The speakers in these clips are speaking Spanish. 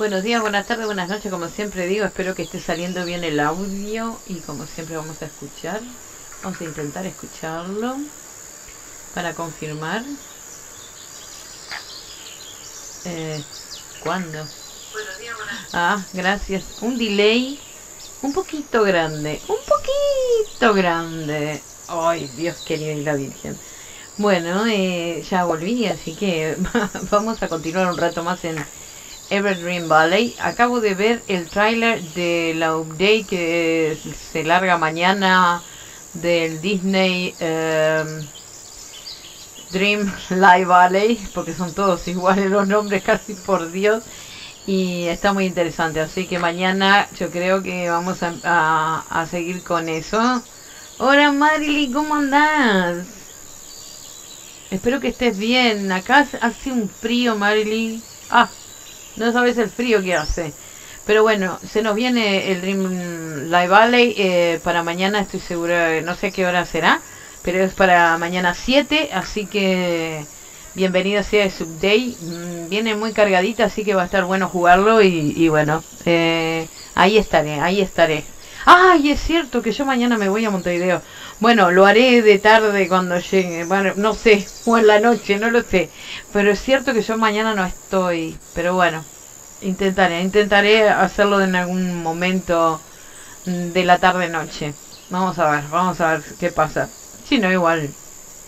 Buenos días, buenas tardes, buenas noches, como siempre digo, espero que esté saliendo bien el audio y como siempre vamos a escuchar, vamos a intentar escucharlo para confirmar. Eh, ¿Cuándo? Ah, gracias. Un delay un poquito grande, un poquito grande. Ay, Dios querido y la Virgen. Bueno, eh, ya volví, así que vamos a continuar un rato más en Evergreen Valley. Acabo de ver el tráiler de la update que se larga mañana del Disney em, Dream Live Valley, porque son todos iguales los nombres, casi por Dios. Y está muy interesante, así que mañana yo creo que vamos a, a, seguir con eso. Hola Marily, ¿cómo andás? Espero que estés bien. Acá hace un frío, Marily. Ah, no sabes el frío que hace. Pero bueno, se nos viene el Dream Live Valley eh, para mañana, estoy segura, no sé qué hora será, pero es para mañana 7, así que bienvenido sea el Subday. Mm, viene muy cargadita, así que va a estar bueno jugarlo y, bueno, eh, ahí estaré, ahí estaré. Ay, es cierto que yo mañana me voy a Montevideo. Bueno, lo haré de tarde cuando llegue. Bueno, no sé, o en la noche, no lo sé. Pero es cierto que yo mañana no estoy. Pero bueno, intentaré, intentaré hacerlo en algún momento de la tarde-noche. Vamos a ver, vamos a ver qué pasa. Si no, igual,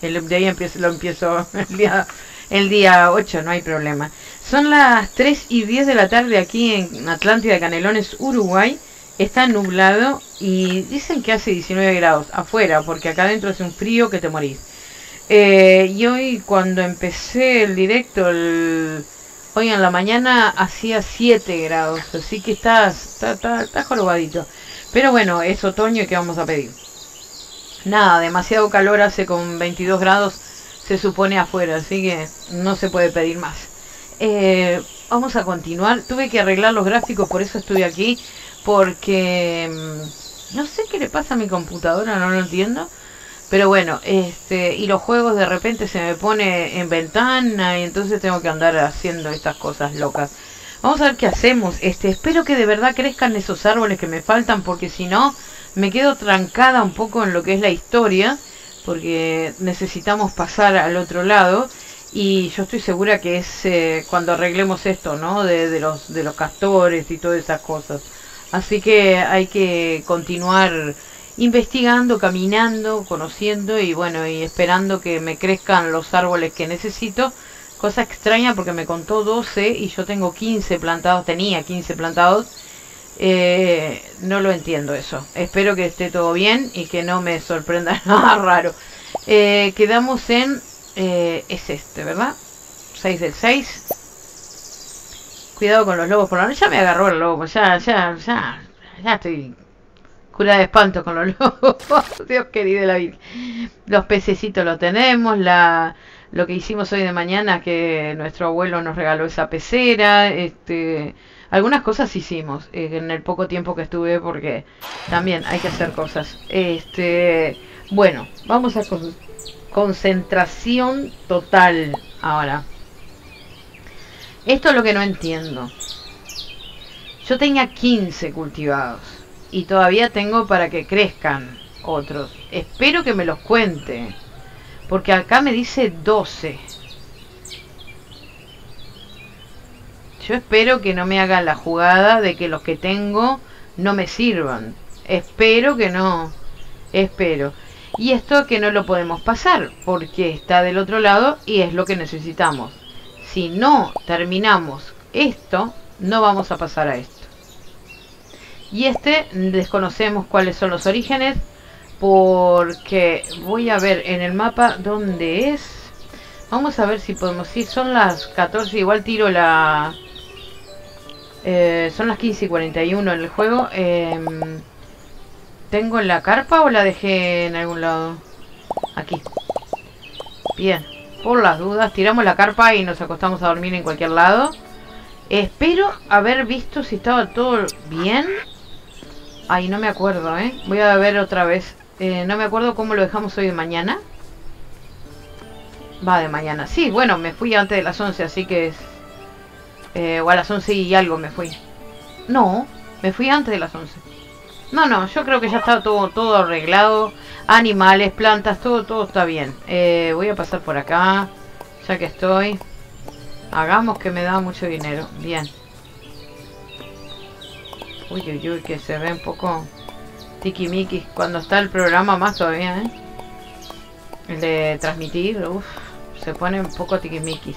el update empiezo, lo empiezo el día, el día 8, no hay problema. Son las 3 y 10 de la tarde aquí en Atlántida Canelones, Uruguay está nublado y dicen que hace 19 grados afuera, porque acá adentro hace un frío que te morís. Eh, y hoy cuando empecé el directo, hoy en la mañana hacía 7 grados, así que está, está, está. Pero bueno, es otoño y que vamos a pedir. Nada, demasiado calor hace con 22 grados, se supone afuera, así que no se puede pedir más. Eh, vamos a continuar. Tuve que arreglar los gráficos, por eso estoy aquí porque mm, no sé qué le pasa a mi computadora, no lo entiendo. Pero bueno, este, y los juegos de repente se me pone en ventana y entonces tengo que andar haciendo estas cosas locas. Vamos a ver qué hacemos. Este, espero que de verdad crezcan esos árboles que me faltan porque si no me quedo trancada un poco en lo que es la historia porque necesitamos pasar al otro lado y yo estoy segura que es eh, cuando arreglemos esto, ¿no? De, de, los de los castores y todas esas cosas. Así que hay que continuar investigando, caminando, conociendo y bueno, y esperando que me crezcan los árboles que necesito. Cosa extraña porque me contó 12 y yo tengo 15 plantados, tenía 15 plantados. Eh, no lo entiendo eso. Espero que esté todo bien y que no me sorprenda nada raro. Eh, quedamos en... Eh, es este, ¿verdad? 6 del 6. Cuidado con los lobos por la noche. Ya me agarró el lobo. Ya, ya, ya. Ya estoy cura de espanto con los lobos. Dios querido la vida. Los pececitos lo tenemos. La, lo que hicimos hoy de mañana que nuestro abuelo nos regaló esa pecera. Este, algunas cosas hicimos eh, en el poco tiempo que estuve porque también hay que hacer cosas. Este, bueno, vamos a con, concentración total ahora. Esto es lo que no entiendo. Yo tenía 15 cultivados y todavía tengo para que crezcan otros. Espero que me los cuente. Porque acá me dice 12. Yo espero que no me haga la jugada de que los que tengo no me sirvan. Espero que no. Espero. Y esto que no lo podemos pasar porque está del otro lado y es lo que necesitamos si no terminamos esto, no vamos a pasar a esto. Y este desconocemos cuáles son los orígenes porque voy a ver en el mapa dónde es. Vamos a ver si podemos ir. Son las 14, igual tiro la... Eh, son las 15 y 41 en el juego. Em, ¿Tengo la carpa o la dejé en algún lado? Aquí. Bien. Por las dudas, tiramos la carpa y nos acostamos a dormir en cualquier lado. Espero haber visto si estaba todo bien. Ay, no me acuerdo, ¿eh? Voy a ver otra vez. Eh, no me acuerdo cómo lo dejamos hoy de mañana. Va de mañana. Sí, bueno, me fui antes de las 11, así que es... Eh, o a las 11 y algo me fui. No, me fui antes de las 11. No, no, yo creo que ya está todo, todo arreglado. Animales, plantas, todo, todo está bien. Eh, voy a pasar por acá, ya que estoy. Hagamos que me da mucho dinero. Bien. Uy, uy, uy, que se ve un poco tiki-miki. Cuando está el programa más todavía, ¿eh? El de transmitir, uff, se pone un poco tiki-mikis.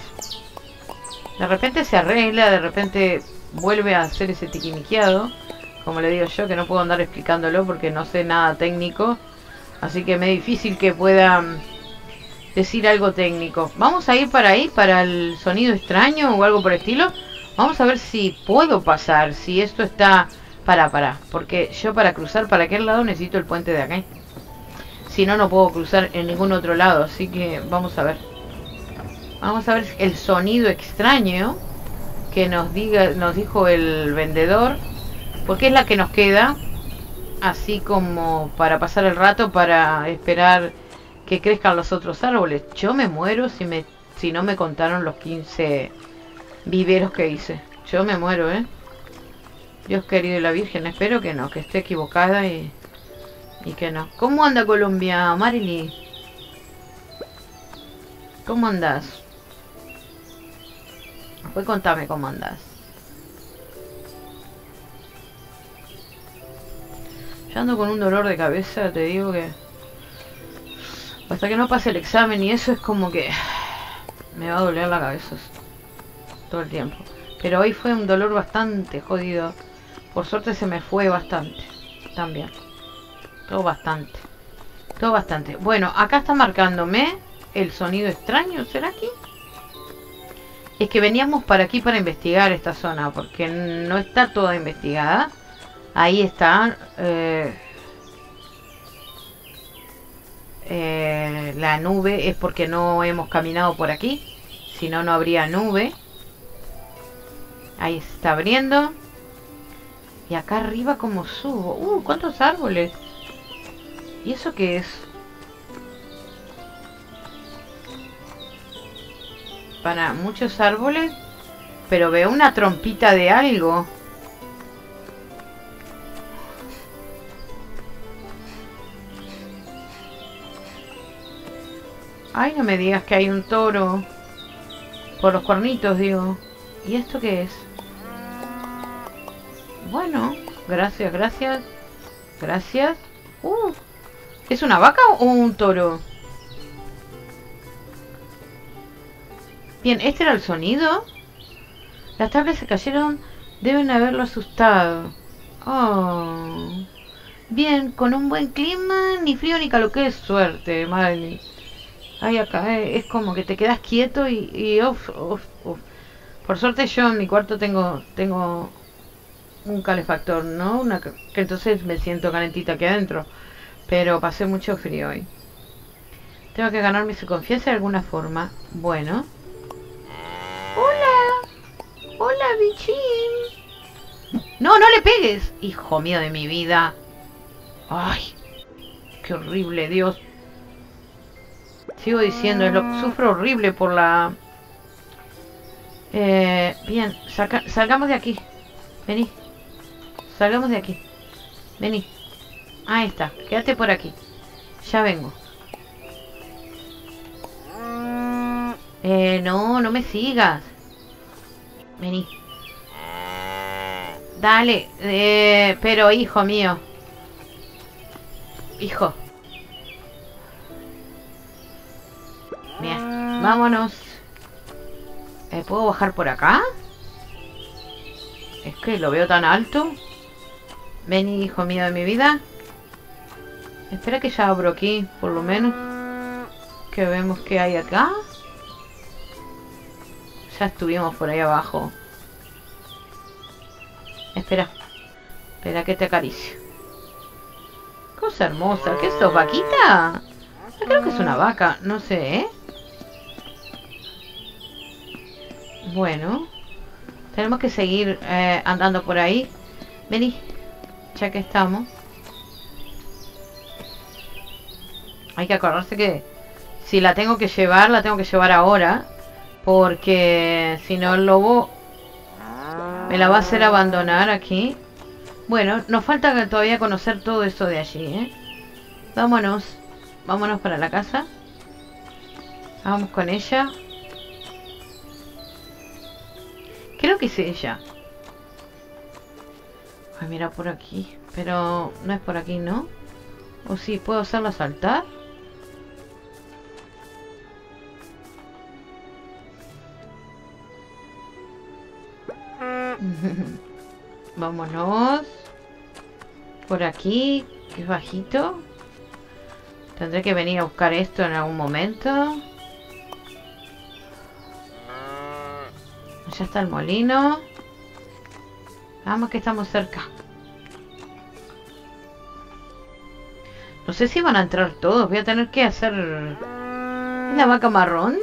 De repente se arregla, de repente vuelve a hacer ese tiquimiqueado. Como le digo yo, que no puedo andar explicándolo porque no sé nada técnico. Así que me es difícil que pueda mm, decir algo técnico. Vamos a ir para ahí, para el sonido extraño o algo por el estilo. Vamos a ver si puedo pasar, si esto está... Para, para, porque yo para cruzar para aquel lado necesito el puente de acá. Si no, no puedo cruzar en ningún otro lado, así que vamos a ver. Vamos a ver el sonido extraño que nos diga nos dijo el vendedor porque es la que nos queda así como para pasar el rato para esperar que crezcan los otros árboles yo me muero si me si no me contaron los 15 viveros que hice yo me muero eh Dios querido y la Virgen espero que no que esté equivocada y y que no ¿cómo anda Colombia Marily? ¿cómo andas? Pues contame cómo andas. Yo ando con un dolor de cabeza, te digo que... Hasta que no pase el examen y eso es como que... Me va a doler la cabeza todo el tiempo. Pero hoy fue un dolor bastante jodido. Por suerte se me fue bastante. También. Todo bastante. Todo bastante. Bueno, acá está marcándome el sonido extraño. ¿Será aquí? es que veníamos para aquí para investigar esta zona, porque no está toda investigada. Ahí está eh, eh, la nube, es porque no hemos caminado por aquí, si no, no habría nube. Ahí se está abriendo. Y acá arriba como subo. ¡Uh! ¿Cuántos árboles? ¿Y eso qué es? para muchos árboles, pero veo una trompita de algo. Ay, no me digas que hay un toro. Por los cuernitos, digo. ¿Y esto qué es? Bueno, gracias, gracias. Gracias. Uh, ¿Es una vaca o un toro? Bien, ¿este era el sonido? Las tablas se cayeron. Deben haberlo asustado. Oh. Bien, con un buen clima, ni frío ni calor. Qué suerte, madre Ay, acá eh, es como que te quedas quieto y, y Por suerte yo en mi cuarto tengo tengo un calefactor, ¿no? Que entonces me siento calentita aquí adentro. Pero pasé mucho frío hoy. Tengo que ganarme su confianza de alguna forma. Bueno. Hola, bichín. No, no le pegues. Hijo mío de mi vida. Ay, qué horrible, Dios. Sigo diciendo, lo, sufro horrible por la... Eh, bien, salgamos de aquí. Vení. Salgamos de aquí. Vení. Ahí está. Quédate por aquí. Ya vengo. Eh, no, no me sigas. Vení. Dale. Eh, pero, hijo mío. Hijo. Bien. Vámonos. Eh, ¿Puedo bajar por acá? Es que lo veo tan alto. Vení, hijo mío de mi vida. Espera que ya abro aquí, por lo menos. Que vemos que hay acá. Ya estuvimos por ahí abajo. Espera. Espera que te acaricio. Cosa hermosa. ¿Qué es esto? ¿Vaquita? Yo creo que es una vaca. No sé, ¿eh? Bueno. Tenemos que seguir eh, andando por ahí. Vení. Ya que estamos. Hay que acordarse que si la tengo que llevar, la tengo que llevar ahora. Porque si no el lobo Me la va a hacer abandonar aquí. Bueno, nos falta todavía conocer todo esto de allí, ¿eh? Vámonos. Vámonos para la casa. Vamos con ella. Creo que es ella. Ay, mira por aquí. Pero no es por aquí, ¿no? ¿O sí? ¿Puedo hacerla saltar? Vámonos. Por aquí, que es bajito. Tendré que venir a buscar esto en algún momento. Ya está el molino. Vamos que estamos cerca. No sé si van a entrar todos. Voy a tener que hacer... ¿La vaca marrón?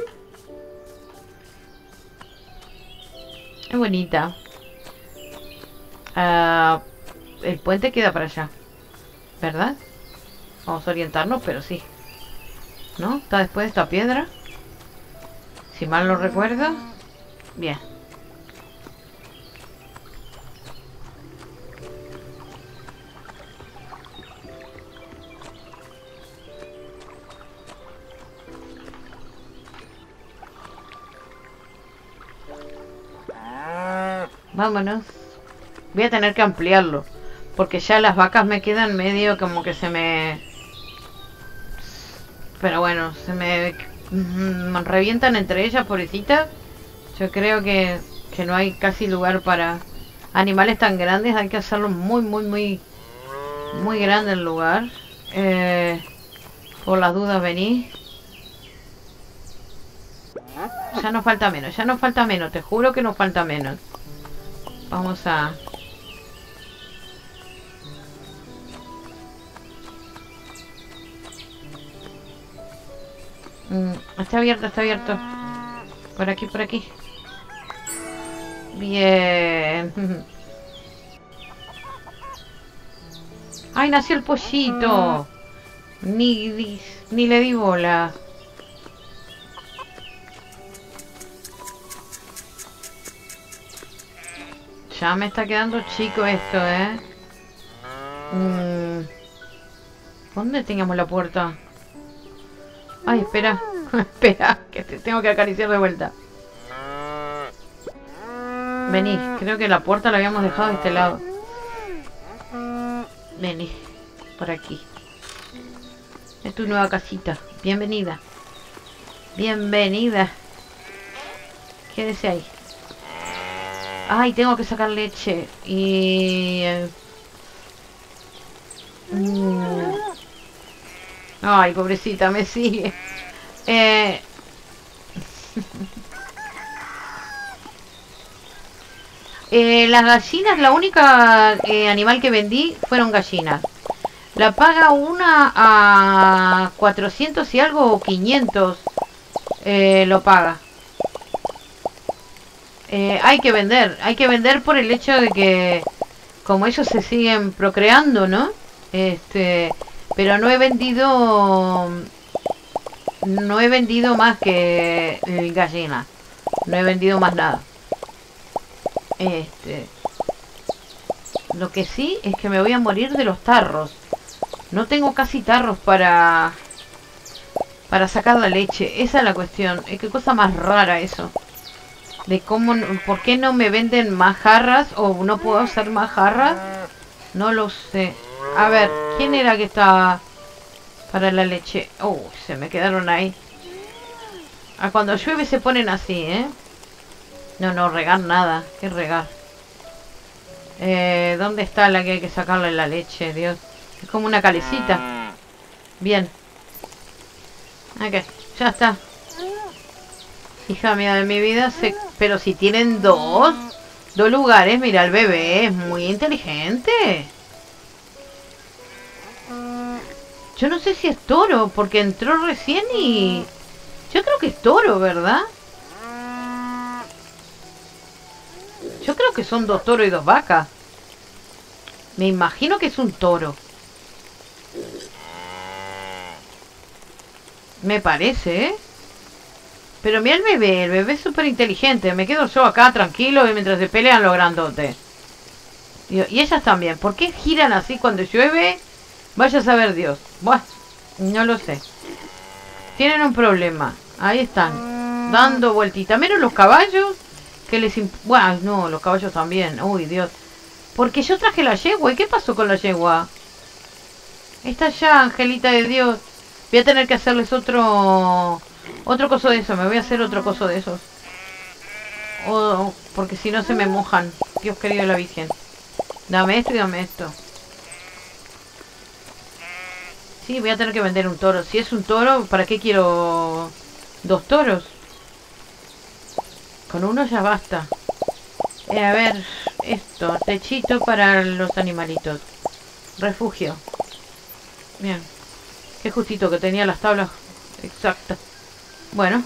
Es bonita. Ah, el puente queda para allá. ¿Verdad? Vamos a orientarnos, pero sí. ¿No? Está después de esta piedra. Si mal no recuerdo. Bien. Vámonos. Voy a tener que ampliarlo. Porque ya las vacas me quedan medio como que se me... Pero bueno, se me mm, revientan entre ellas, pobrecitas. Yo creo que, que no hay casi lugar para animales tan grandes. Hay que hacerlo muy, muy, muy... Muy grande el lugar. Eh, por las dudas vení. Ya nos falta menos, ya nos falta menos. Te juro que nos falta menos. Vamos a... Mm, está abierto, está abierto. Por aquí, por aquí. Bien. ¡Ay, nació el pollito! Ni, ni le di bola. Ya me está quedando chico esto, ¿eh? Mm. ¿Dónde teníamos la puerta? Ay, espera. espera, que te tengo que acariciar de vuelta. Vení, creo que la puerta la habíamos dejado de este lado. Vení, por aquí. Es tu nueva casita. Bienvenida. Bienvenida. Quédese ahí. Ay, tengo que sacar leche. Y... Eh, mm. Ay, pobrecita, me sigue. Eh... eh, las gallinas, la única eh, animal que vendí fueron gallinas. La paga una a 400 y algo o 500 eh, lo paga. Eh, hay que vender, hay que vender por el hecho de que como ellos se siguen procreando, ¿no? Este, pero no he vendido no he vendido más que gallina. No he vendido más nada. Este, lo que sí es que me voy a morir de los tarros. No tengo casi tarros para para sacar la leche. Esa es la cuestión. Es que cosa más rara eso de cómo, por qué no me venden más jarras o no puedo hacer más jarras. No lo sé. A ver, ¿quién era que estaba para la leche? Oh, se me quedaron ahí. Ah, cuando llueve se ponen así, ¿eh? No, no, regar nada. ¿Qué regar? Eh, ¿Dónde está la que hay que sacarle la leche? Dios. Es como una calecita. Bien. Ok, ya está. Hija mía de mi vida, pero si tienen dos, dos lugares, mira el bebé, es muy inteligente. Yo no sé si es toro, porque entró recién y... Yo creo que es toro, ¿verdad? Yo creo que son dos toros y dos vacas. Me imagino que es un toro. Me parece, ¿eh? Pero mira el bebé, el bebé es súper inteligente. Me quedo yo acá tranquilo y mientras se pelean los grandotes. Y, ellas también. ¿Por qué giran así cuando llueve? Vaya a saber Dios. Buah, no lo sé. Tienen un problema. Ahí están. Dando vueltita. Miren los caballos. Que les... Bueno, no, los caballos también. Uy, Dios. Porque yo traje la yegua. ¿Y qué pasó con la yegua? Está ya, Angelita de Dios. Voy a tener que hacerles otro... Otro coso de eso. Me voy a hacer otro coso de esos. Porque si no se me mojan. Dios querido la Virgen. Dame esto y dame esto. Sí, voy a tener que vender un toro. Si es un toro, ¿para qué quiero dos toros? Con uno ya basta. Eh, a ver, esto, techito para los animalitos. Refugio. Bien. Qué justito que tenía las tablas exactas. Bueno.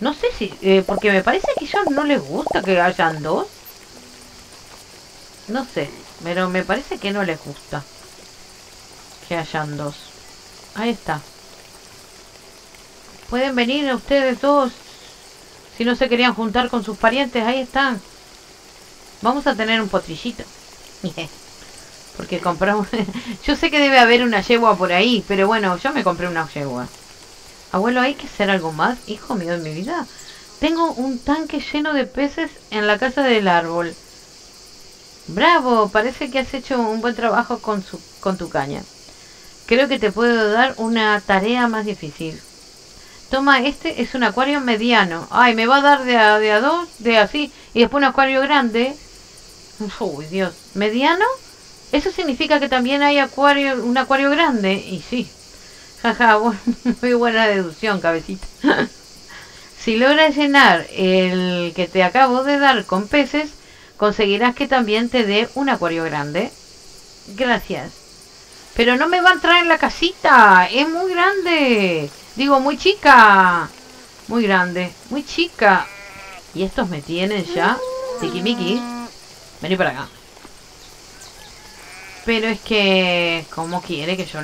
No sé si... Eh, porque me parece que ellos no les gusta que hayan dos. No sé. Pero me parece que no les gusta. Que hayan dos. Ahí está. Pueden venir ustedes dos. Si no se querían juntar con sus parientes, ahí están. Vamos a tener un potrillito. Porque compramos... yo sé que debe haber una yegua por ahí, pero bueno, yo me compré una yegua. Abuelo, ¿hay que hacer algo más? Hijo mío de mi vida. Tengo un tanque lleno de peces en la casa del árbol. Bravo, parece que has hecho un buen trabajo con, su, con tu caña. Creo que te puedo dar una tarea más difícil. Toma, este es un acuario mediano. Ay, me va a dar de a, de a dos, de así, y después un acuario grande. Uy, Dios. ¿Mediano? Eso significa que también hay acuario, un acuario grande. Y sí. Muy buena deducción, cabecita. si logras llenar el que te acabo de dar con peces, conseguirás que también te dé un acuario grande. Gracias. Pero no me va a entrar en la casita. Es muy grande. Digo, muy chica. Muy grande. Muy chica. Y estos me tienen ya. Miki. Vení para acá. Pero es que... ¿Cómo quiere que yo.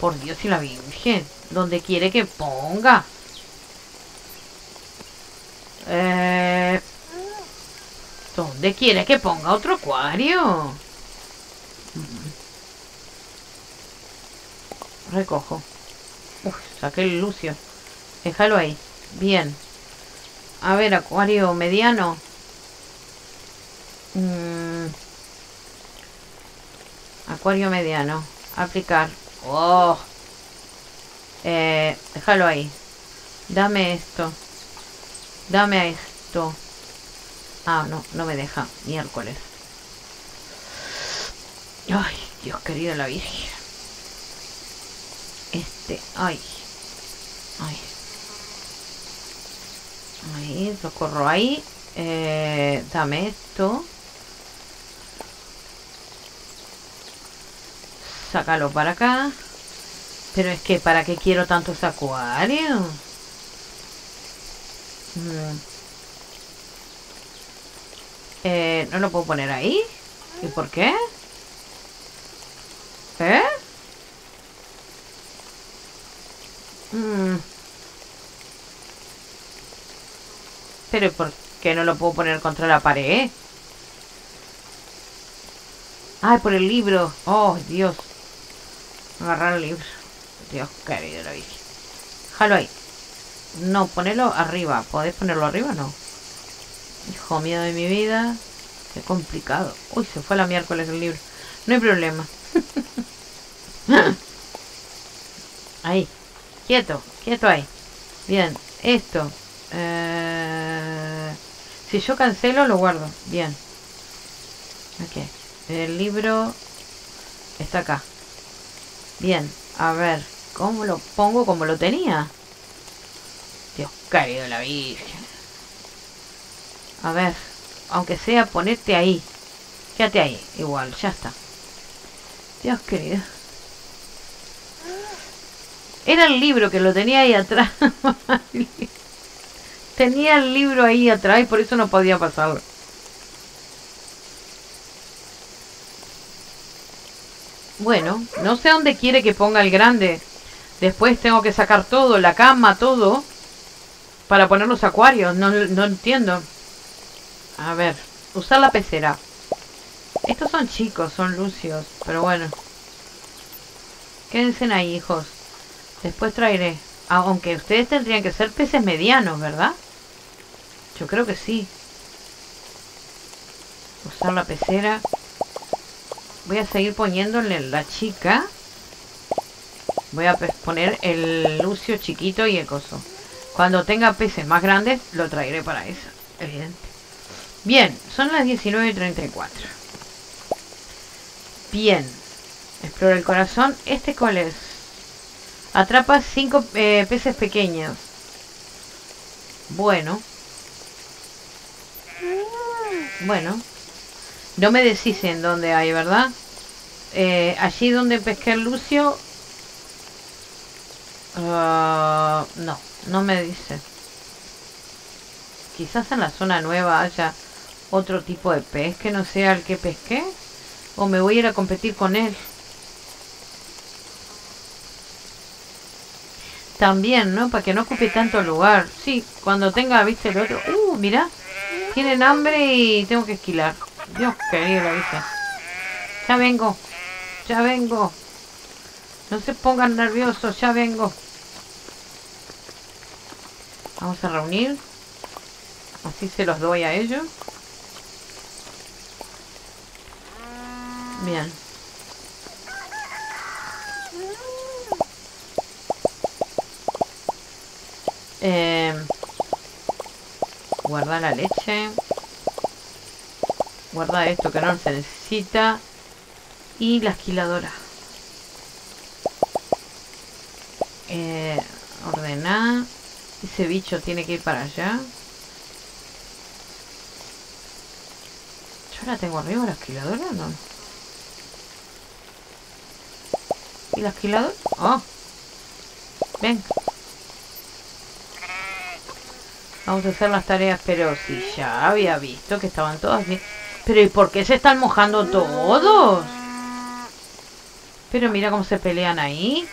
Por Dios y la Virgen. ¿Dónde quiere que ponga? Eh... ¿Dónde quiere que ponga otro acuario? Recojo. Uf, saqué el lucio. Déjalo ahí. Bien. A ver, acuario mediano. Mm. Acuario mediano. Aplicar. Oh. Eh, déjalo ahí. Dame esto. Dame esto. Ah, no, no me deja. Miércoles. Ay, Dios querido la Virgen. Este, ay. Ay. Ahí, socorro ahí. Eh, dame esto. Sácalo para acá. Pero es que, ¿para qué quiero tantos acuarios? Mm. Eh, ¿No lo puedo poner ahí? ¿Y por qué? ¿Eh? Mm. Pero ¿por qué no lo puedo poner contra la pared? Ay, por el libro. Oh, Dios. Agarrar el libro. Dios querido lo dije. Déjalo ahí. No, ponelo arriba. ¿Podés ponerlo arriba no? Hijo mío de mi vida. Qué complicado. Uy, se fue la miércoles el libro. No hay problema. ahí. Quieto, quieto ahí. Bien, esto. Eh, si yo cancelo, lo guardo. Bien. Ok. El libro está acá. Bien, a ver. ¿Cómo lo pongo como lo tenía? Dios querido la Virgen. A ver. Aunque sea ponerte ahí. Quédate ahí. Igual, ya está. Dios querido. Era el libro que lo tenía ahí atrás. tenía el libro ahí atrás y por eso no podía pasar. Bueno, no sé dónde quiere que ponga el grande. Después tengo que sacar todo, la cama, todo, para poner los acuarios. No, no entiendo. A ver, usar la pecera. Estos son chicos, son lucios, pero bueno. Quédense ahí, hijos. Después traeré. Aunque ustedes tendrían que ser peces medianos, ¿verdad? Yo creo que sí. Usar la pecera. Voy a seguir poniéndole la chica. Voy a poner el lucio chiquito y el coso. Cuando tenga peces más grandes, lo traeré para eso. Evidente. Bien, son las 19.34. Bien. Explora el corazón. ¿Este cuál es? Atrapa cinco eh, peces pequeños. Bueno. Bueno. No me decís en dónde hay, ¿verdad? Eh, allí donde pesqué el lucio. Ah, no, no me dice. Quizás en la zona nueva haya otro tipo de pez que no sea el que pesqué. O me voy a ir a competir con él. También, ¿no? Para que no ocupe tanto lugar. Sí, cuando tenga, viste, el otro... Uh, mira. Tienen hambre y tengo que esquilar. Dios querido, lo dije. Ya vengo. Ya vengo. No se pongan nerviosos, ya vengo. Vamos a reunir. Así se los doy a ellos. Bien. Eh, guarda la leche. Guarda esto que no se necesita. Y la esquiladora. Eh. Ese bicho tiene que ir para allá. ¿Yo la tengo arriba la esquiladora no? ¿Y la esquiladora? Oh. Ven. Vamos a hacer las tareas, pero si ya había visto que estaban todas bien. Pero ¿y por qué se están mojando todos? Pero mira cómo se pelean ahí.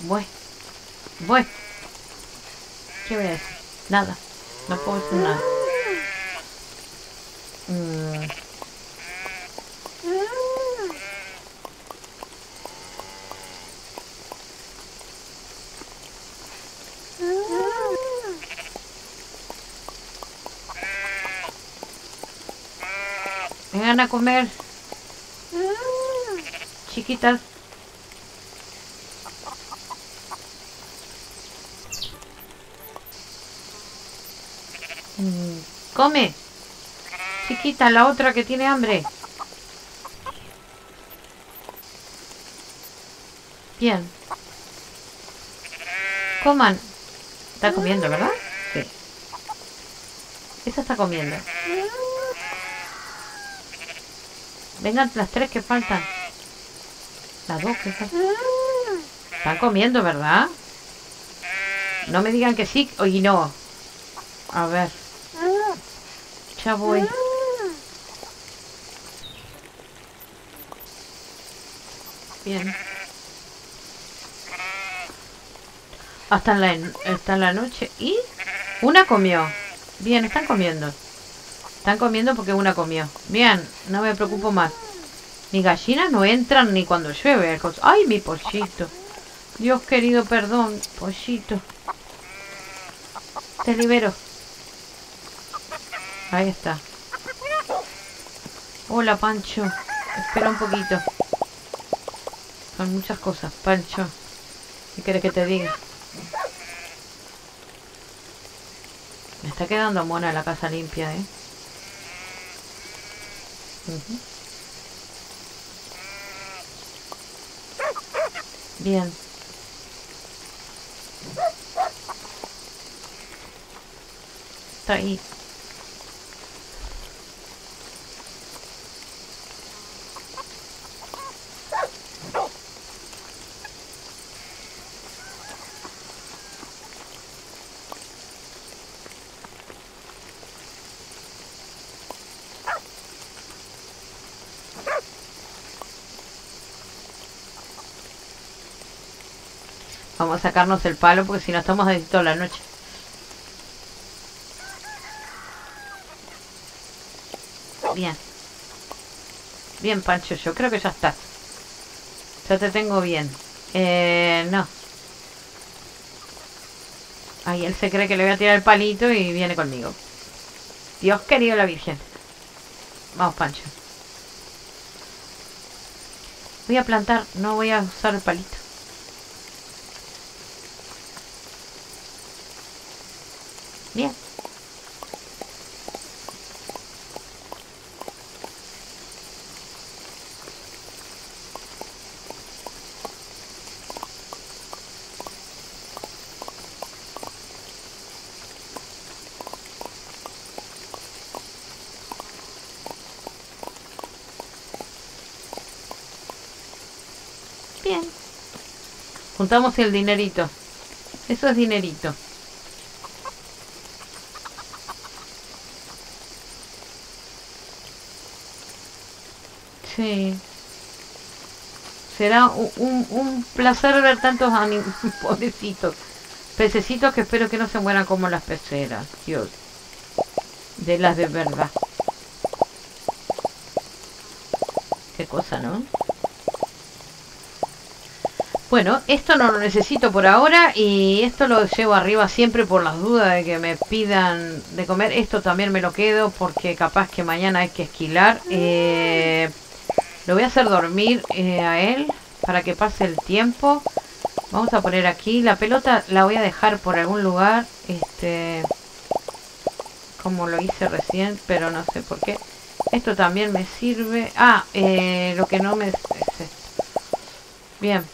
Bueno. Bueno. ¿Qué voy a decir? Nada. No puedo decir nada. Mm. Vengan a comer. Chiquitas. Mm, come. Chiquita, la otra que tiene hambre. Bien. Coman. Está comiendo, ¿verdad? Sí. Esa está comiendo. Vengan las tres que faltan. Las dos que faltan. Están comiendo, ¿verdad? No me digan que sí y no. A ver. Ya voy. Bien. Hasta en la, hasta la noche. ¿Y? Una comió. Bien, están comiendo. Están comiendo porque una comió. Bien, no me preocupo más. Mis gallinas no entran ni cuando llueve. ¡Ay, mi pollito! Dios querido, perdón, pollito. Te libero. Ahí está. Hola, Pancho. Espera un poquito. Son muchas cosas, Pancho. ¿Qué quieres que te diga? Me está quedando mona la casa limpia, ¿eh? Bien. Está ahí. Sacarnos el palo porque si no estamos de toda la noche. Bien. Bien, Pancho, yo creo que ya estás. Ya te tengo bien. Eh, no. Ahí él se cree que le voy a tirar el palito y viene conmigo. Dios querido la Virgen. Vamos, Pancho. Voy a plantar, no voy a usar el palito. Bien. Bien. Juntamos el dinerito. Eso es dinerito. Sí. Será un, un, placer ver tantos pobrecitos. Pececitos que espero que no se mueran como las peceras. Dios. De las de verdad. Qué cosa, ¿no? Bueno, esto no lo necesito por ahora y esto lo llevo arriba siempre por las dudas de que me pidan de comer. Esto también me lo quedo porque capaz que mañana hay que esquilar. Eh, lo voy a hacer dormir eh, a él para que pase el tiempo. Vamos a poner aquí la pelota, la voy a dejar por algún lugar, este, como lo hice recién, pero no sé por qué. Esto también me sirve. Ah, eh, lo que no me. Bien,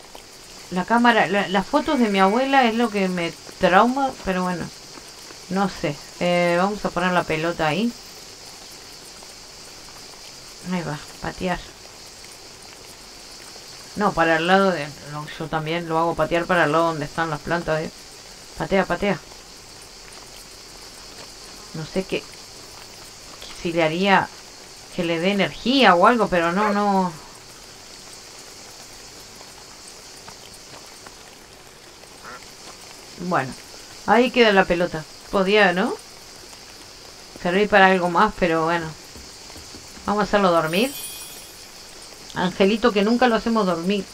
la cámara, la- las fotos de mi abuela es lo que me trauma, pero bueno, no sé. Eh, vamos a poner la pelota ahí. Ahí va, patear. No, para el lado de... yo también lo hago patear para el lado donde están las plantas. eh. Patea, patea. No sé qué... Si le haría que le dé energía o algo, pero no, no... Bueno, ahí queda la pelota. Podía, ¿no? Servir para algo más, pero bueno. Vamos a hacerlo dormir. Angelito que nunca lo hacemos dormir.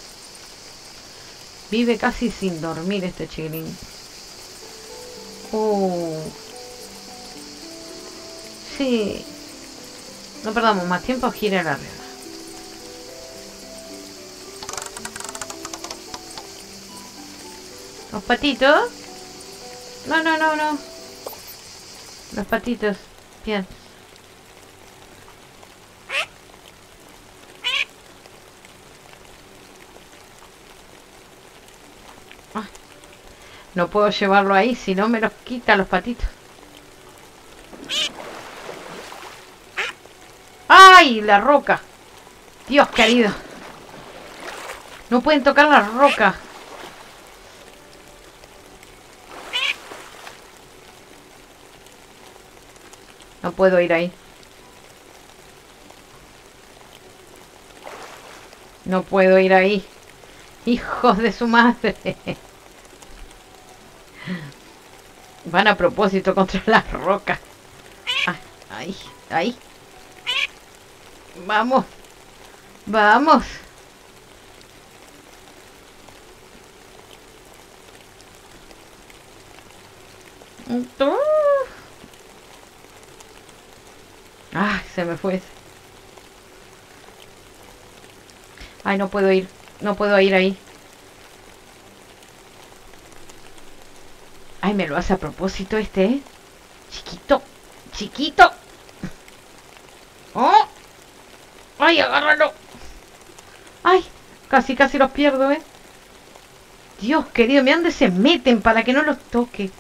Vive casi sin dormir este chiquilín. Oh. Sí. No perdamos más tiempo, gira la rueda. Los patitos. No, no, no, no. Los patitos. Bien. No puedo llevarlo ahí, si no me los quita los patitos. ¡Ay! La roca. Dios querido. No pueden tocar la roca. No puedo ir ahí. No puedo ir ahí. Hijos de su madre. Van a propósito contra las rocas. Ah, ahí, ahí. Vamos. Vamos. Ay, se me fue. Ay, no puedo ir. No puedo ir ahí. Ay, me lo hace a propósito este, ¿eh? Chiquito. Chiquito. ¡Oh! ¡Ay, agárralo! ¡Ay! Casi, casi los pierdo, ¿eh? Dios querido, me dónde se meten para que no los toque.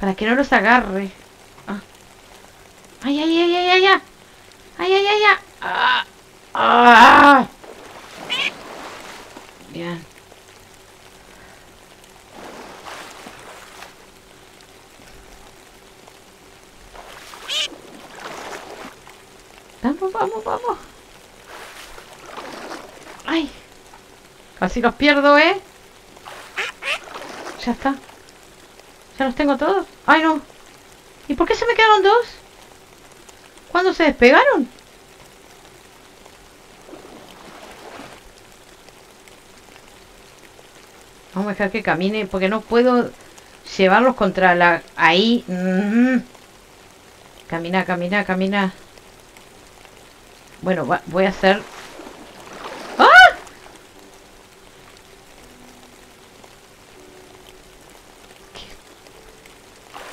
Para que no los agarre. Ah. ¡Ay, ay, ay, ay, ay! ¡Ay, ay, ay, ay! ¡Ah! ¡Ah! Bien. Vamos, vamos, vamos. ¡Ay! Casi los pierdo, ¿eh? Ya está. Ya los tengo todos. ¡Ay, no! ¿Y por qué se me quedaron dos? ¿Cuándo se despegaron? Vamos a dejar que camine porque no puedo llevarlos contra la... Ahí. Mm. Camina, camina, camina. Bueno, voy a hacer... ¡Ah!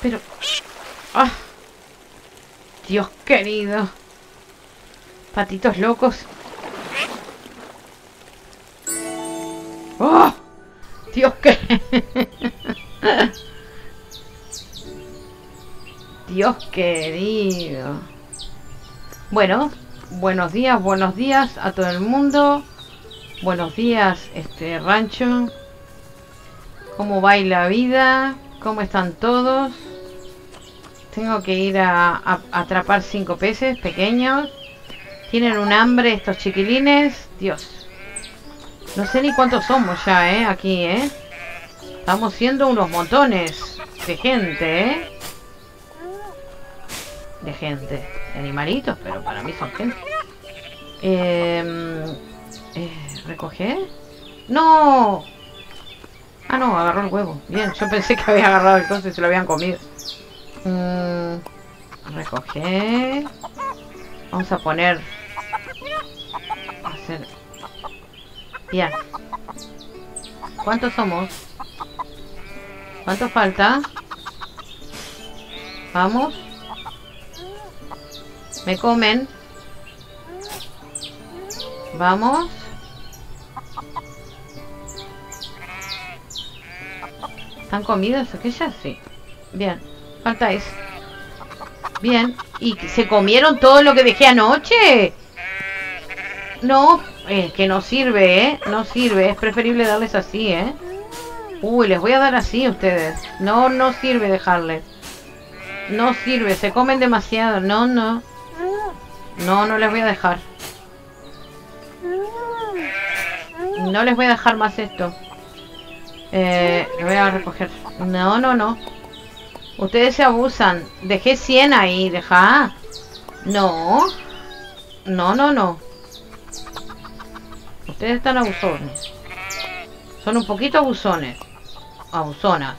Pero... ¡Ah! Dios querido. Patitos locos. ¡Oh! Dios que... Dios querido. Bueno, buenos días, buenos días a todo el mundo. Buenos días, este rancho. ¿Cómo va la vida? ¿Cómo están todos? Tengo que ir a, atrapar cinco peces pequeños. Tienen un hambre estos chiquilines. Dios. No sé ni cuántos somos ya, ¿eh? Aquí, ¿eh? Estamos siendo unos montones de gente, ¿eh? De gente. Animalitos, pero para mí son gente. Eh, eh, ¡No! Ah, no, agarró el huevo. Bien, yo pensé que había agarrado el coso y se lo habían comido. Mm, recoger. Vamos a poner... Hacer... Bien. ¿Cuántos somos? ¿Cuánto falta? Vamos. Me comen. Vamos. ¿Están comidas aquellas? Sí. Bien. Falta eso. Bien. ¿Y se comieron todo lo que dejé anoche? No, es que no sirve, ¿eh? No sirve. Es preferible darles así, ¿eh? Uy, les voy a dar así a ustedes. No, no sirve dejarles. No sirve, se comen demasiado. No, no. No, no les voy a dejar. No les voy a dejar más esto. Eh, les voy a recoger. No, no, no. Ustedes se abusan. Dejé 100 ahí, deja. No. No, no, no. Ustedes están abusones. Son un poquito abusones. Abusonas.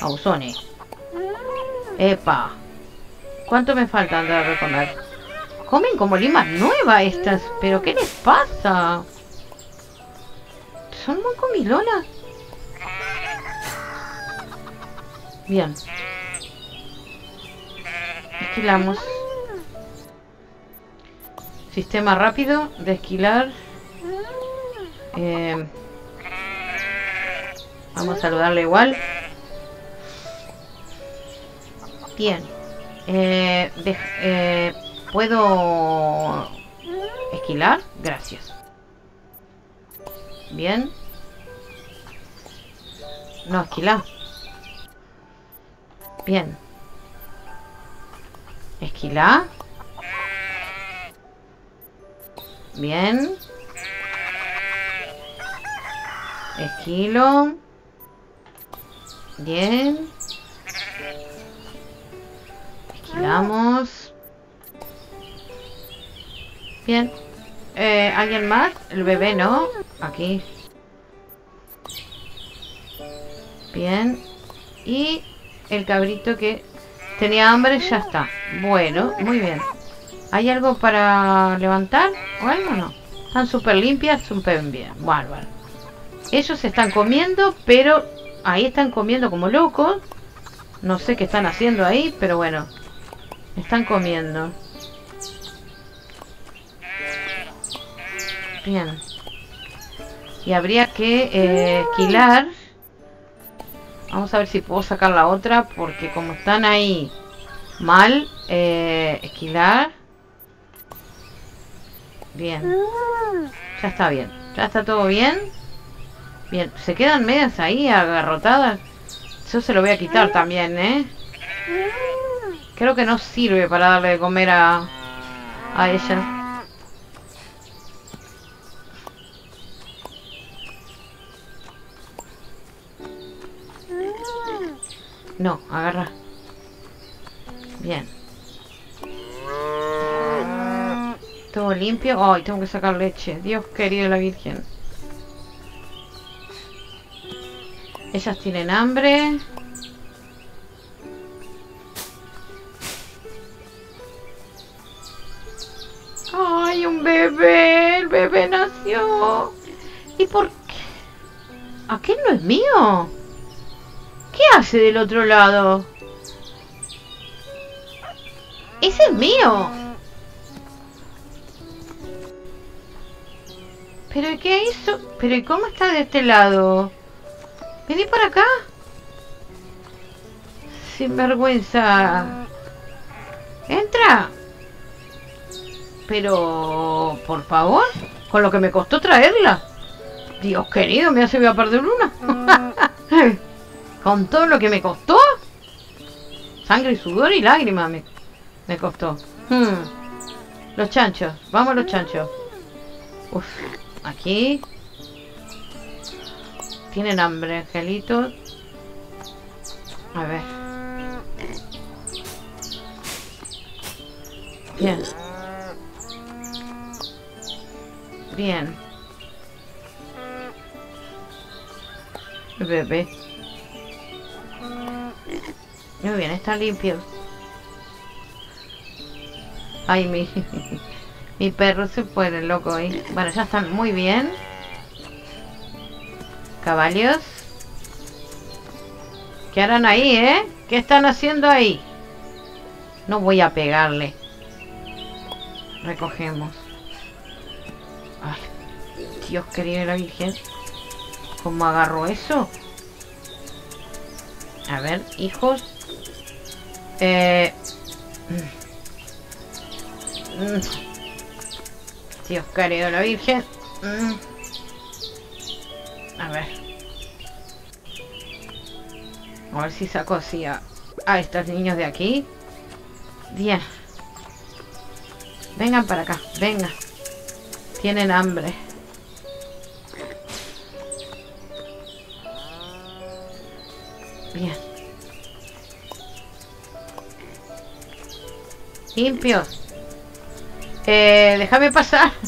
Abusones. Epa. ¿Cuánto me falta de recomer? Comen como limas nuevas estas. ¿Pero qué les pasa? Son muy comilonas. Bien. Esquilamos. Sistema rápido de esquilar. Eh, vamos a saludarle igual. Bien. Eh, eh, ¿Puedo esquilar? Gracias. Bien. No, esquilar. Bien. Esquila. Bien. Esquilo. Bien. Esquilamos. Bien. Eh, ¿Alguien más? El bebé, ¿no? Aquí. Bien. Y el cabrito que tenía hambre ya está. Bueno, muy bien. ¿Hay algo para levantar o algo no? Están súper limpias, súper bien. Bárbaro. Ellos están comiendo, pero ahí están comiendo como locos. No sé qué están haciendo ahí, pero bueno. Están comiendo. Bien. Y habría que eh, esquilar Vamos a ver si puedo sacar la otra porque como están ahí mal, eh, esquilar. Bien. Ya está bien. Ya está todo bien. Bien, se quedan medias ahí agarrotadas. Yo se lo voy a quitar también, ¿eh? Creo que no sirve para darle de comer a, a ella. No, agarra. Bien. Todo limpio. Ay, tengo que sacar leche. Dios querido la Virgen. Ellas tienen hambre. ¡Ay, un bebé! ¡El bebé nació! ¿Y por qué? ¿Aquel no es mío? ¿Qué hace del otro lado? ¡Ese es mío! ¿Pero qué hizo? ¿Pero cómo está de este lado? Vení para acá. Sin vergüenza. Entra. Pero, por favor, con lo que me costó traerla. Dios querido, me hace voy a perder una. con todo lo que me costó. Sangre y sudor y lágrimas me, me costó. Hmm. Los chanchos, vamos los chanchos. Uf, aquí. Tienen hambre, angelitos. A ver. Bien. Bien. bebé. Muy bien, está limpio. Ay, mi, mi perro se puede, loco ahí. Bueno, ya están muy bien. Caballos. ¿Qué harán ahí, eh? ¿Qué están haciendo ahí? No voy a pegarle. Recogemos. Dios querido la Virgen. ¿Cómo agarro eso? A ver, hijos. Eh... Mm. Dios querido la Virgen. Mm. A ver. A ver si saco así a, a estos niños de aquí. Bien. Vengan para acá, vengan. Tienen hambre. Bien. Limpios. Eh, déjame pasar.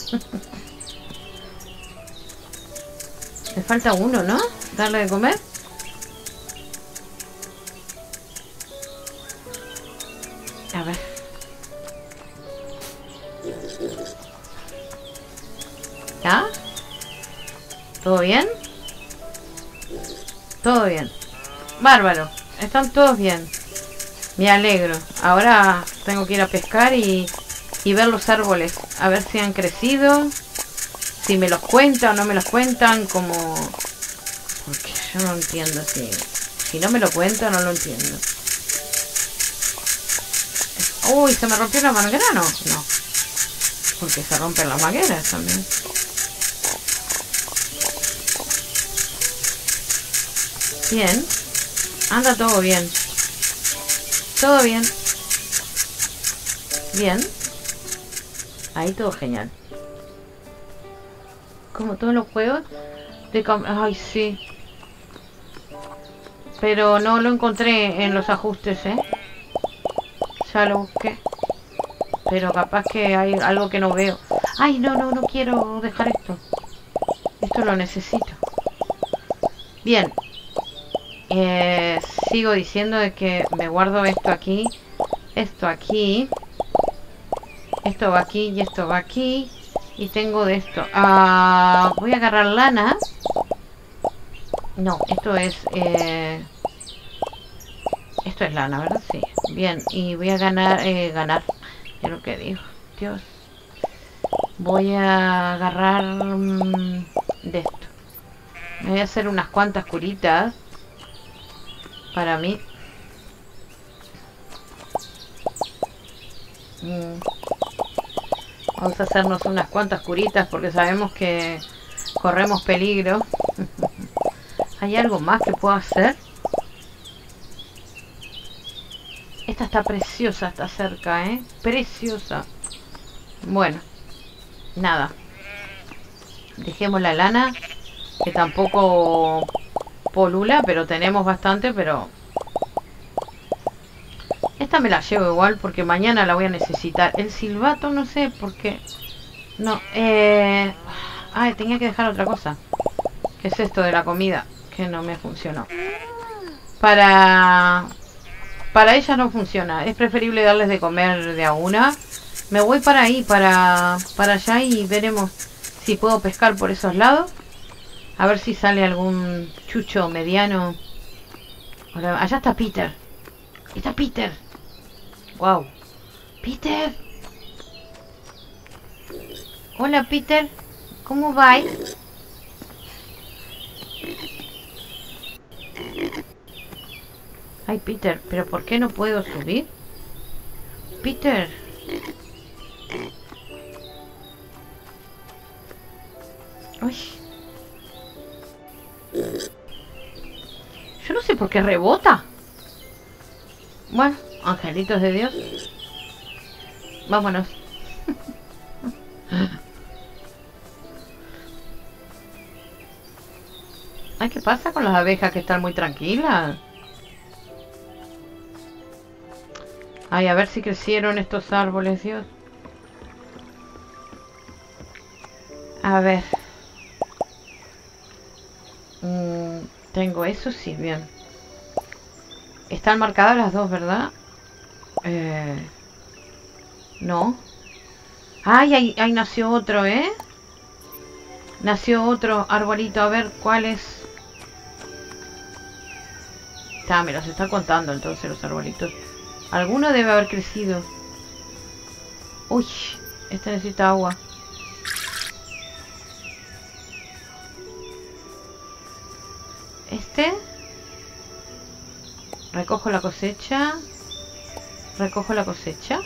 Me falta uno, ¿no? Darle de comer. A ver. ¿Ya? ¿Todo bien? Todo bien. Bárbaro. Están todos bien. Me alegro. Ahora tengo que ir a pescar y, y ver los árboles. A ver si han crecido si me los cuentan o no me los cuentan, como... Porque yo no entiendo si... Si no me lo cuentan, no lo entiendo. Uy, ¿se me rompió la manguera? No, no. Porque se rompen las mangueras también. Bien. Anda todo bien. Todo bien. Bien. Ahí todo genial como todos los juegos de Ay, sí. Pero no lo encontré en los ajustes, ¿eh? Ya lo busqué. Pero capaz que hay algo que no veo. Ay, no, no, no quiero dejar esto. Esto lo necesito. Bien. Eh, sigo diciendo de que me guardo esto aquí. Esto aquí. Esto va aquí y esto va aquí. Y tengo de esto. Ah, voy a agarrar lana. No, esto es... Eh... Esto es lana, ¿verdad? Sí. Bien, y voy a ganar... Eh, ganar. Es lo que digo. Dios. Voy a agarrar... Mm, de esto. Voy a hacer unas cuantas curitas. Para mí. Mm. Vamos a hacernos unas cuantas curitas porque sabemos que corremos peligro. ¿Hay algo más que puedo hacer? Esta está preciosa, está cerca, ¿eh? Preciosa. Bueno, nada. Dejemos la lana, que tampoco polula, pero tenemos bastante, pero Esta me la llevo igual porque mañana la voy a necesitar. El silbato no sé por qué. No, eh... Tenía que dejar otra cosa. ¿Qué es esto de la comida? Que no me funcionó. Para... Para ella no funciona. Es preferible darles de comer de a una. Me voy para ahí, para, para allá y veremos si puedo pescar por esos lados. A ver si sale algún chucho mediano. Allá está Peter. Está Peter. Wow. Peter. Hola Peter. ¿Cómo va? Ay Peter, pero ¿por qué no puedo subir? Peter. Uy. Yo no sé por qué rebota. Bueno, angelitos de Dios. Vámonos. Ay, ¿qué pasa con las abejas que están muy tranquilas? Ay, a ver si crecieron estos árboles, Dios. A ver. Mm, tengo eso, sí, bien. Están marcadas las dos, ¿verdad? Eh, no. Ay, ahí, ahí nació otro, ¿eh? Nació otro arbolito. A ver, ¿cuál es? Está, me los está contando entonces los arbolitos. Alguno debe haber crecido. Uy, este necesita agua. Este. Recojo la cosecha. Recojo la cosecha.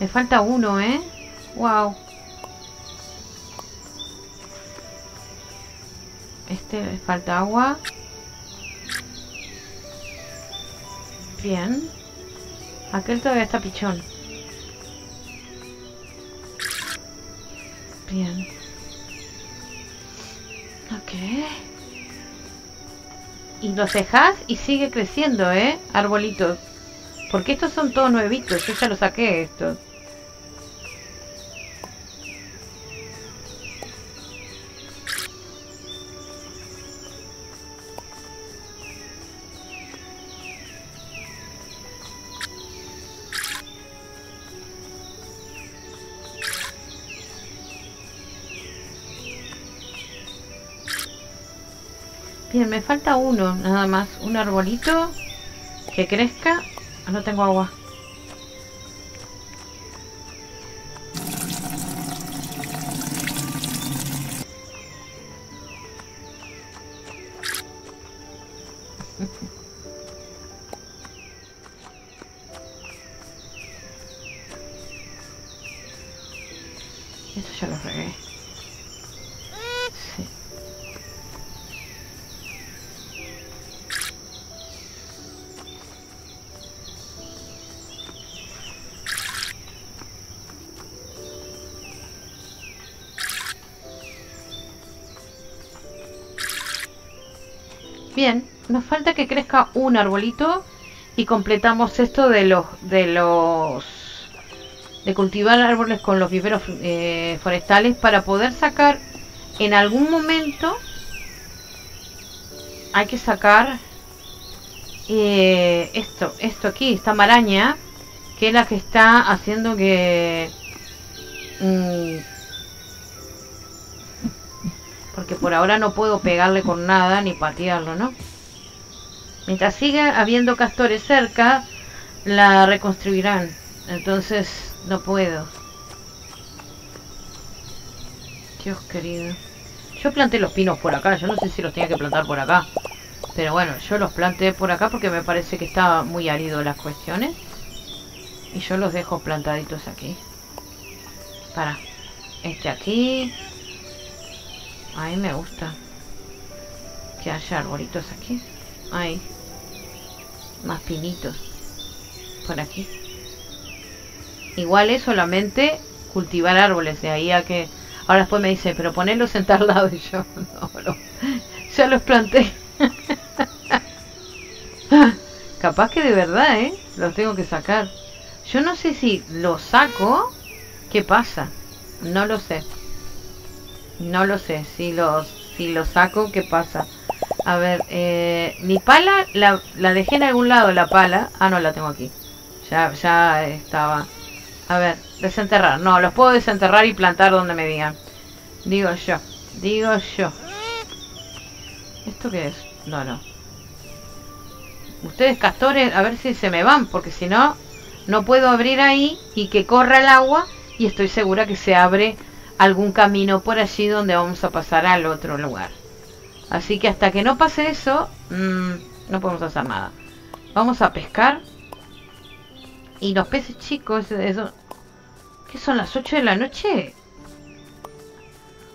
Me falta uno, ¿eh? Wow. Este le falta agua. Bien. Aquel todavía está pichón. Bien. Ok. Y los dejas y sigue creciendo, ¿eh? Arbolitos. Porque estos son todos nuevitos. Yo ya los saqué estos. Me falta uno, nada más. Un arbolito que crezca. Ah, no tengo agua. Crezca un arbolito y completamos esto de los de los de cultivar árboles con los viveros eh, forestales para poder sacar en algún momento hay que sacar eh, esto esto aquí esta maraña que es la que está haciendo que mm, porque por ahora no puedo pegarle con nada ni patearlo, ¿no? Mientras siga habiendo castores cerca, la reconstruirán. Entonces no puedo. Dios querido. Yo planté los pinos por acá. Yo no sé si los tenía que plantar por acá. Pero bueno, yo los planté por acá porque me parece que está muy árido las cuestiones. Y yo los dejo plantaditos aquí. Para. Este aquí. A mí me gusta que haya arbolitos aquí. Ahí. Más pinitos. Por aquí. Igual es solamente cultivar árboles. De ahí a que... Ahora después me dice, pero ponerlos en tal lado. Y yo, no. Ya los planté. Capaz que de verdad, ¿eh? Los tengo que sacar. Yo no sé si los saco. ¿Qué pasa? No lo sé. No lo sé. Si los, si los saco, ¿qué pasa? A ver, eh, mi pala la, dejé en algún lado, la pala. Ah, no, la tengo aquí. Ya, ya estaba. A ver, desenterrar. No, los puedo desenterrar y plantar donde me digan. Digo yo. Digo yo. ¿Esto qué es? No, no. Ustedes castores, a ver si se me van, porque si no, no puedo abrir ahí y que corra el agua y estoy segura que se abre algún camino por allí donde vamos a pasar al otro lugar. Así que hasta que no pase eso, mmm, no podemos hacer nada. Vamos a pescar. Y los peces chicos, eso... ¿Qué son las 8 de la noche?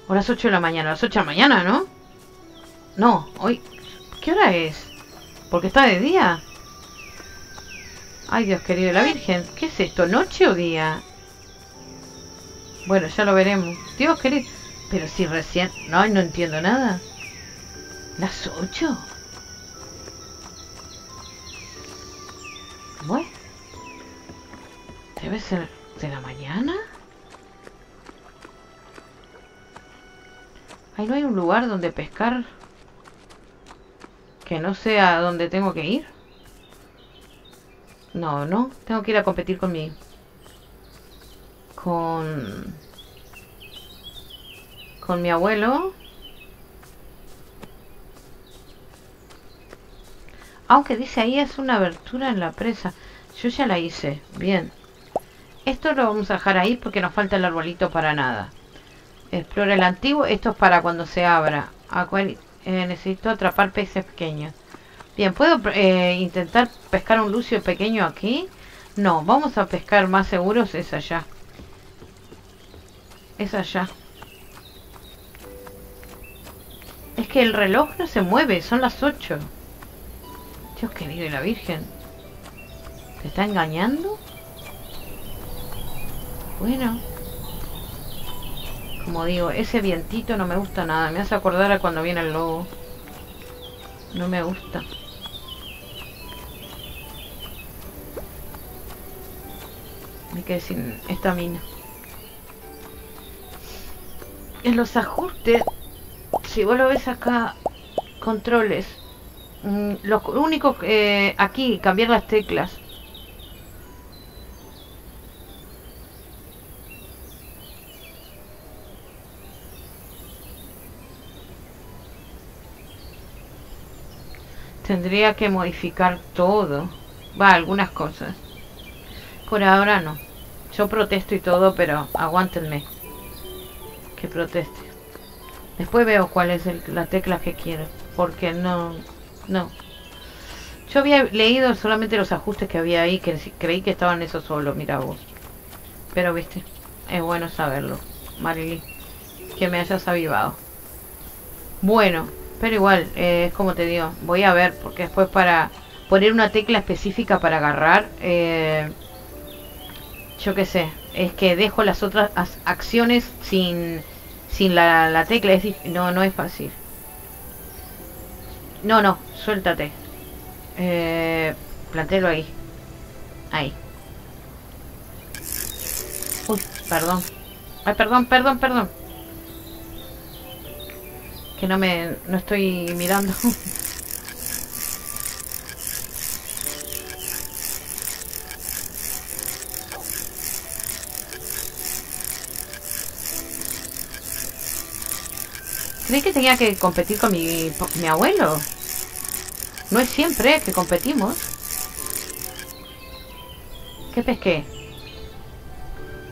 O las 8 de la mañana, las 8 de la mañana, ¿no? No, hoy... ¿Qué hora es? Porque está de día. Ay, Dios querido, la Virgen. ¿Qué es esto? ¿Noche o día? Bueno, ya lo veremos. Dios querido. Pero si recién... No, no entiendo nada. ¿Las 8? Bueno. ¿Debe ser de la mañana? Ahí no hay un lugar donde pescar que no sea donde tengo que ir. No, no. Tengo que ir a competir con mi... Con... Con mi abuelo. Aunque dice ahí es una abertura en la presa. Yo ya la hice. Bien. Esto lo vamos a dejar ahí porque nos falta el arbolito para nada. Explora el antiguo. Esto es para cuando se abra. Eh, necesito atrapar peces pequeños. Bien, ¿puedo eh, intentar pescar un lucio pequeño aquí? No, vamos a pescar más seguros. Es allá. Es allá. Es que el reloj no se mueve. Son las 8. Dios querido y la Virgen. ¿Te está engañando? Bueno. Como digo, ese vientito no me gusta nada. Me hace acordar a cuando viene el lobo. No me gusta. Me quedé sin esta mina. En los ajustes, si vos lo ves acá, controles, Mm, lo único que eh, aquí, cambiar las teclas. Tendría que modificar todo. Va, algunas cosas. Por ahora no. Yo protesto y todo, pero aguántenme. Que proteste. Después veo cuál es la tecla que quiero. Porque no... No. Yo había leído solamente los ajustes que había ahí, que creí que estaban eso solo, mira vos. Pero viste, es bueno saberlo, Marily. Que me hayas avivado. Bueno, pero igual, eh, es como te digo, voy a ver, porque después para poner una tecla específica para agarrar, eh, yo qué sé, es que dejo las otras acciones sin, sin la, la tecla, no, no es fácil. No, no, suéltate. Eh, plantelo ahí. Ahí. Uy, perdón. Ay, perdón, perdón, perdón. Que no me... No estoy mirando. Creí que tenía que competir con mi, mi abuelo. No es siempre que competimos. ¿Qué pesqué?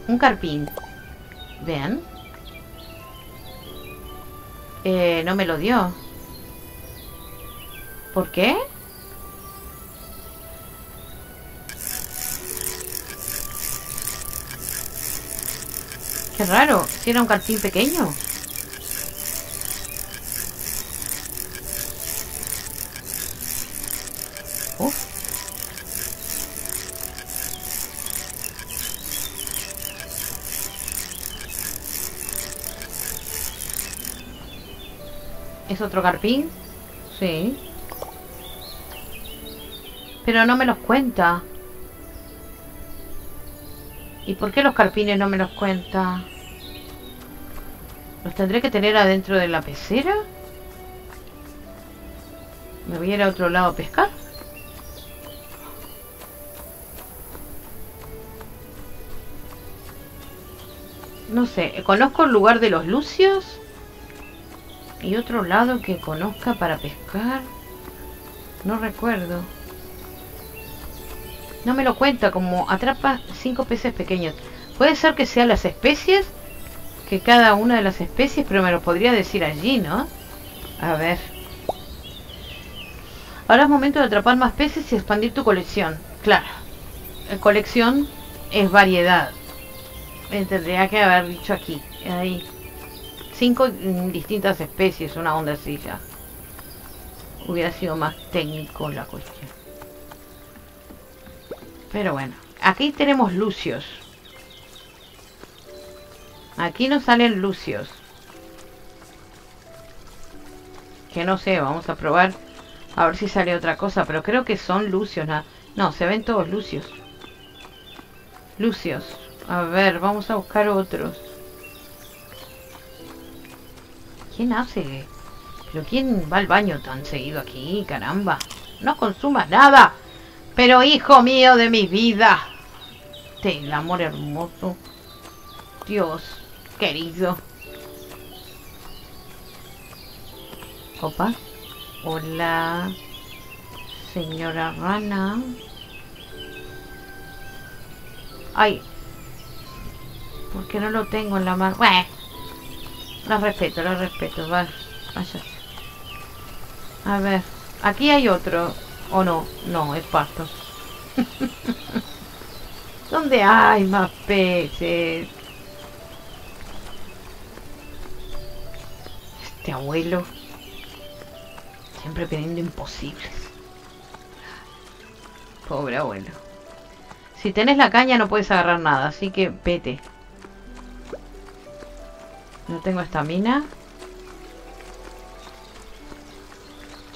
Un carpín. Vean. Eh, no me lo dio. ¿Por qué? Qué raro, si era un carpín pequeño. ¿Es otro carpín? Sí. Pero no me los cuenta. ¿Y por qué los carpines no me los cuenta? ¿Los tendré que tener adentro de la pecera? ¿Me voy a ir a otro lado a pescar? No sé, conozco el lugar de los lucios y otro lado que conozca para pescar. No recuerdo. No me lo cuenta, como atrapa cinco peces pequeños. Puede ser que sean las especies, que cada una de las especies, pero me lo podría decir allí, ¿no? A ver. Ahora es momento de atrapar más peces y expandir tu colección. Claro. La colección es variedad. Me tendría que haber dicho aquí. Hay cinco distintas especies, una onda así ya. Hubiera sido más técnico la cuestión. Pero bueno, aquí tenemos lucios. Aquí nos salen lucios. Que no sé, vamos a probar. A ver si sale otra cosa. Pero creo que son lucios. No, se ven todos lucios. Lucios. A ver, vamos a buscar otros. ¿Quién hace? ¿Pero quién va al baño tan seguido aquí? Caramba. No consumas nada. Pero hijo mío de mi vida. El amor hermoso. Dios querido. Opa. Hola. Señora rana. Ay. ¿Por qué no lo tengo en la mano? Bueno. Lo respeto, lo respeto. Vaya. A ver. Aquí hay otro. ¿O no? No, es pasto. ¿Dónde hay más peces? Este abuelo. Siempre pidiendo imposibles. Pobre abuelo. Si tenés la caña no puedes agarrar nada, así que vete. No tengo estamina.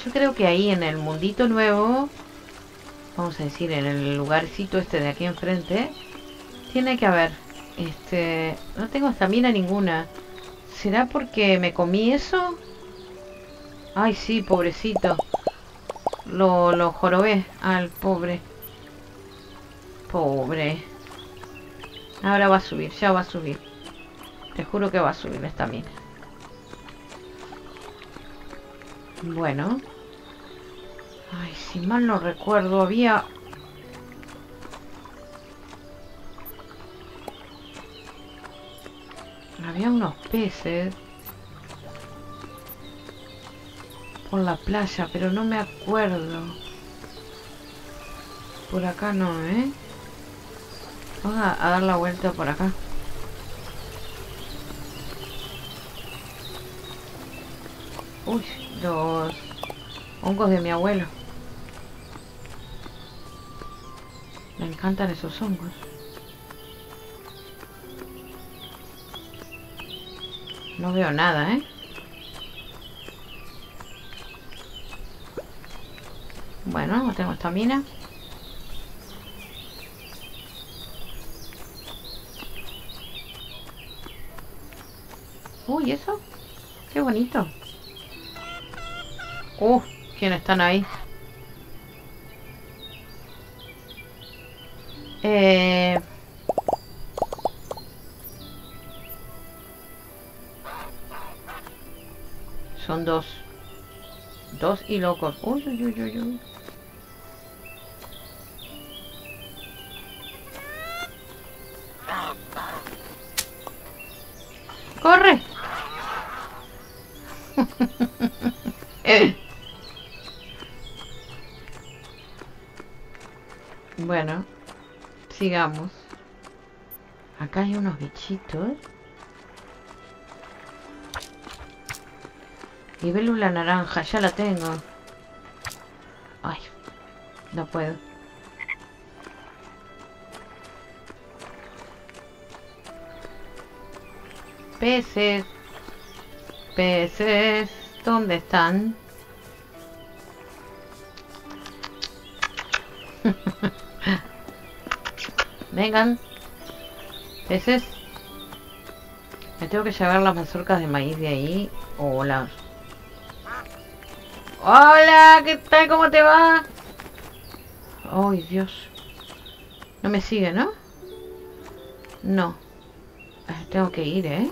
Yo creo que ahí en el mundito nuevo, vamos a decir, en el lugarcito este de aquí enfrente, tiene que haber, este, no tengo estamina ninguna. ¿Será porque me comí eso? Ay, sí, pobrecito. Lo, lo jorobé al pobre. Pobre. Ahora va a subir, ya va a subir. Te juro que va a subir la estamina. Bueno. Ay, si mal no recuerdo, había... Había unos peces por la playa, pero no me acuerdo. Por acá no, ¿eh? Vamos a, a dar la vuelta por acá. Uy, los hongos de mi abuelo. Me encantan esos hongos. No veo nada, ¿eh? Bueno, no tengo estamina. Uy, ¿eso? Qué bonito. Uh, ¿quiénes están ahí? Eh... Son dos. Dos y locos. Uy, uy, uy, uy, uy. ¡Corre! Bueno, sigamos. Acá hay unos bichitos. Libélula naranja, ya la tengo. Ay, no puedo. Peces. Peces. ¿Dónde están? Vengan. Peces. Me tengo que llevar las mazorcas de maíz de ahí. Hola. Hola, ¿qué tal? ¿Cómo te va? Ay, Dios. No me sigue, ¿no? No. Eh, tengo que ir, ¿eh?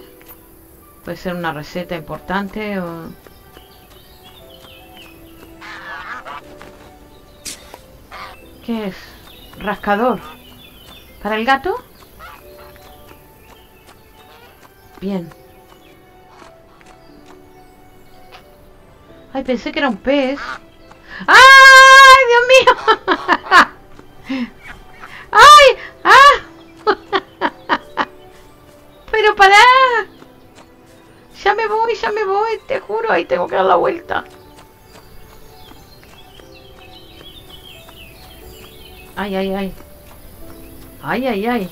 Puede ser una receta importante o... ¿Qué es? Rascador. ¿Para el gato? Bien. Ay, pensé que era un pez. ¡Ay, Dios mío! ¡Ay! ¡Ah! ¡Pero para! Ya me voy, ya me voy, te juro, ahí tengo que dar la vuelta. Ay, ay, ay. Ay, ay, ay.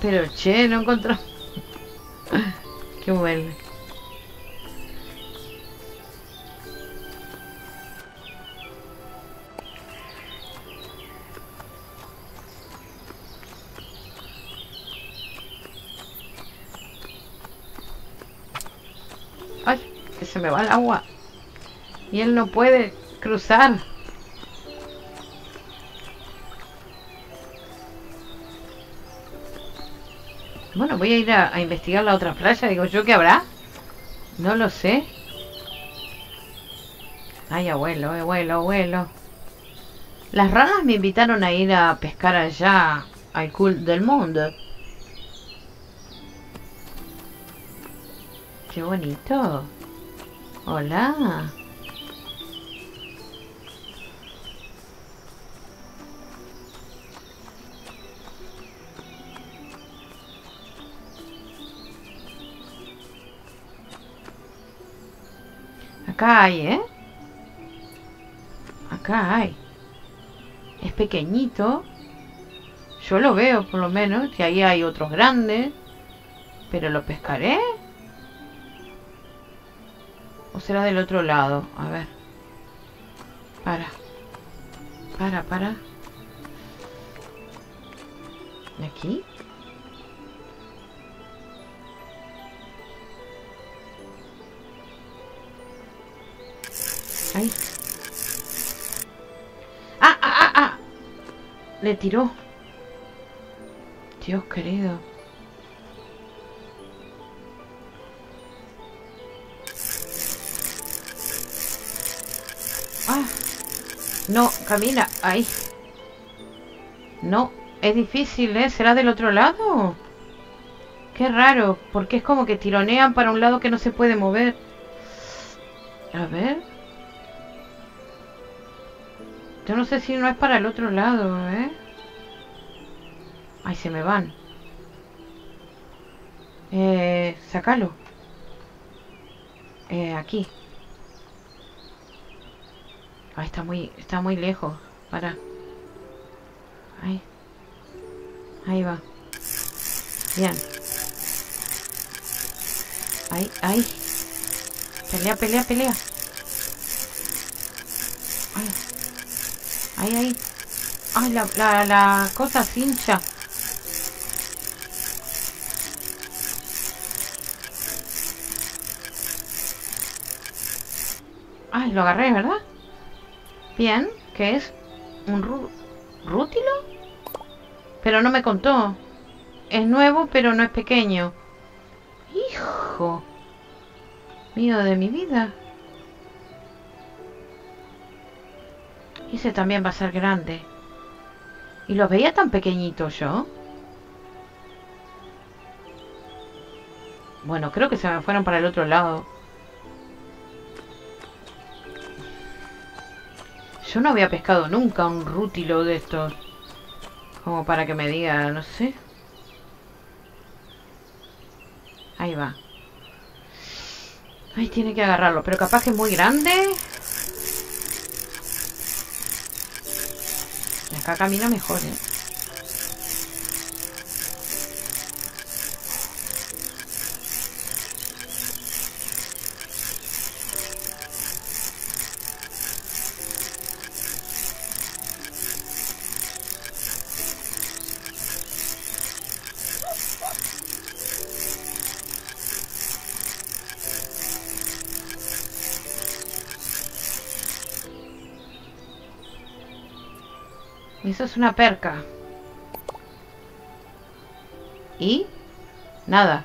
Pero che, no encontró. Qué bueno. Ay, que se me va el agua. Y él no puede cruzar. Bueno, voy a ir a, investigar la otra playa. Digo, ¿yo qué habrá? No lo sé. Ay, abuelo, abuelo, abuelo. Las ranas me invitaron a ir a pescar allá al cult del mundo. Qué bonito. Hola. Acá hay, ¿eh? Acá hay. Es pequeñito. Yo lo veo, por lo menos. Que ahí hay otros grandes. Pero lo pescaré. ¿O será del otro lado? A ver. Para. Para, para. ¿De aquí? Ahí. ¡Ah, ah, ah, ah! Le tiró. Dios querido. Ah. No, camina. Ahí. No, es difícil, ¿eh? ¿Será del otro lado? Qué raro, porque es como que tironean para un lado que no se puede mover. A ver. Yo no sé si no es para el otro lado, ¿eh? Ay, se me van. Eh, sácalo. Eh, aquí. Ay, está muy, está muy lejos. Para. Ahí. Ahí va. Bien. Ahí, ahí. Pelea, pelea, pelea. Ahí, ahí. Ay, la, la, la cosa cincha. Ay, lo agarré, ¿verdad? Bien, ¿qué es? ¿Un rútilo? Pero no me contó. Es nuevo, pero no es pequeño. Hijo mío de mi vida. Ese también va a ser grande. Y los veía tan pequeñitos yo. Bueno, creo que se me fueron para el otro lado. Yo no había pescado nunca un rútilo de estos. Como para que me diga, no sé. Ahí va. Ahí tiene que agarrarlo. Pero capaz que es muy grande. Acá camina mejor, ¿eh? Es una perca. ¿Y? Nada.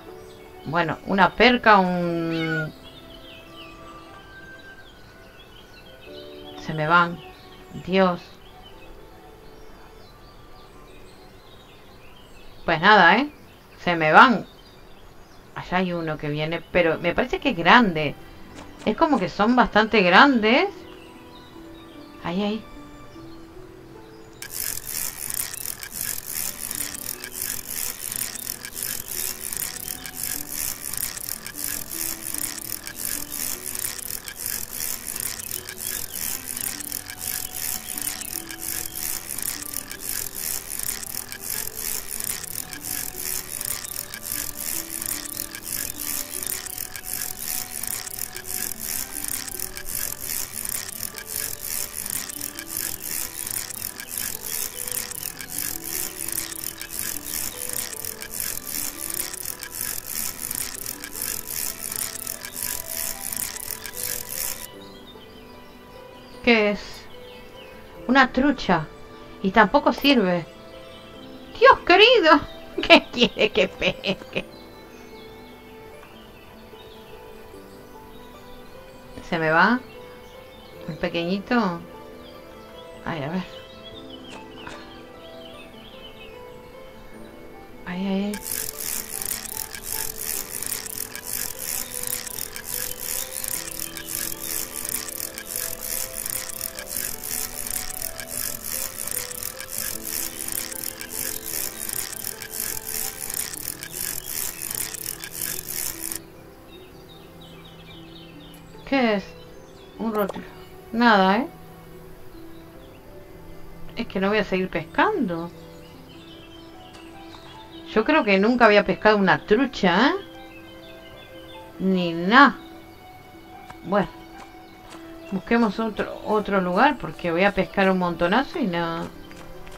Bueno, una perca, un... Se me van. Dios. Pues nada, ¿eh? Se me van. Allá hay uno que viene, pero me parece que es grande. Es como que son bastante grandes. Ahí, ahí. Una trucha. Y tampoco sirve. Dios querido. ¿Qué quiere que pesque? ¿Se me va? ¿El pequeñito? Ay, a ver. Ay, ay. Que no voy a seguir pescando. Yo creo que nunca había pescado una trucha, ¿eh? Ni nada. Bueno. Busquemos otro, otro lugar porque voy a pescar un montonazo y nada.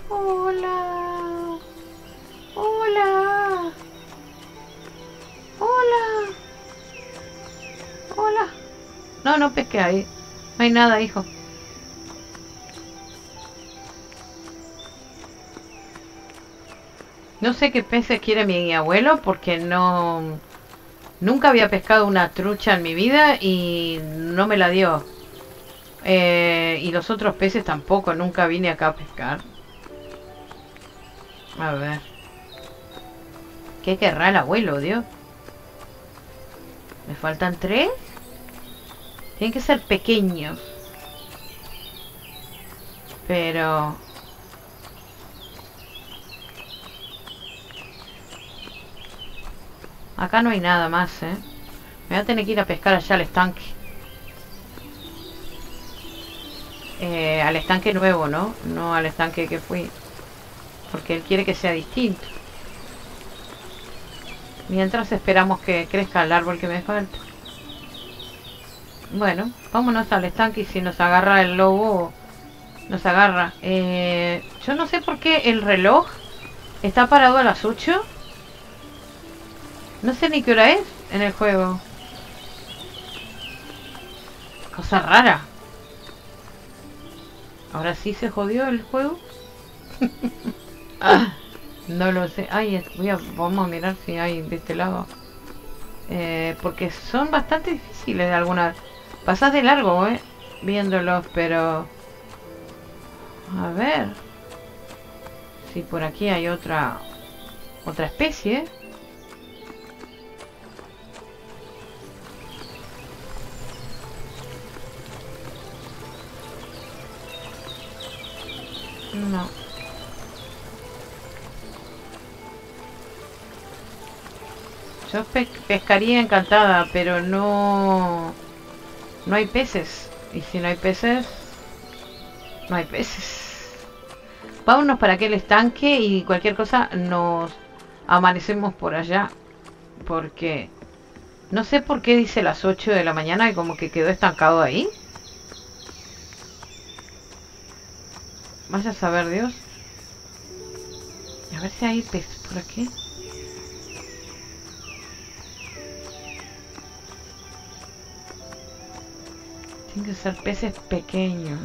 Hola. Hola. Hola. Hola. No, no pesqué ahí. No hay nada, hijo. No sé qué peces quiere mi abuelo porque no... Nunca había pescado una trucha en mi vida y no me la dio. Eh, y los otros peces tampoco, nunca vine acá a pescar. A ver. ¿Qué querrá el abuelo, Dios? ¿Me faltan tres? Tienen que ser pequeños. Pero... Acá no hay nada más, ¿eh? Me voy a tener que ir a pescar allá al estanque. Eh, al estanque nuevo, ¿no? No al estanque que fui. Porque él quiere que sea distinto. Mientras esperamos que crezca el árbol que me falta. Bueno, vámonos al estanque y si nos agarra el lobo, nos agarra. Eh, yo no sé por qué el reloj está parado a las 8. No sé ni qué hora es en el juego. Cosa rara. Ahora sí se jodió el juego. Ah, no lo sé. Ay, voy a, vamos a mirar si hay de este lado. Eh, porque son bastante difíciles de algunas. Pasas de largo, eh. Viéndolos, pero... A ver. Si por aquí hay otra... Otra especie. No. Yo pescaría encantada, pero no... No hay peces. Y si no hay peces... No hay peces. Vámonos para aquel estanque y cualquier cosa nos amanecemos por allá. Porque... No sé por qué dice las 8 de la mañana y como que quedó estancado ahí. Vas a saber, Dios. A ver si hay pez por aquí. Tienen que ser peces pequeños.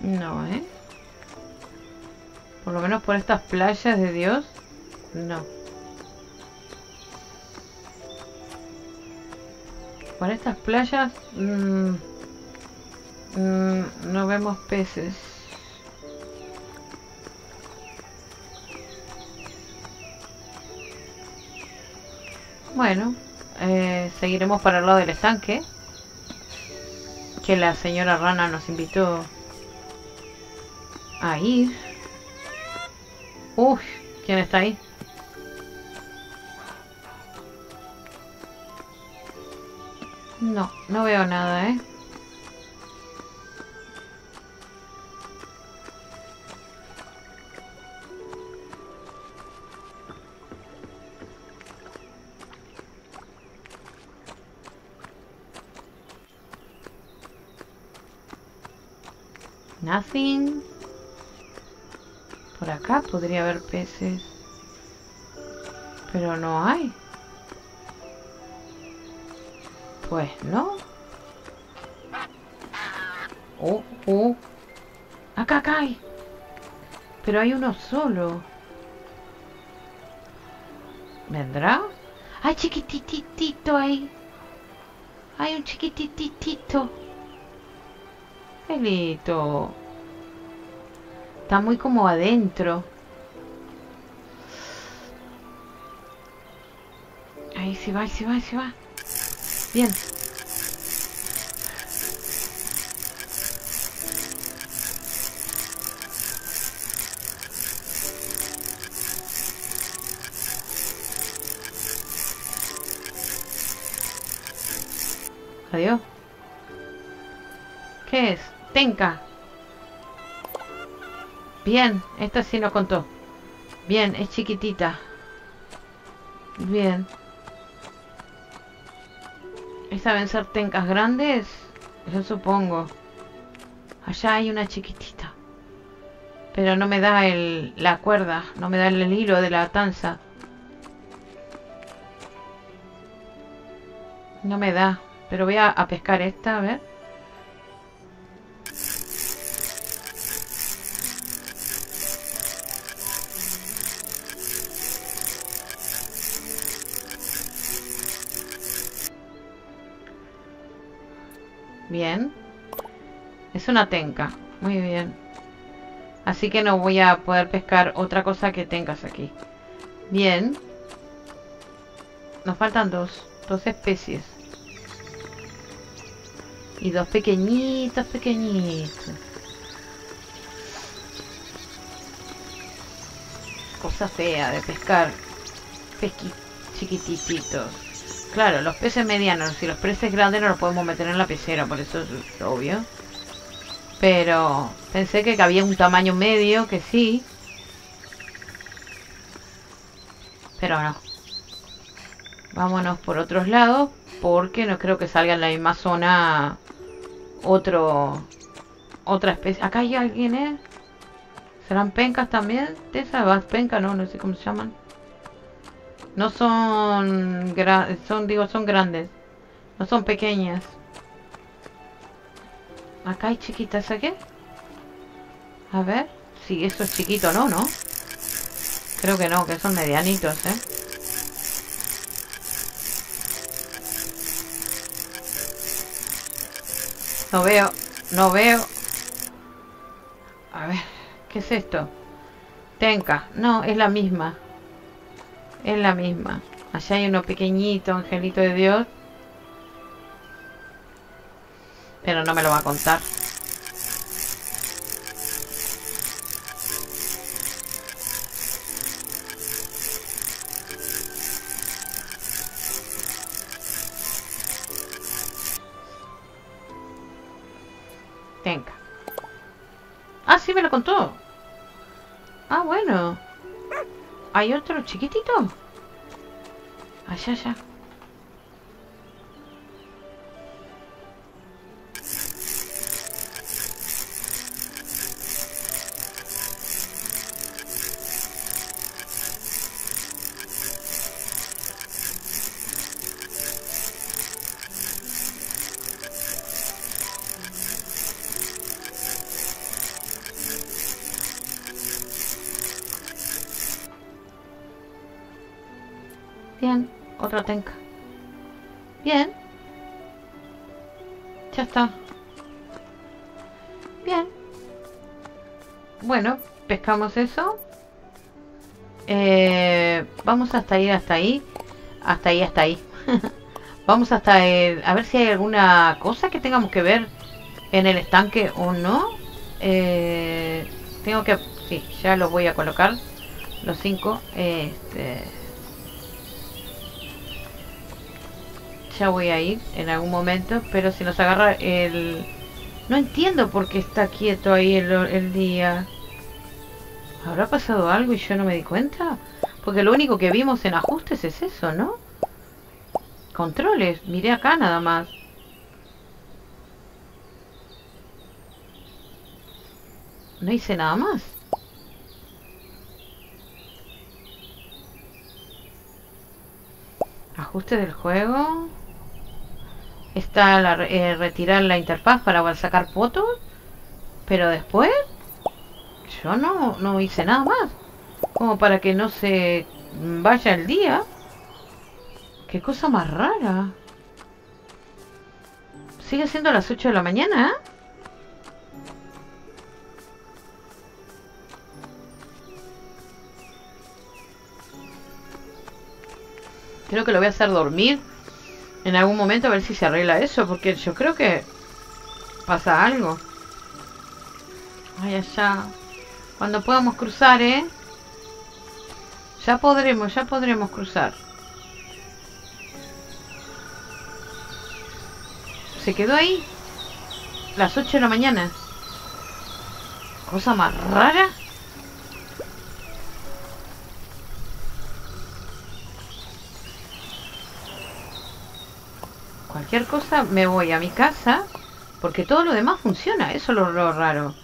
No, ¿eh? Por lo menos por estas playas de Dios, no. Por estas playas mmm, mmm, no vemos peces. Bueno, eh, seguiremos para el lado del estanque. Que la señora rana nos invitó a ir. Uf, ¿quién está ahí? No, no veo nada, ¿eh? Nothing. Por acá podría haber peces. Pero no hay. Pues no. Oh, oh. Acá, acá hay. Pero hay uno solo. ¿Vendrá? ¡Ay, chiquititito ahí! ¡Hay un chiquititito! Pelito. Está muy como adentro. Ahí se va, ahí se va, ahí se va. Bien. Adiós. ¿Qué es? Tenka. Bien, esta sí nos contó. Bien, es chiquitita. Bien. ¿Esta deben ser tencas grandes? Yo supongo. Allá hay una chiquitita. Pero no me da el, la cuerda, no me da el hilo de la tanza. No me da. Pero voy a, a pescar esta, a ver. Bien. Es una tenca. Muy bien. Así que no voy a poder pescar otra cosa que tengas aquí. Bien. Nos faltan dos. Dos especies. Y dos pequeñitos, pequeñitos. Cosa fea de pescar. Pesqui chiquititos. Claro, los peces medianos y los peces grandes no los podemos meter en la pecera, por eso es obvio. Pero pensé que había un tamaño medio, que sí. Pero no. Vámonos por otros lados, porque no creo que salga en la misma zona otro otra especie. Acá hay alguien, ¿eh? ¿Serán pencas también? ¿De esas pencas? No, no sé cómo se llaman. No son, son, digo, son grandes. No son pequeñas. Acá hay chiquitas, ¿a qué? A ver. Si eso es chiquito, ¿no? ¿No? Creo que no, que son medianitos, ¿eh? No veo, no veo. A ver, ¿qué es esto? Tenka. No, es la misma. Es la misma. Allá hay uno pequeñito, angelito de Dios. Pero no me lo va a contar. Venga. Ah, sí me lo contó. Ah, bueno. ¿Hay otro chiquitito? Allá, allá. Bien, otra tenca. Bien. Ya está. Bien. Bueno, pescamos eso. Eh, vamos hasta ahí, hasta ahí. Hasta ahí, hasta ahí. vamos hasta a ver si hay alguna cosa que tengamos que ver en el estanque o no. Eh, tengo que... Sí, ya los voy a colocar. Los cinco. Este, ya voy a ir en algún momento. Pero si nos agarra el... No entiendo por qué está quieto ahí el, día. ¿Habrá pasado algo y yo no me di cuenta? Porque lo único que vimos en ajustes es eso, ¿no? Controles. Miré acá nada más. No hice nada más. Ajuste del juego. Está eh, retirar la interfaz para sacar fotos. Pero después... Yo no, no hice nada más. Como para que no se vaya el día. Qué cosa más rara. Sigue siendo las 8 de la mañana, ¿eh? Creo que lo voy a hacer dormir en algún momento a ver si se arregla eso, porque yo creo que pasa algo. Ay, allá. Cuando podamos cruzar, ¿eh? Ya podremos, ya podremos cruzar. Se quedó ahí. Las 8 de la mañana. Cosa más rara. Cualquier cosa me voy a mi casa porque todo lo demás funciona. Eso es lo, raro.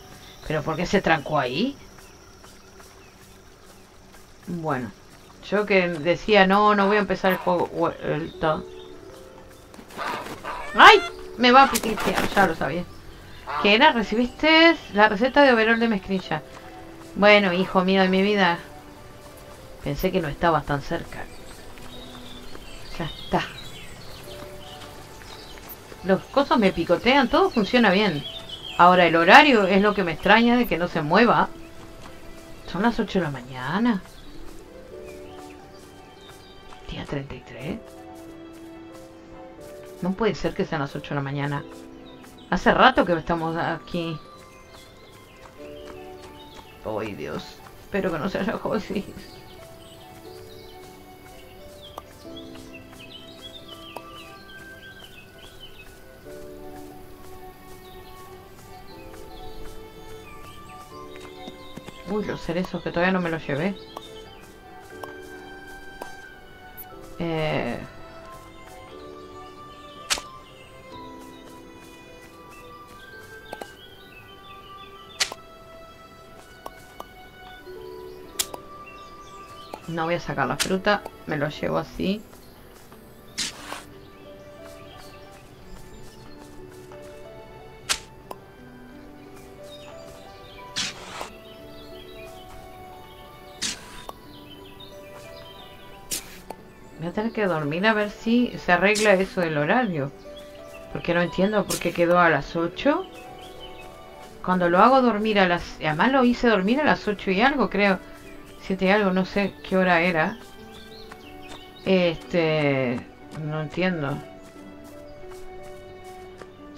Pero ¿por qué se trancó ahí? Bueno, yo que decía no, no voy a empezar el juego. El ¡Ay! Me va a piquitear, ya lo sabía. ¿Qué era? ¿Recibiste la receta de overol de mezclilla? Bueno, hijo mío de mi vida. Pensé que no estabas tan cerca. Ya está. Los cosas me picotean, todo funciona bien. Ahora el horario es lo que me extraña de que no se mueva. Son las 8 de la mañana. Día 33. No puede ser que sean las 8 de la mañana. Hace rato que estamos aquí. Ay, Dios. Espero que no se haya jodido. Uy, los cerezos que todavía no me los llevé. Eh... No voy a sacar la fruta, me lo llevo así. Tener que dormir a ver si se arregla eso del horario. Porque no entiendo por qué quedó a las 8. Cuando lo hago dormir a las... Además lo hice dormir a las 8 y algo, creo. 7 y algo, no sé qué hora era. Este... No entiendo.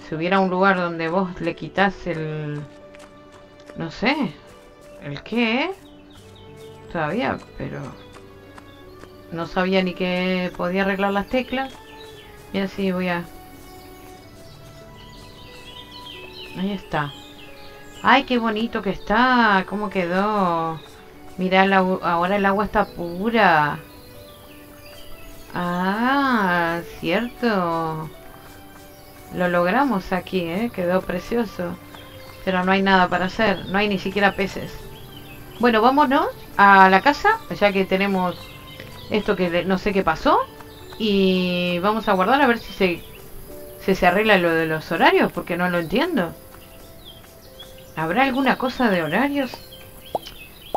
Si hubiera un lugar donde vos le quitas el... No sé. ¿El qué? Todavía, pero... No sabía ni que podía arreglar las teclas. Y así voy a... Ahí está. ¡Ay, qué bonito que está! ¿Cómo quedó? Mira, ahora el agua está pura. Ah, cierto. Lo logramos aquí, ¿eh? Quedó precioso. Pero no hay nada para hacer. No hay ni siquiera peces. Bueno, vámonos a la casa, ya que tenemos esto que no sé qué pasó y vamos a guardar a ver si se, se, arregla lo de los horarios porque no lo entiendo. ¿Habrá alguna cosa de horarios?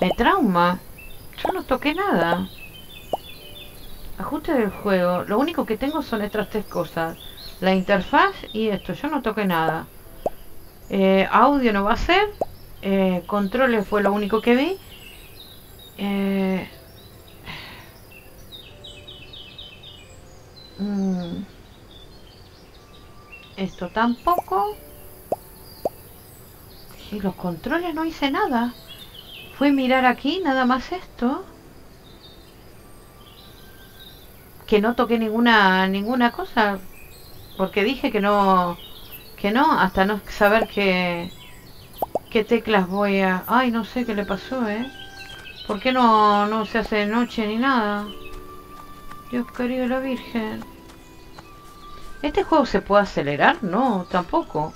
Me trauma. Yo no toqué nada. Ajuste del juego. Lo único que tengo son estas tres cosas. La interfaz y esto. Yo no toqué nada. Eh, audio no va a ser. Eh, controles fue lo único que vi. Eh, mm, esto tampoco. Y los controles no hice nada. Fui mirar aquí, nada más esto. Que no toqué ninguna ninguna cosa. Porque dije que no que no, hasta no saber qué, qué teclas voy a... Ay, no sé qué le pasó, ¿eh? ¿Por qué no, no se hace de noche ni nada? Dios querido la Virgen. ¿Este juego se puede acelerar? No, tampoco.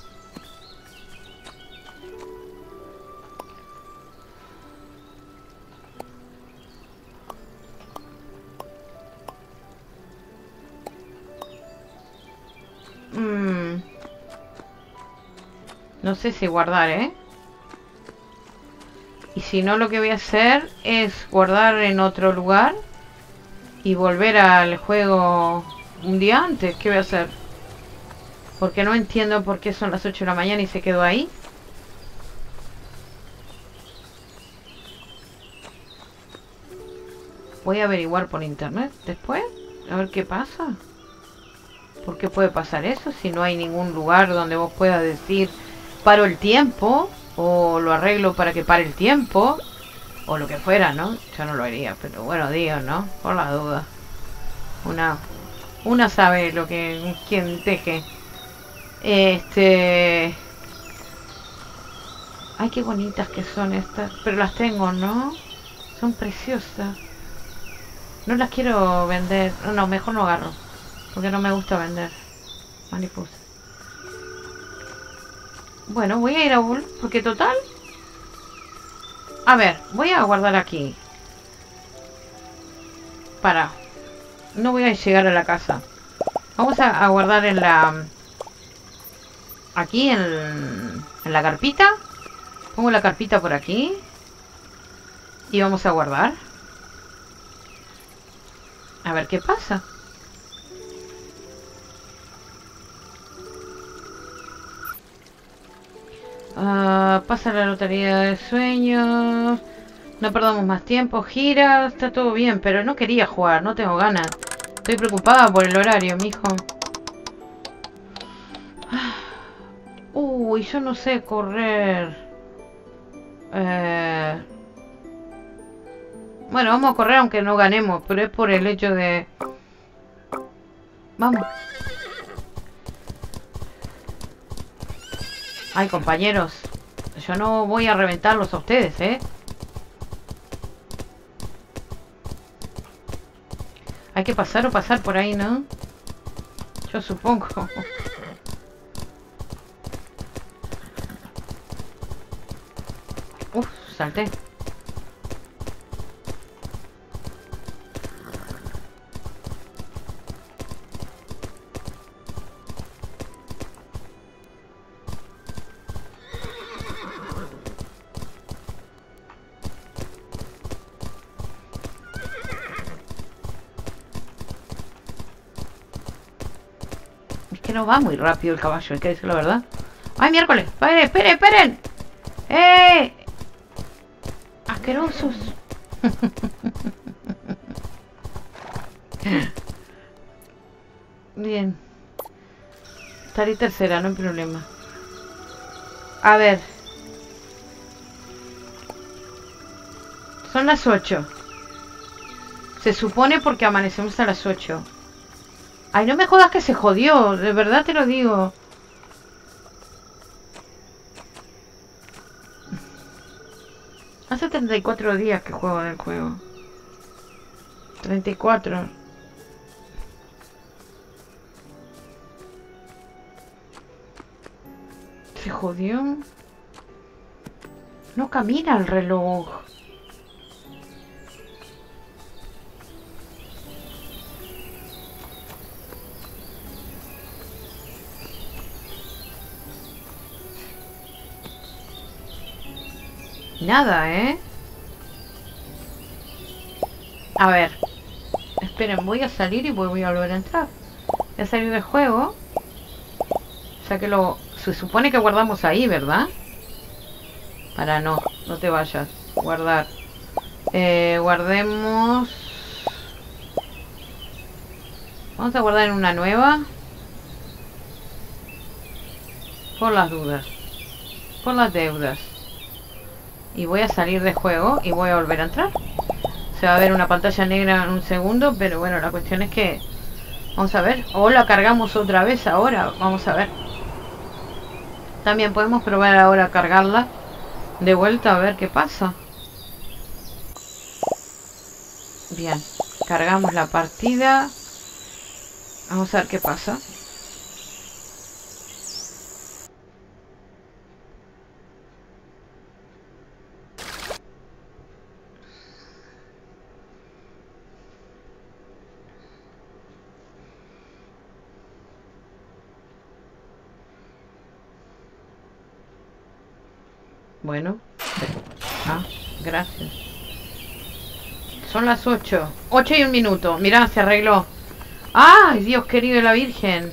No sé si guardar, ¿eh? Y si no, lo que voy a hacer es guardar en otro lugar y volver al juego un día antes. ¿Qué voy a hacer? Porque no entiendo por qué son las 8 de la mañana y se quedó ahí. Voy a averiguar por internet después. A ver qué pasa. ¿Por qué puede pasar eso si no hay ningún lugar donde vos puedas decir paro el tiempo o lo arreglo para que pare el tiempo o lo que fuera, ¿no? Yo no lo haría, pero bueno, digo, ¿no? Por la duda. Una una sabe lo que quien teje. Este Ay, qué bonitas que son estas, pero las tengo, ¿no? Son preciosas. No las quiero vender. No, mejor no agarro. Porque no me gusta vender. Mariposa. Bueno, voy a ir a Bull, porque total... A ver, voy a guardar aquí. Para. No voy a llegar a la casa. Vamos a, guardar en la... Aquí en, en la carpita. Pongo la carpita por aquí. Y vamos a guardar. A ver qué pasa. Ah, pasa la lotería de sueños. No perdamos más tiempo. Gira. Está todo bien, pero no quería jugar. No tengo ganas. Estoy preocupada por el horario, mijo. Uy, yo no sé correr. Eh... Bueno, vamos a correr aunque no ganemos, pero es por el hecho de... Vamos. Ay, compañeros. Yo no voy a reventarlos a ustedes, ¿eh? Hay que pasar o pasar por ahí, ¿no? Yo supongo. Uf, salté. No va muy rápido el caballo, hay que decir la verdad. ¡Ay, miércoles! ¡Esperen, esperen, esperen! ¡Eh! ¡Asquerosos! Bien. Estaré tercera, no hay problema. A ver. Son las 8. Se supone porque amanecemos a las 8. Ay, no me jodas que se jodió. De verdad te lo digo. Hace 34 días que juego del juego. 34. Se jodió. No camina el reloj. Nada, ¿eh? A ver. esperen, voy a salir y voy a volver a entrar. Voy a salir del juego. O sea que lo... Se supone que guardamos ahí, ¿verdad? Para no, no te vayas. Guardar. Eh, guardemos... Vamos a guardar en una nueva. Por las dudas. Por las deudas. Y voy a salir de juego y voy a volver a entrar. Se va a ver una pantalla negra en un segundo, pero bueno, la cuestión es que... Vamos a ver. O la cargamos otra vez ahora. Vamos a ver. También podemos probar ahora cargarla de vuelta a ver qué pasa. Bien. Cargamos la partida. Vamos a ver qué pasa. Bueno. Ah, gracias. Son las 8. 8 y un minuto. Mirá, se arregló. ¡Ay, Dios querido de la Virgen!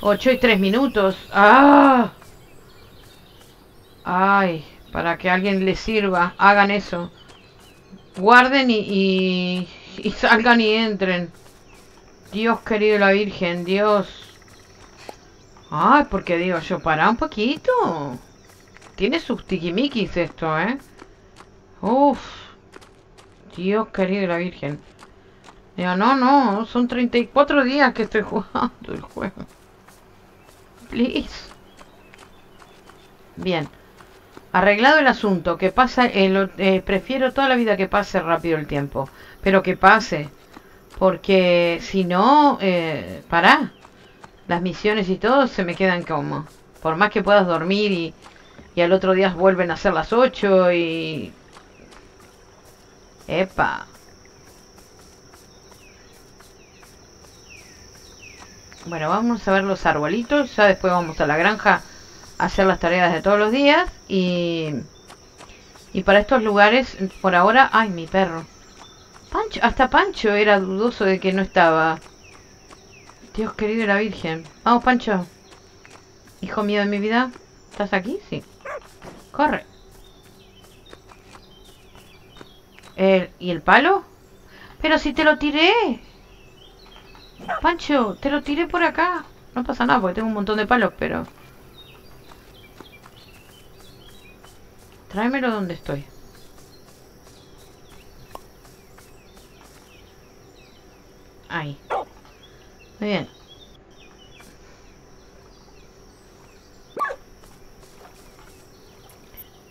8 y 3 minutos. ¡Ah! Ay, para que alguien les sirva, hagan eso. Guarden y, y, y salgan y entren. Dios querido de la Virgen, Dios. Ay, porque digo yo, para un poquito. Tiene sus tiquimiquis esto, ¿eh? Uf. Dios querido la Virgen. No, no, son 34 días que estoy jugando el juego. Please. Bien. Arreglado el asunto, que pasa, el, eh, prefiero toda la vida que pase rápido el tiempo. Pero que pase. Porque si no, eh, para. Las misiones y todo se me quedan como. Por más que puedas dormir y, y al otro día vuelven a ser las 8 y... Epa. Bueno, vamos a ver los arbolitos. Ya después vamos a la granja a hacer las tareas de todos los días. Y... Y para estos lugares, por ahora... ¡Ay, mi perro! Pancho, hasta Pancho era dudoso de que no estaba. Dios querido la Virgen. Vamos, Pancho. Hijo mío de mi vida. ¿Estás aquí? Sí. Corre. ¿Y el palo? Pero si te lo tiré. Pancho, te lo tiré por acá. No pasa nada porque tengo un montón de palos, pero... Tráemelo donde estoy. Ahí. Muy bien.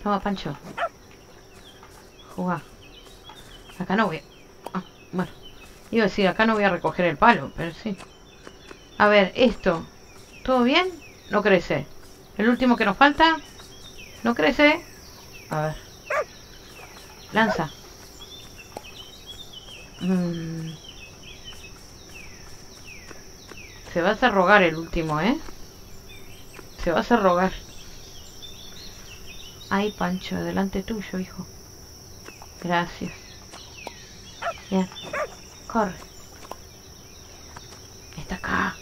Toma, Pancho. Juga. Acá no voy Ah, bueno. Iba a decir, acá no voy a recoger el palo, pero sí. A ver, esto. ¿Todo bien? No crece. El último que nos falta. No crece. A ver. Lanza. Mm. Se va a hacer rogar el último, ¿eh? Se va a hacer rogar. Ay, Pancho, delante tuyo, hijo. Gracias. Bien. Corre. Está acá.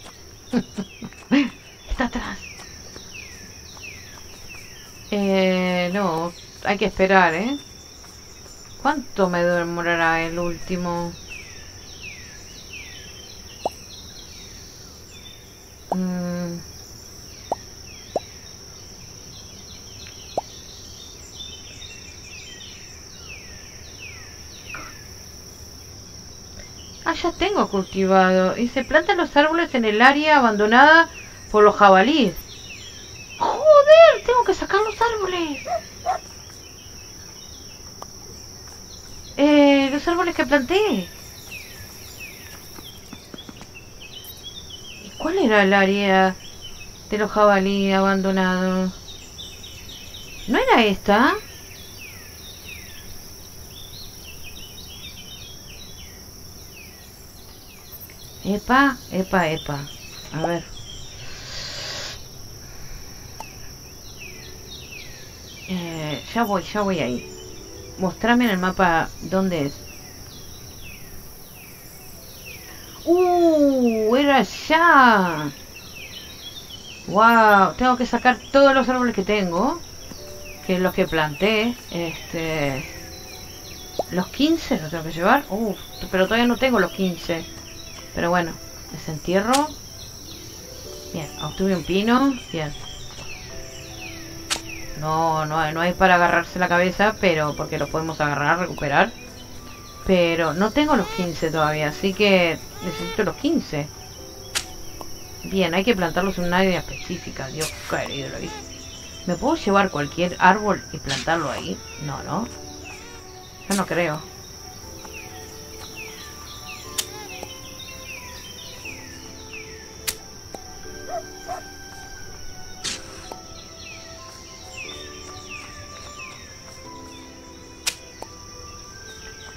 Está atrás. Eh, no, hay que esperar, ¿eh? ¿Cuánto me demorará el último? Mmm... Ah, ya tengo cultivado. Y se plantan los árboles en el área abandonada por los jabalíes. ¡Joder! Tengo que sacar los árboles. Eh, los árboles que planté. ¿Y cuál era el área de los jabalíes abandonados? ¿No era esta? Epa, epa, epa. A ver. Eh, ya voy, ya voy ahí. Mostrame en el mapa dónde es. ¡Uh! ¡Era ya! ¡Wow! Tengo que sacar todos los árboles que tengo. Que es los que planté. Este... Los 15 los tengo que llevar. Uh, pero todavía no tengo los 15. Pero bueno, desentierro. Bien, obtuve un pino. Bien. No, no, no hay para agarrarse la cabeza, pero porque lo podemos agarrar, recuperar. Pero no tengo los 15 todavía, así que necesito los 15. Bien, hay que plantarlos en una área específica. Dios querido, lo ¿Me puedo llevar cualquier árbol y plantarlo ahí? No, no. Yo no creo.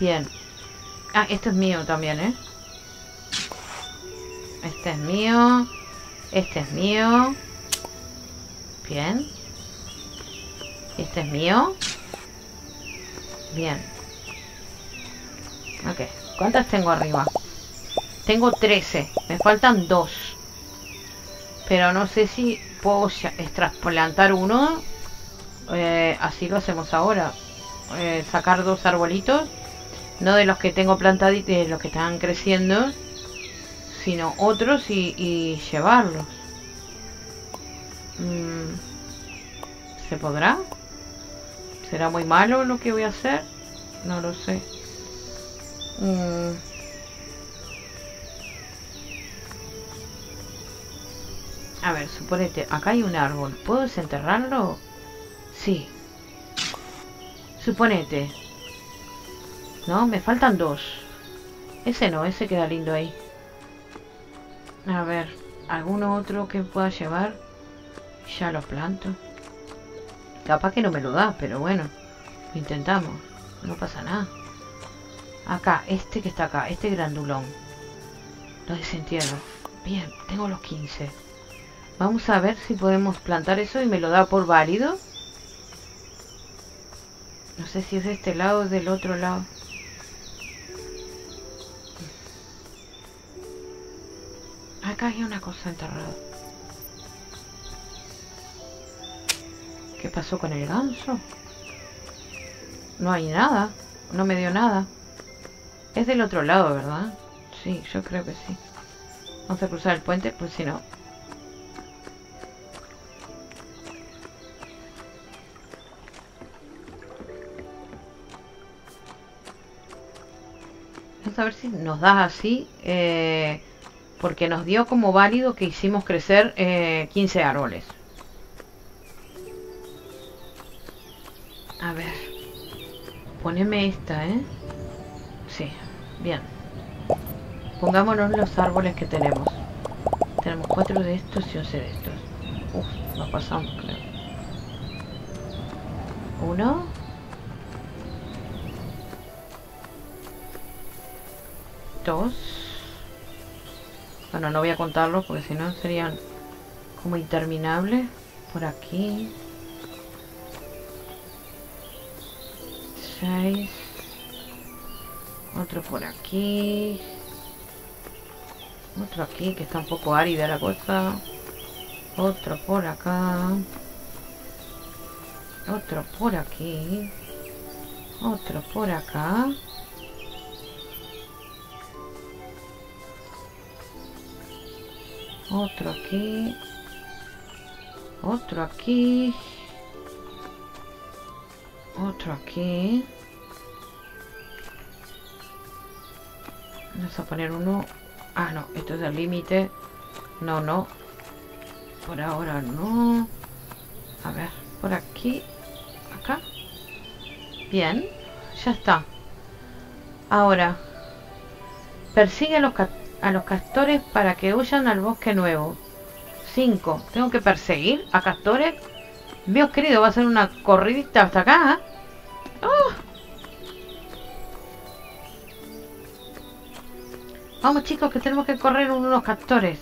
Bien. Ah, este es mío también, ¿eh? Este es mío. Este es mío. Bien. Este es mío. Bien. Ok. ¿Cuántas tengo arriba? Tengo 13. Me faltan dos. Pero no sé si puedo trasplantar uno. Eh, así lo hacemos ahora. Eh, sacar dos arbolitos no de los que tengo plantaditos, de los que están creciendo, sino otros y, llevarlos. Mm, ¿Se podrá? ¿Será muy malo lo que voy a hacer? No lo sé. Mm. A ver, suponete, acá hay un árbol. ¿Puedo desenterrarlo? Sí. Suponete, no, me faltan dos. Ese no, ese queda lindo ahí. A ver, ¿alguno otro que pueda llevar? Ya lo planto. Capaz que no me lo da, pero bueno. Lo intentamos. No pasa nada. Acá, este que está acá, este grandulón. Lo desentierro. Bien, tengo los 15. Vamos a ver si podemos plantar eso y me lo da por válido. No sé si es de este lado o del otro lado. Acá hay una cosa enterrada. ¿Qué pasó con el ganso? No hay nada. No me dio nada. Es del otro lado, ¿verdad? Sí, yo creo que sí. Vamos a cruzar el puente, pues si no... Vamos a ver si nos da así. Eh porque nos dio como válido que hicimos crecer 15 eh, árboles. A ver. Poneme esta, ¿eh? Sí, bien. Pongámonos los árboles que tenemos. Tenemos cuatro de estos y 11 de estos. Uf, nos pasamos, creo. Uno. Dos. Bueno, no voy a contarlo porque si no serían como interminables. Por aquí. 6. Otro por aquí. Otro aquí que está un poco árida la cosa. Otro por acá. Otro por aquí. Otro por acá. Otro aquí. Otro aquí. Otro aquí. Vamos a poner uno. Ah, no, esto es el límite. No, no. Por ahora no. A ver, por aquí. Acá. Bien, ya está. Ahora, persigue los a los castores para que huyan al bosque nuevo. 5. Tengo que perseguir a castores. Dios querido, va a ser una corridita hasta acá. ¡Oh! Vamos chicos, que tenemos que correr unos castores.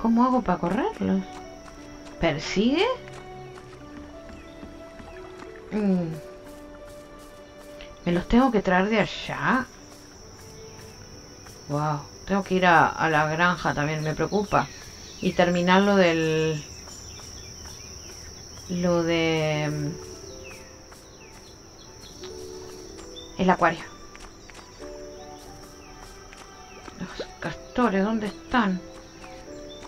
¿Cómo hago para correrlos? ¿Persigue? Mm. ¿Me los tengo que traer de allá? Wow. Tengo que ir a, la granja también, me preocupa. Y terminar lo del... Lo de... mm, El acuario. Los castores, ¿dónde están?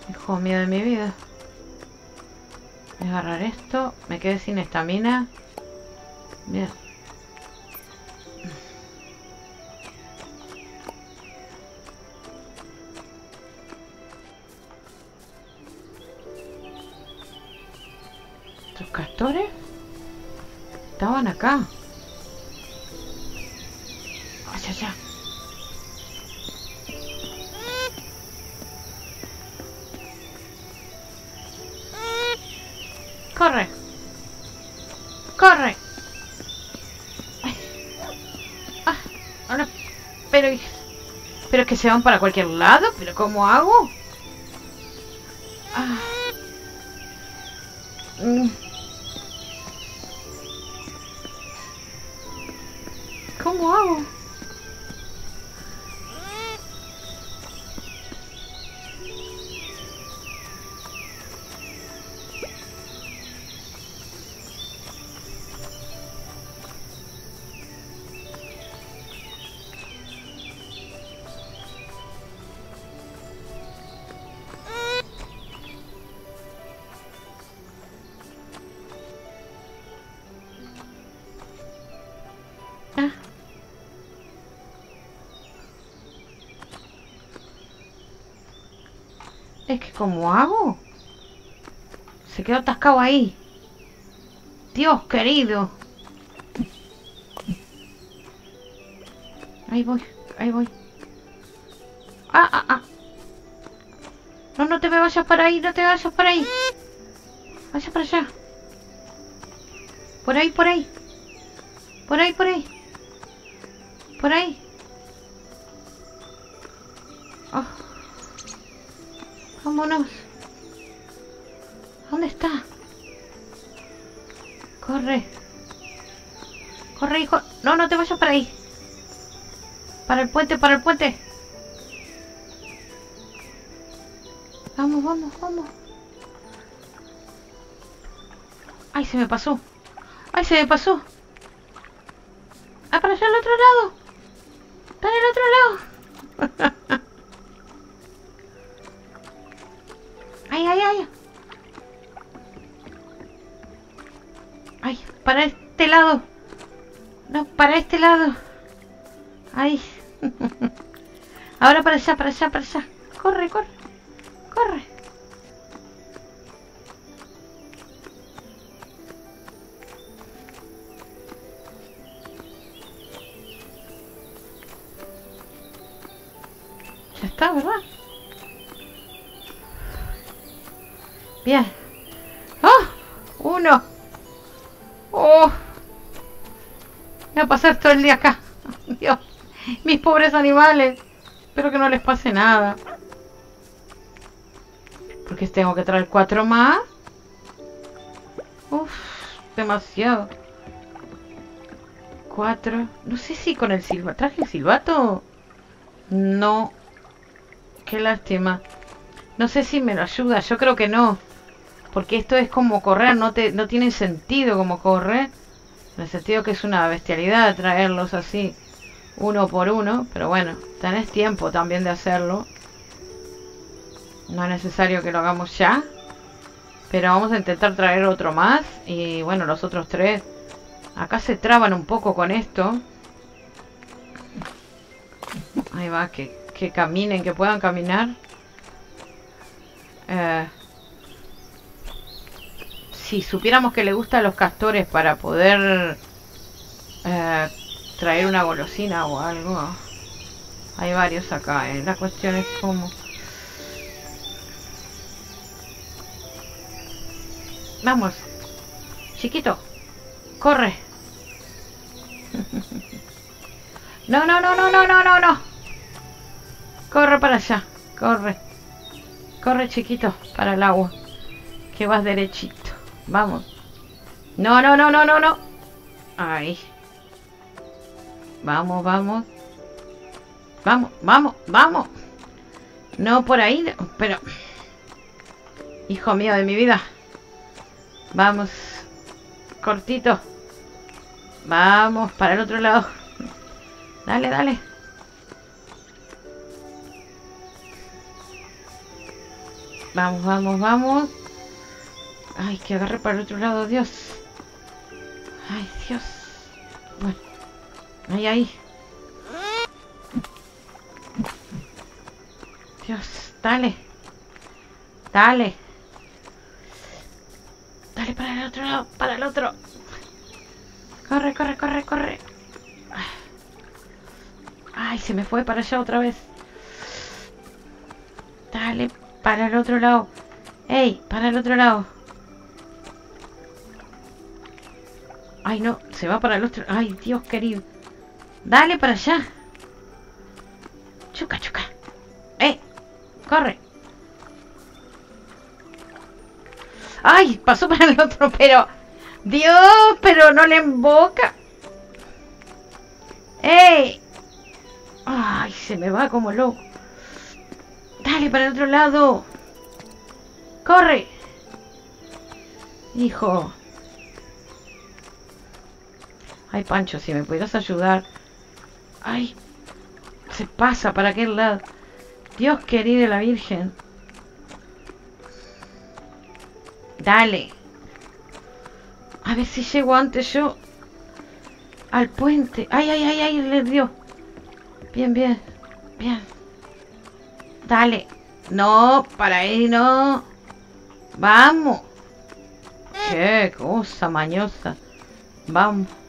Hijo mío de mi vida. Voy a agarrar esto. Me quedé sin estamina. Bien. ¿Estos castores? Estaban acá. Allá, allá. Corre. Corre. Ay. Ah, ahora, pero, pero que se van para cualquier lado. Pero ¿cómo hago? Ah. Mm. ¿Cómo hago? ¿Cómo hago? Se quedó atascado ahí. Dios querido. Ahí voy, ahí voy. Ah, ah, ah. No, no te me vayas para ahí, no te vayas para ahí. Vaya para allá. Por ahí, por ahí. Por ahí, por ahí. Por ahí. Vámonos. ¿Dónde está? Corre. Corre, hijo. No, no te vayas para ahí. Para el puente, para el puente. Vamos, vamos, vamos. Ay, se me pasó. Ay, se me pasó. Ah, para allá al otro lado. Para el otro lado. para este lado. Ay. Ahora para allá, para allá, para allá. Corre, corre. Corre. El día acá. Dios. Mis pobres animales. Espero que no les pase nada. Porque tengo que traer cuatro más. Uf, demasiado. Cuatro. No sé si con el silbato. ¿Traje el silbato? No. Qué lástima. No sé si me lo ayuda. Yo creo que no. Porque esto es como correr. No, te, no tiene sentido como correr. En el sentido que es una bestialidad traerlos así. Uno por uno. Pero bueno, tenés tiempo también de hacerlo. No es necesario que lo hagamos ya. Pero vamos a intentar traer otro más. Y bueno, los otros tres. Acá se traban un poco con esto. Ahí va, que, que caminen, que puedan caminar. Eh, si supiéramos que le gustan los castores para poder eh, traer una golosina o algo. Hay varios acá, ¿eh? La cuestión es cómo... Vamos. Chiquito. Corre. No, no, no, no, no, no, no, no. Corre para allá. Corre. Corre, chiquito, para el agua. Que vas derechito. Vamos. No, no, no, no, no, no. Ahí. Vamos, vamos. Vamos, vamos, vamos. No por ahí, pero... Hijo mío de mi vida. Vamos. Cortito. Vamos para el otro lado. Dale, dale. Vamos, vamos, vamos. Ay, que agarre para el otro lado, Dios. Ay, Dios. Bueno. Ahí, ahí. Dios, dale. Dale. Dale para el otro lado, para el otro. Corre, corre, corre, corre. Ay, se me fue para allá otra vez. Dale, para el otro lado. ¡Ey! Para el otro lado. Ay, no. Se va para el otro. Ay, Dios querido. Dale para allá. Chuca, chuca. ¡Eh! Corre. ¡Ay! Pasó para el otro, pero... Dios, pero no le emboca. ¡Ey! ¡Ay! Se me va como loco. Dale para el otro lado. ¡Corre! Hijo. Ay, Pancho, si me pudieras ayudar. Ay. Se pasa para aquel lado. Dios querido la Virgen. Dale. A ver si llego antes yo. Al puente. Ay, ay, ay, ay, le dio. Bien, bien. Bien. Dale. No, para ahí no. Vamos. Qué cosa mañosa. Vamos.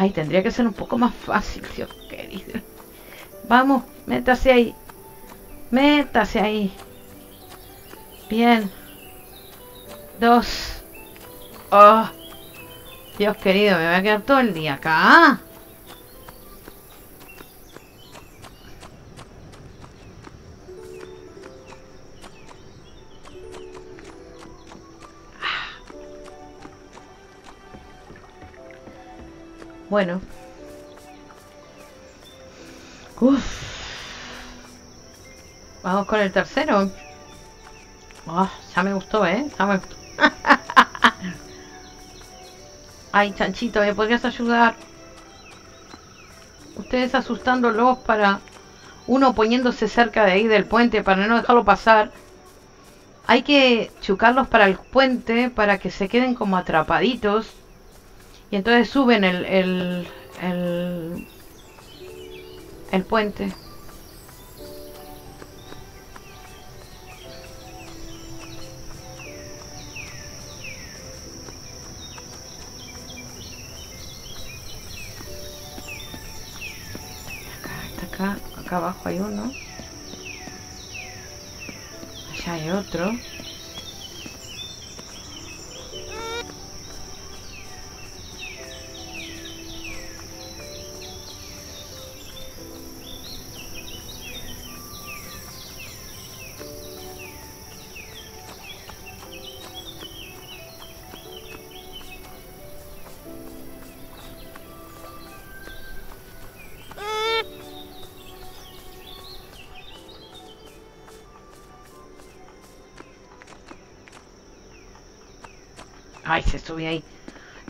Ay, tendría que ser un poco más fácil, Dios querido. Vamos, métase ahí. Métase ahí. Bien. Dos. Oh. Dios querido, me voy a quedar todo el día acá. Bueno. Uf. Vamos con el tercero. Oh, ya me gustó, ¿eh? Ya me gustó. Ay, chanchito, ¿me podrías ayudar? Ustedes asustándolos para... Uno poniéndose cerca de ahí del puente para no dejarlo pasar. Hay que chucarlos para el puente para que se queden como atrapaditos y entonces suben el, el, el, el puente. Acá, abajo hay uno. Allá hay otro. Sube ahí.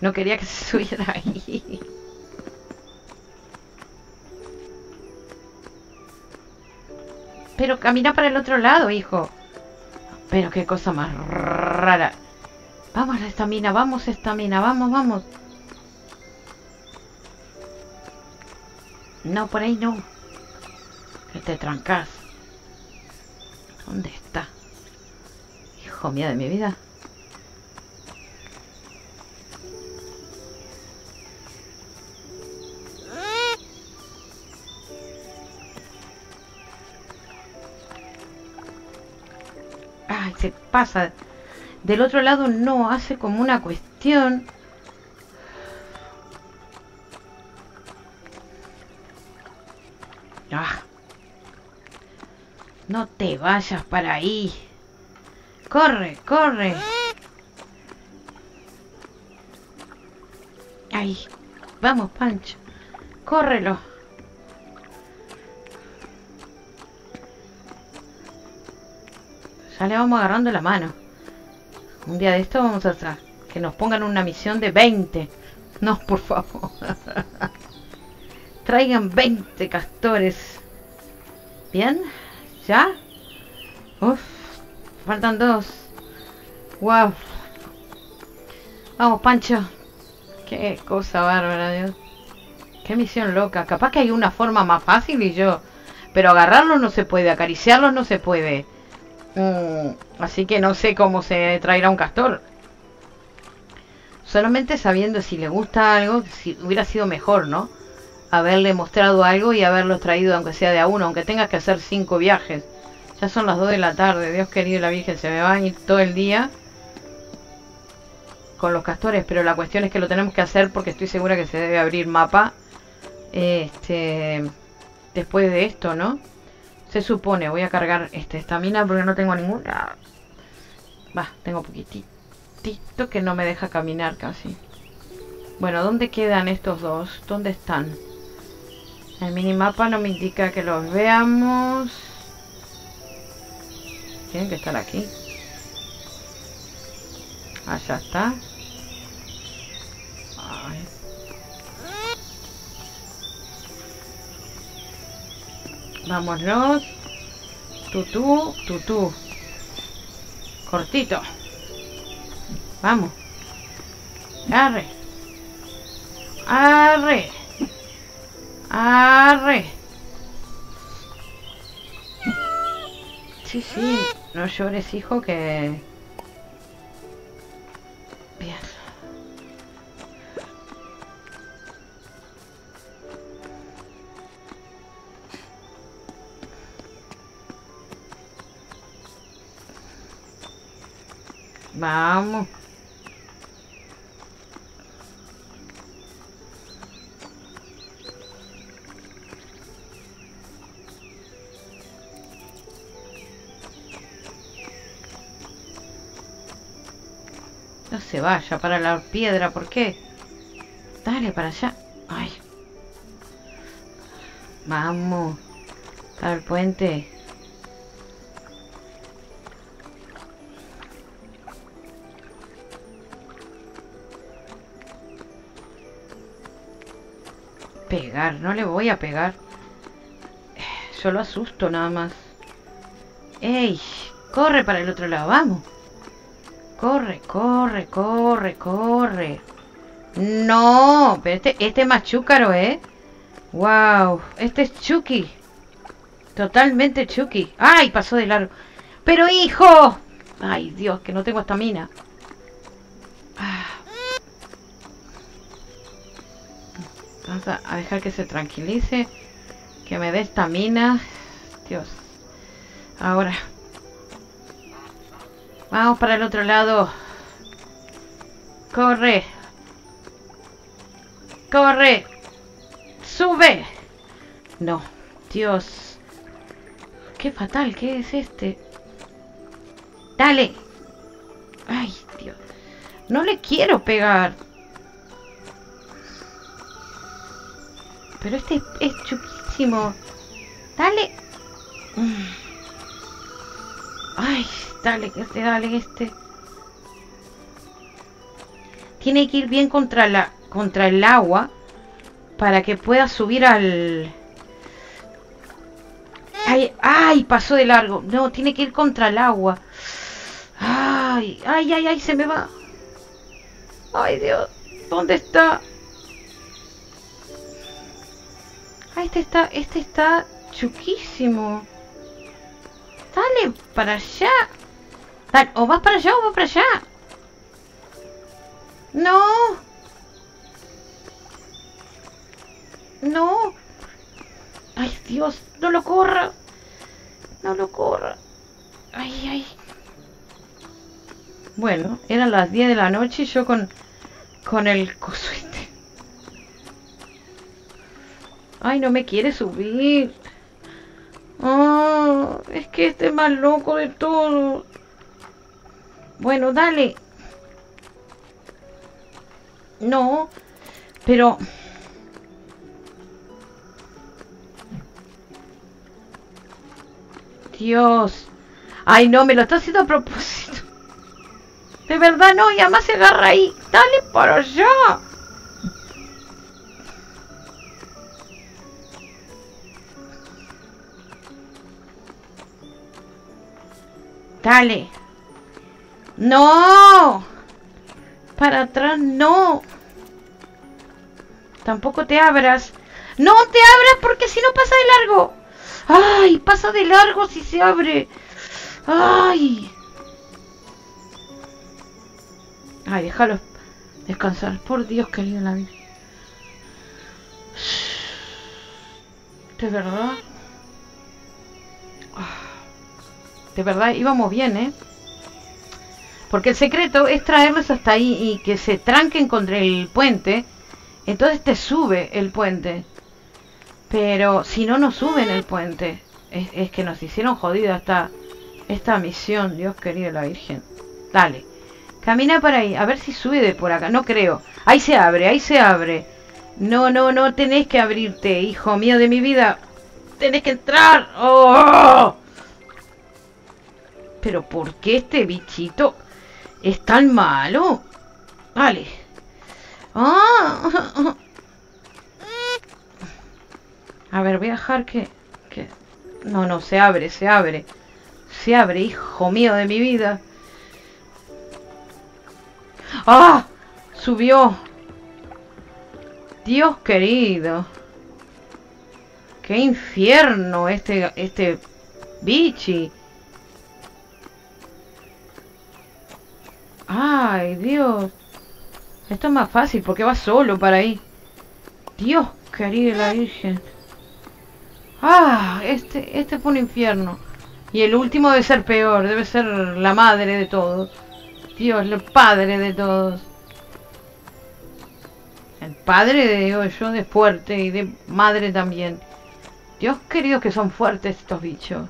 No quería que se subiera ahí. Pero camina para el otro lado, hijo. Pero qué cosa más rara. Vamos, esta mina, vamos, esta mina, vamos, vamos. No, por ahí no. Que te trancas. ¿Dónde está? Hijo mío de mi vida. Pasa. Del otro lado no, hace como una cuestión. Ah. No te vayas para ahí. Corre, corre. Ahí. Vamos, Pancho. Córrelo. Ya le vamos agarrando la mano. Un día de esto vamos a hacer que nos pongan una misión de 20. No, por favor. Traigan 20 castores. ¿Bien? ¿Ya? Uf, faltan dos. Wow. Vamos, Pancho. Qué cosa bárbara, Dios. Qué misión loca. Capaz que hay una forma más fácil y yo... Pero agarrarlos no se puede, acariciarlos no se puede. Mm, así que no sé cómo se traerá un castor. Solamente sabiendo si le gusta algo, si hubiera sido mejor, ¿no? Haberle mostrado algo y haberlo traído aunque sea de a uno, aunque tengas que hacer cinco viajes. Ya son las 2 de la tarde, Dios querido la Virgen, se me va a ir todo el día con los castores, pero la cuestión es que lo tenemos que hacer porque estoy segura que se debe abrir mapa este después de esto, ¿no? Se supone, voy a cargar este estamina porque no tengo ninguna. Va, tengo poquitito que no me deja caminar casi. Bueno, ¿dónde quedan estos dos? ¿Dónde están? El minimapa no me indica que los veamos. Tienen que estar aquí. Allá está. Vámonos. Tutú, tutú. Cortito. Vamos. Arre. Arre. Arre. Sí, sí. No llores, hijo, que... Bien. Vamos. No se vaya para la piedra, ¿por qué? Dale para allá. Ay. Vamos. Para el puente. Pegar, no le voy a pegar. Yo lo asusto nada más. ¡Ey! Corre para el otro lado, vamos. Corre, corre, corre, corre. No, pero este, este es más chúcaro, ¿eh? Wow, este es Chucky. Totalmente Chucky. ¡Ay, pasó de largo! ¡Pero hijo! ¡Ay, Dios, que no tengo estamina! Vamos a dejar que se tranquilice. Que me dé estamina. Dios. Ahora. Vamos para el otro lado. Corre. Corre. Sube. No. Dios. Qué fatal. ¿Qué es este? Dale. Ay, Dios. No le quiero pegar. Pero este es chuquísimo. Dale. Ay, dale, este, dale, este. Tiene que ir bien contra la contra el agua para que pueda subir al Ay, ay, pasó de largo. No, tiene que ir contra el agua. Ay, ay, ay, ay, se me va. Ay, Dios. ¿Dónde está? Ah, este está, este está chuquísimo. Dale para allá. O vas para allá o vas para allá. No. No. Ay, Dios, no lo corra. No lo corra. Ay, ay. Bueno, eran las 10 de la noche y yo con, con el coso este. Ay, no me quiere subir. Oh, es que este es más loco de todo. Bueno, dale. No, pero... Dios. Ay, no, me lo está haciendo a propósito. De verdad, no, y además se agarra ahí. Dale para allá. Dale. No. Para atrás no. Tampoco te abras. No te abras porque si no pasa de largo. Ay, pasa de largo si se abre. Ay. Ay, déjalo descansar. Por Dios, querido la vida. De verdad. De verdad, íbamos bien, ¿eh? Porque el secreto es traerlos hasta ahí y que se tranquen contra el puente. Entonces te sube el puente. Pero si no nos suben el puente. Es, que nos hicieron jodida esta, esta misión. Dios querido la Virgen. Dale. Camina por ahí. A ver si sube de por acá. No creo. Ahí se abre, ahí se abre. No, no, no tenés que abrirte, hijo mío de mi vida. Tenés que entrar. ¡Oh! Pero ¿por qué este bichito es tan malo? Vale. Ah. A ver, voy a dejar que, que... No, no, se abre, se abre. Se abre, hijo mío de mi vida. ¡Ah! Subió. Dios querido. Qué infierno este, este bichi. Ay, Dios. Esto es más fácil porque va solo para ahí. Dios, querida la Virgen. Ah, este, este fue un infierno. Y el último debe ser peor, debe ser la madre de todos. Dios, el padre de todos. El padre de Dios, yo de fuerte y de madre también. Dios querido que son fuertes estos bichos.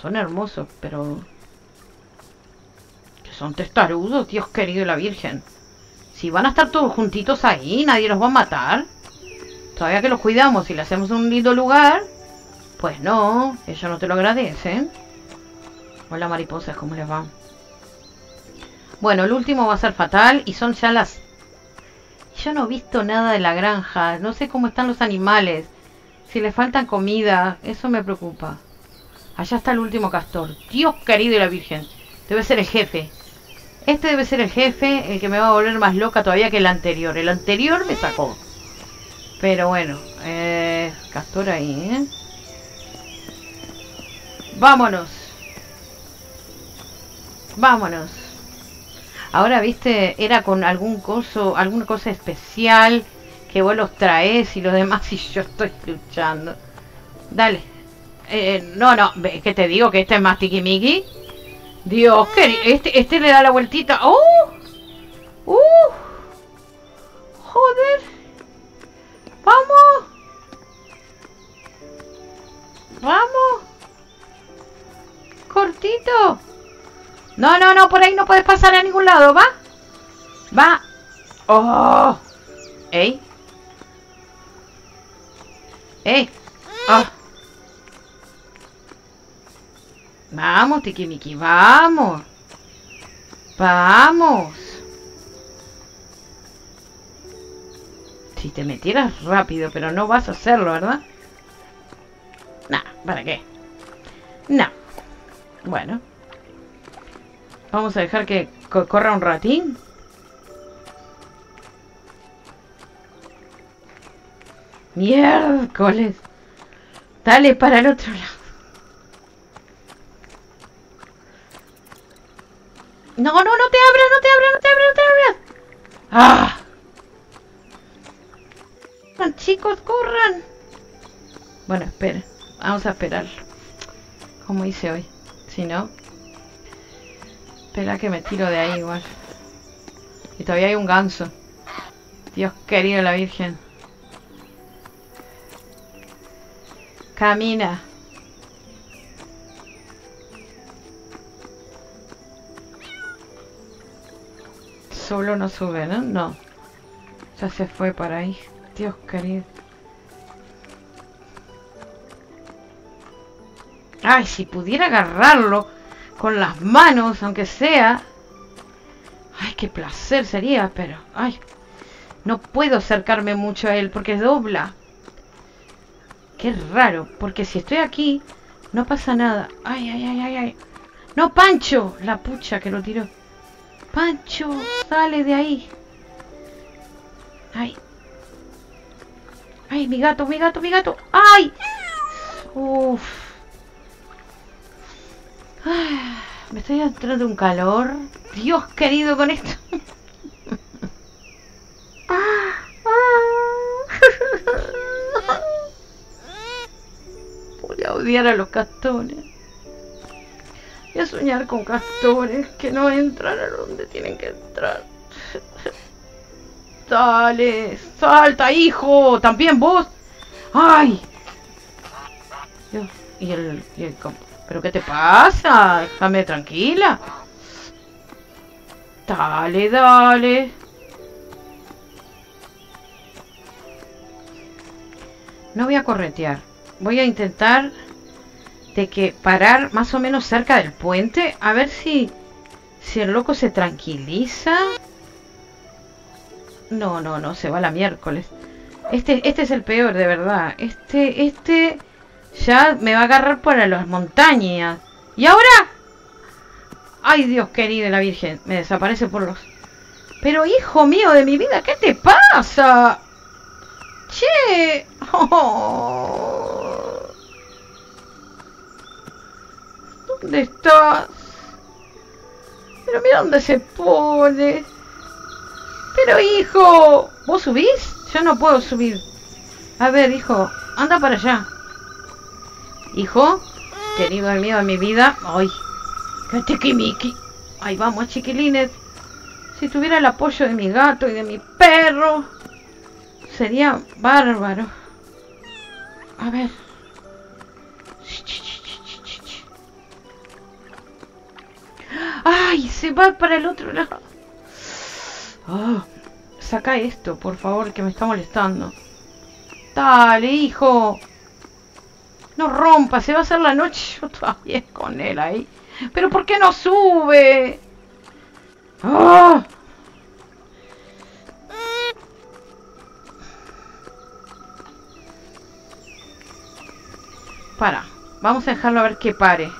Son hermosos, pero son testarudos, Dios querido la Virgen. Si van a estar todos juntitos ahí, nadie los va a matar. Todavía que los cuidamos y le hacemos un lindo lugar, pues no, ellos no te lo agradecen. Hola mariposas, ¿cómo les va? Bueno, el último va a ser fatal y son ya las... Yo no he visto nada de la granja, no sé cómo están los animales. Si les faltan comida, eso me preocupa. Allá está el último castor. Dios querido y la Virgen. Debe ser el jefe. Este debe ser el jefe, el que me va a volver más loca todavía que el anterior. El anterior me sacó. Pero bueno, eh, Castor ahí, ¿eh? Vámonos. Vámonos. Ahora, viste, era con algún coso, alguna cosa especial que vos los traes y lo demás y yo estoy luchando. Dale. Eh, no, no, que te digo que este es más tiquimiqui. Dios, que este, este le da la vueltita. ¡Oh! ¡Uh! ¡Joder! ¡Vamos! ¡Vamos! ¡Cortito! No, no, no, por ahí no puedes pasar a ningún lado, ¿va? Va. ¡Oh! ¡Ey! ¡Ey! ¡Ah! Vamos, Tikimiki, vamos. Vamos. Si te metieras rápido, pero no vas a hacerlo, ¿verdad? Nah, ¿para qué? No. Bueno. Vamos a dejar que corra un ratín. Miércoles. Dale para el otro lado. No, no, no te abras, no te abras, no te abras, no te abras. ¡Ah! chicos, corran. Bueno, espera. Vamos a esperar. Como hice hoy. Si no... Espera que me tiro de ahí igual. Y todavía hay un ganso. Dios querido la Virgen. Camina. Solo no sube, ¿no? No. Ya se fue para ahí. Dios querido. Ay, si pudiera agarrarlo con las manos, aunque sea. Ay, qué placer sería, pero... Ay, no puedo acercarme mucho a él porque dobla. Qué raro, porque si estoy aquí, no pasa nada. Ay, ay, ay, ay, ay. No, Pancho, la pucha que lo tiró. Pancho, sale de ahí. Ay. Ay, mi gato, mi gato, mi gato. Ay. Uf. me estoy entrando un calor. Dios querido con esto. Voy a odiar a los castores. Voy a soñar con castores que no entran a donde tienen que entrar. Dale, salta, hijo. También vos. Ay. Y el, y el, ¿Pero qué te pasa? Déjame tranquila. Dale, dale. No voy a corretear. Voy a intentar de que parar más o menos cerca del puente. A ver si, si el loco se tranquiliza. No, no, no, se va la miércoles. Este, este es el peor, de verdad. Este, este ya me va a agarrar para las montañas. ¿Y ahora? Ay, Dios querido, la Virgen. Me desaparece por los... Pero hijo mío de mi vida, ¿qué te pasa? Che. ¿Dónde estás? Pero mira dónde se pone. Pero hijo, ¿vos subís? Yo no puedo subir. A ver, hijo, anda para allá. Hijo, querido mío de mi vida. Ay, qué tiquimiqui. Ahí vamos, chiquilines. Si tuviera el apoyo de mi gato y de mi perro, sería bárbaro. A ver. Para el otro lado. Oh, saca esto, por favor, que me está molestando. Dale, hijo. No rompa, se va a hacer la noche. Yo todavía con él ahí. Pero ¿por qué no sube? ¡Ah! Para. Vamos a dejarlo a ver que pare.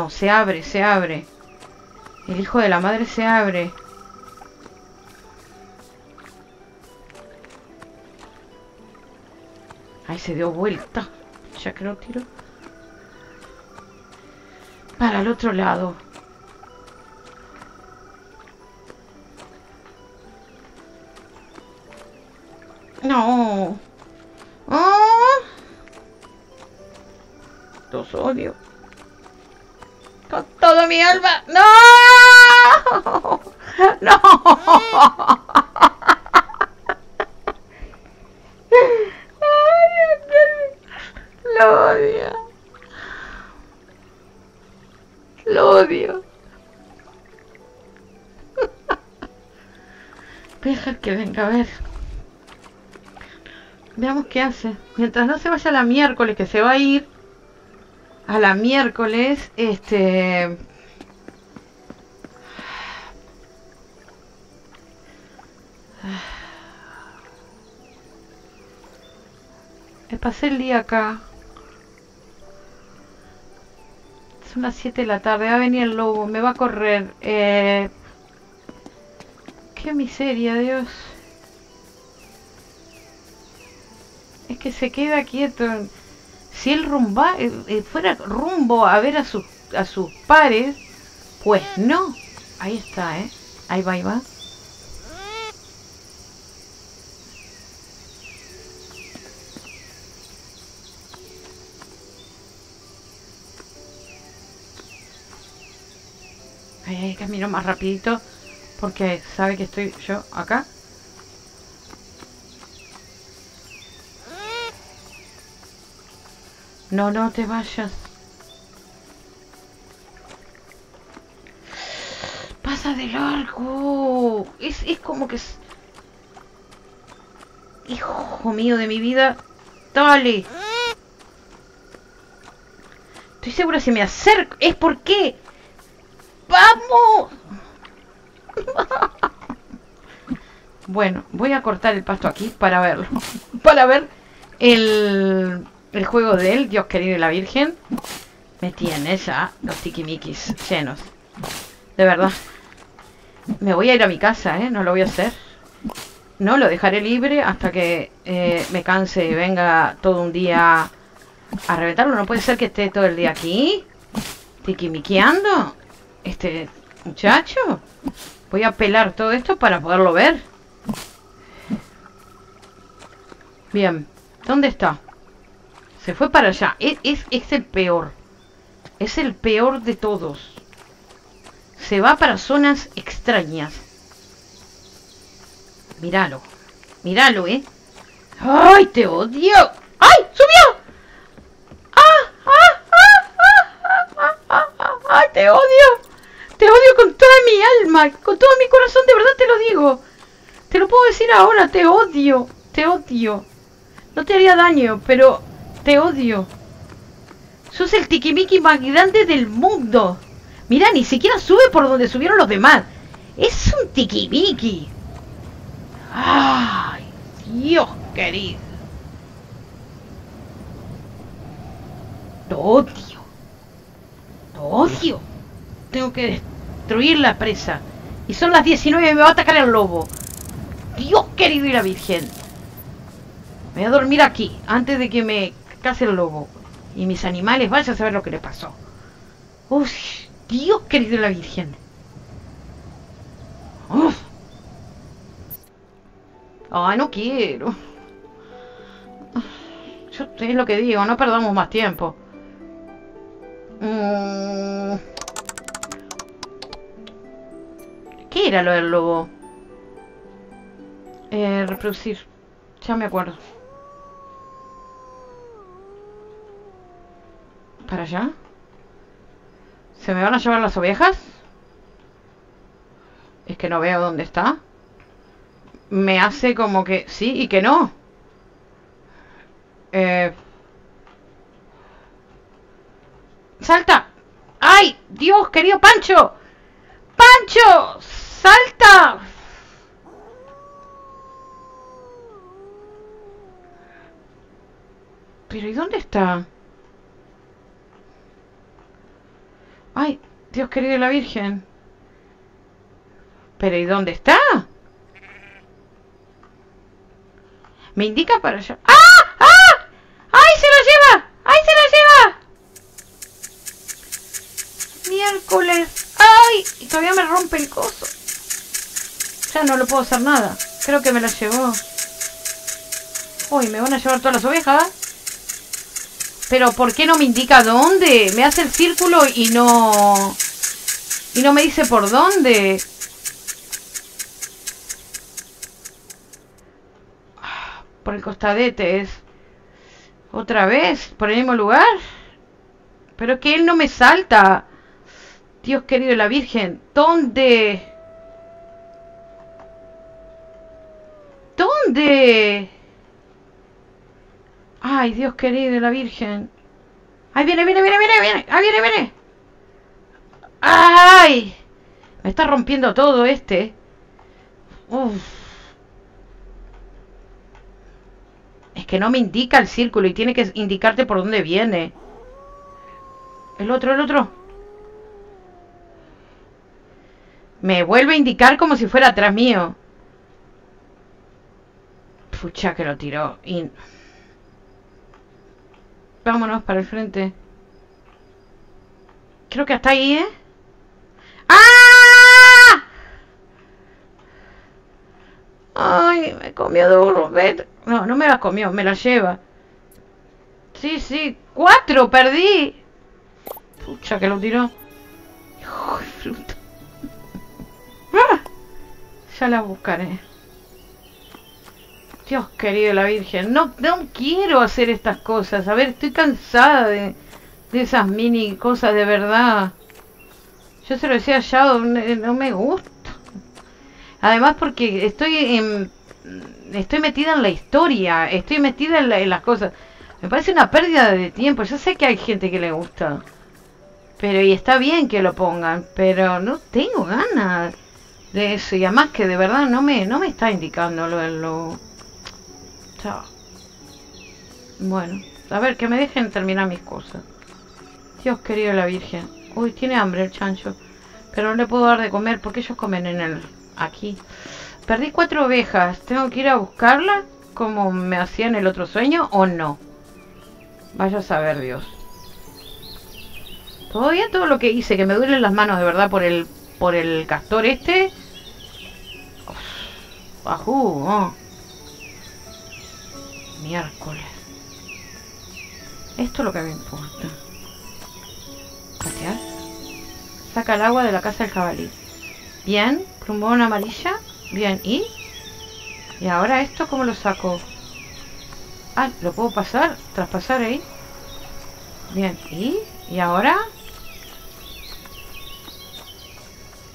No, se abre, se abre. El hijo de la madre se abre. Ahí se dio vuelta. Ya que lo tiro. Para el otro lado. No. ¡Oh! Los odio. Mi alma. ¡No! ¡No! Lo odio. Lo odio. Voy a dejar que venga a ver. Veamos qué hace. Mientras no se vaya la miércoles, que se va a ir a la miércoles, este... pasé el día acá. Son las 7 de la tarde. Va a venir el lobo. Me va a correr. Eh... Qué miseria, Dios. Es que se queda quieto. Si él rumba, eh, eh, fuera rumbo a ver a, sus a sus pares, pues no. Ahí está, ¿eh? Ahí va, ahí va. Ahí, camino rapidito porque sabe que estoy yo acá. No, no te vayas. Pasa de largo. Es, es como que... es- Hijo mío de mi vida. Dale. Estoy segura si me acerco. Es porque... ¡Vamos! Bueno, voy a cortar el pasto aquí para verlo. Para ver el, el juego de él, Dios querido y la Virgen. Me tiene ya los tiquimiquis llenos. De verdad. Me voy a ir a mi casa, ¿eh? No lo voy a hacer. No, lo dejaré libre hasta que eh, me canse y venga todo un día a reventarlo. No puede ser que esté todo el día aquí. Tiquimiqueando. Este muchacho. Voy a pelar todo esto para poderlo ver. Bien. ¿Dónde está? Se fue para allá. Es, es, el peor. Es el peor de todos. Se va para zonas extrañas. Míralo. Míralo, ¿eh? ¡Ay, te odio! ¡Ay, subió! ¡Ah, ah, ah, ah, ah, ah, ah, ¡Ay, te odio! Te odio con toda mi alma, con todo mi corazón, de verdad te lo digo. Te lo puedo decir ahora, te odio, te odio. No te haría daño, pero te odio. Sos el tiquimiqui más grande del mundo. Mira, ni siquiera sube por donde subieron los demás. Es un tiquimiqui. Ay, Dios querido. Lo odio. Lo odio. Tengo que destruir la presa. Y son las 19 y me va a atacar el lobo. Dios querido y la Virgen. Me voy a dormir aquí, antes de que me case el lobo. Y mis animales, vaya a saber lo que le pasó. Uf, Dios querido y la Virgen. Uf. Ay, no quiero. Yo es lo que digo, no perdamos más tiempo. Mm. ¿Qué era lo del lobo? Eh, reproducir. Ya me acuerdo. ¿Para allá? ¿Se me van a llevar las ovejas? Es que no veo dónde está. Me hace como que sí y que no. Eh... ¡Salta! ¡Ay! ¡Dios, querido Pancho! ¡Pancho! ¡Salta! Pero ¿y dónde está? Ay, Dios querido la Virgen. Pero ¿y dónde está? Me indica para allá. ¡Ah! ¡Ah! ¡Ay, se la lleva! ¡Ay, se la lleva! Miércoles. ¡Ay! Y todavía me rompe el coso. Ya no lo puedo hacer nada. Creo que me la llevó. Uy, ¿me van a llevar todas las ovejas? Pero ¿por qué no me indica dónde? Me hace el círculo y no... Y no me dice por dónde. Por el costadete es... ¿Otra vez? ¿Por el mismo lugar? Pero que él no me salta. Dios querido, la Virgen. ¿Dónde? ¿Dónde? Ay, Dios querido, la Virgen. Ay, viene, viene, viene, viene, viene. Ay, viene, viene. Ay. Me está rompiendo todo este. Uf. Es que no me indica el círculo y tiene que indicarte por dónde viene. El otro, el otro. Me vuelve a indicar como si fuera atrás mío. Pucha que lo tiró. Vámonos para el frente. Creo que hasta ahí, ¿eh? ¡Ah! Ay, me comió dos veces. No, no me la comió, me la lleva. Sí, sí, cuatro, perdí. Pucha, que lo tiró. Hijo de fruta. Ah, ya la buscaré. Dios querido la Virgen, no, no quiero hacer estas cosas. A ver, estoy cansada de, de esas mini cosas de verdad. Yo se lo decía a Shadow, no me gusta. Además porque estoy en, estoy metida en la historia, estoy metida en, las cosas. Me parece una pérdida de tiempo. Yo sé que hay gente que le gusta. Pero y está bien que lo pongan, pero no tengo ganas de eso. Y además que de verdad no me, no me está indicando lo, lo bueno, a ver, que me dejen terminar mis cosas. Dios querido la Virgen. Uy, tiene hambre el chancho. Pero no le puedo dar de comer porque ellos comen en el... Aquí. Perdí cuatro ovejas. ¿Tengo que ir a buscarlas? Como me hacía en el otro sueño o no? Vaya a saber Dios. Todavía todo lo que hice, que me duelen las manos de verdad por el por el castor este. Ajú, miércoles. Esto es lo que me importa. Saca el agua de la casa del jabalí. Bien, plumbón amarilla. Bien, ¿y? ¿Y ahora esto cómo lo saco? Ah, ¿lo puedo pasar? ¿Traspasar ahí? Bien, ¿y? ¿Y ahora?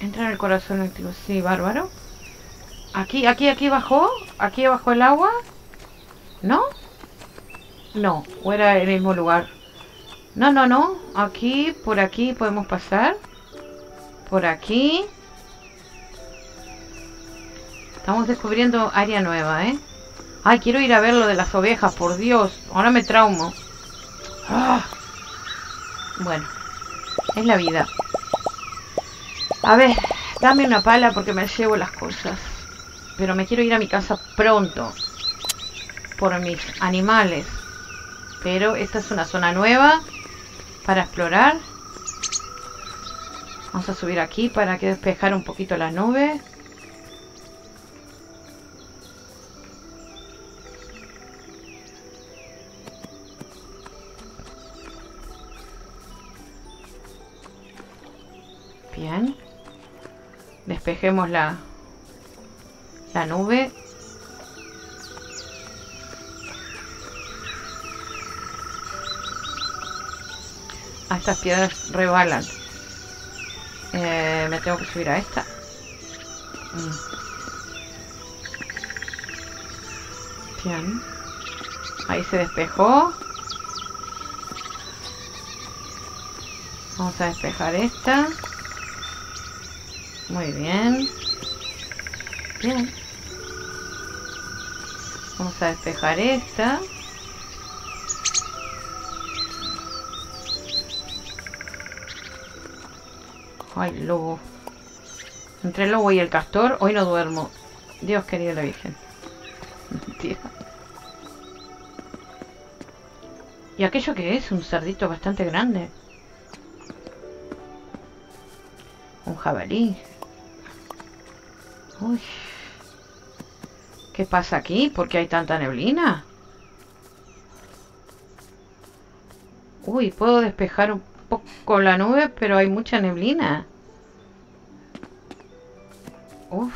Entra en el corazón activo. Sí, bárbaro. Aquí, aquí, aquí bajó. Aquí bajó el agua. ¿No? No, o era el mismo lugar. No, no, no. Aquí, por aquí podemos pasar. Por aquí. Estamos descubriendo área nueva, ¿eh? Ay, quiero ir a ver lo de las ovejas, por Dios. Ahora me traumo. Ah. Bueno, es la vida. A ver, dame una pala porque me llevo las cosas. Pero me quiero ir a mi casa pronto por mis animales. Pero esta es una zona nueva para explorar. Vamos a subir aquí para que despejar un poquito la nube. Bien. Despejemos la, la nube. A estas piedras rebalan. Eh, me tengo que subir a esta. Mm. Bien. Ahí se despejó. Vamos a despejar esta. Muy bien. Bien. Vamos a despejar esta. Ay, lobo. Entre el lobo y el castor, hoy no duermo. Dios querido la Virgen. Mentira. ¿Y aquello que es? Un cerdito bastante grande. Un jabalí. Uy. ¿Qué pasa aquí? ¿Por qué hay tanta neblina? Uy, puedo despejar un poco la nube, pero hay mucha neblina. Uf.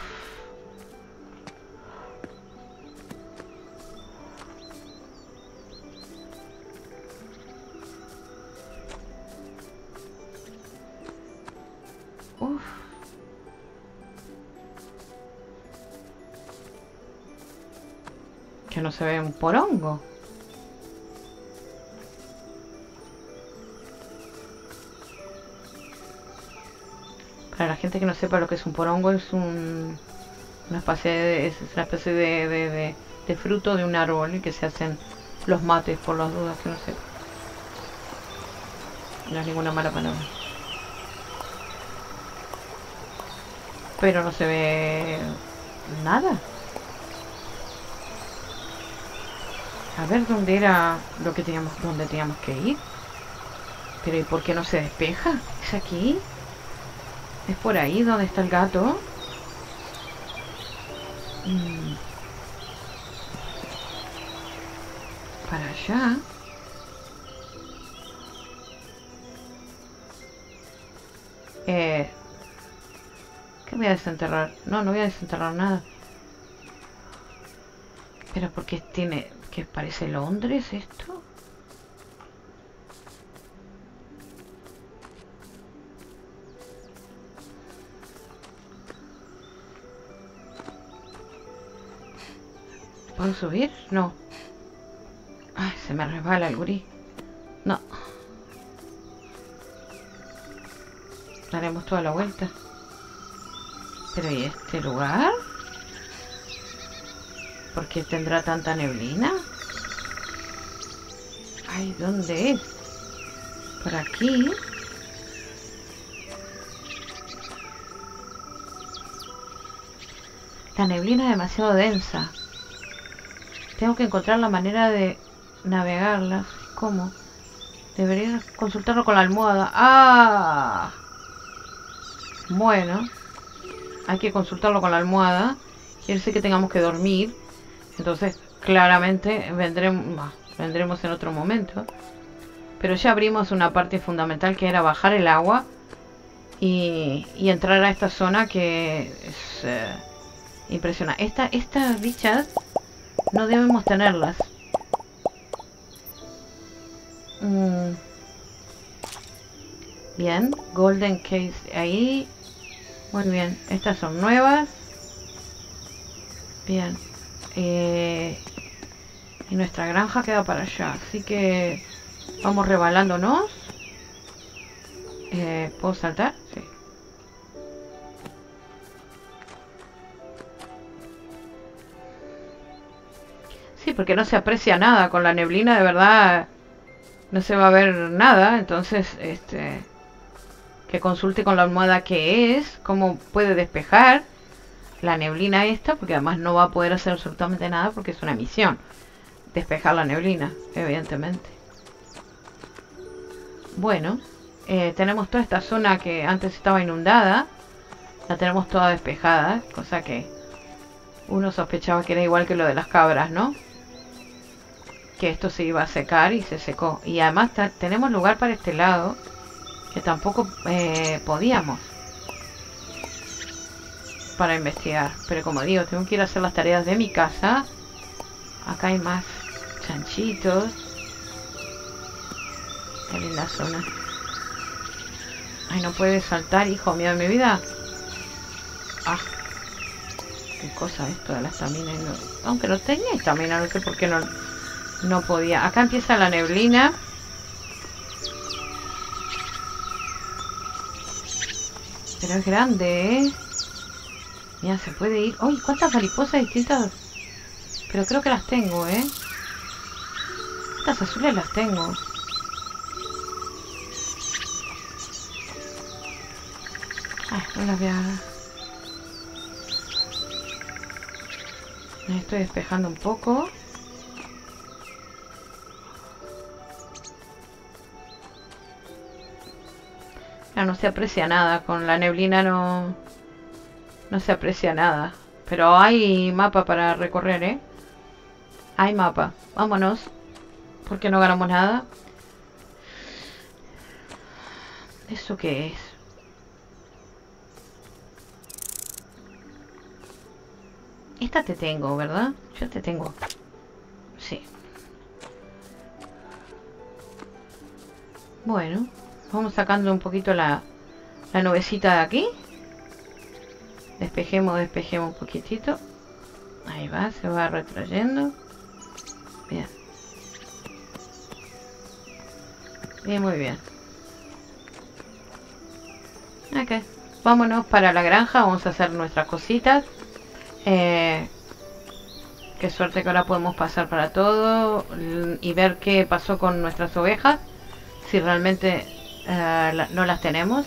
Uf. Que no se ve un porongo. Para la gente que no sepa lo que es un porongo, es un, una especie, de, es una especie de, fruto de un árbol que se hacen los mates por las dudas que no sé. No es ninguna mala palabra. Pero no se ve nada. A ver dónde era lo que teníamos, dónde teníamos que ir. Pero ¿y por qué no se despeja? ¿Es aquí? ¿Es por ahí donde está el gato? Mm. Para allá. Eh, ¿Qué voy a desenterrar? No, no voy a desenterrar nada. Pero porque tiene... que parece Londres esto? ¿Puedo subir? No. Ay, se me resbala el gurí. No. Daremos toda la vuelta. Pero ¿y este lugar? ¿Por qué tendrá tanta neblina? Ay, ¿dónde es? Por aquí. La neblina es demasiado densa. Tengo que encontrar la manera de navegarla. ¿Cómo? Debería consultarlo con la almohada. ¡Ah! Bueno. Hay que consultarlo con la almohada. Quiere decir que tengamos que dormir. Entonces, claramente vendremos, vendremos en otro momento. Pero ya abrimos una parte fundamental que era bajar el agua y, entrar a esta zona que es eh, impresionante. Esta, estas bichas no debemos tenerlas. Mm. Bien, Golden Case ahí. Muy bien, estas son nuevas. Bien. Eh, y nuestra granja queda para allá. Así que vamos rebalándonos. Eh, ¿Puedo saltar? Sí. Sí, porque no se aprecia nada. Con la neblina de verdad no se va a ver nada. Entonces, este que consulte con la almohada qué es, cómo puede despejar la neblina esta, porque además no va a poder hacer absolutamente nada porque es una misión. Despejar la neblina, evidentemente. Bueno, eh, tenemos toda esta zona que antes estaba inundada. La tenemos toda despejada, cosa que uno sospechaba que era igual que lo de las cabras, ¿no? Que esto se iba a secar y se secó. Y además tenemos lugar para este lado que tampoco eh, podíamos para investigar. Pero como digo, tengo que ir a hacer las tareas de mi casa. Acá hay más chanchitos. En la zona. Ay, no puede saltar, hijo mío de mi vida. Ah. Qué cosa esto de la estamina. aunque no tenía estamina, no sé por qué no no podía. Acá empieza la neblina. Pero es grande, ¿eh? Mira, se puede ir. ¡Uy! ¿Cuántas mariposas distintas? Pero creo que las tengo, ¿eh? Estas azules las tengo. Ah, no las voy a... Estoy despejando un poco. No se aprecia nada. Con la neblina no, no se aprecia nada. Pero hay mapa para recorrer, ¿eh? Hay mapa. Vámonos. Porque no ganamos nada. ¿Eso qué es? Esta te tengo, ¿verdad? Yo te tengo. Sí. Bueno. Vamos sacando un poquito la, la nubecita de aquí. Despejemos, despejemos un poquitito. Ahí va, se va retrayendo. Bien. Bien, muy bien. Ok. Vámonos para la granja. Vamos a hacer nuestras cositas. Eh, qué suerte que ahora podemos pasar para todo. Y ver qué pasó con nuestras ovejas. Si realmente eh, no las tenemos.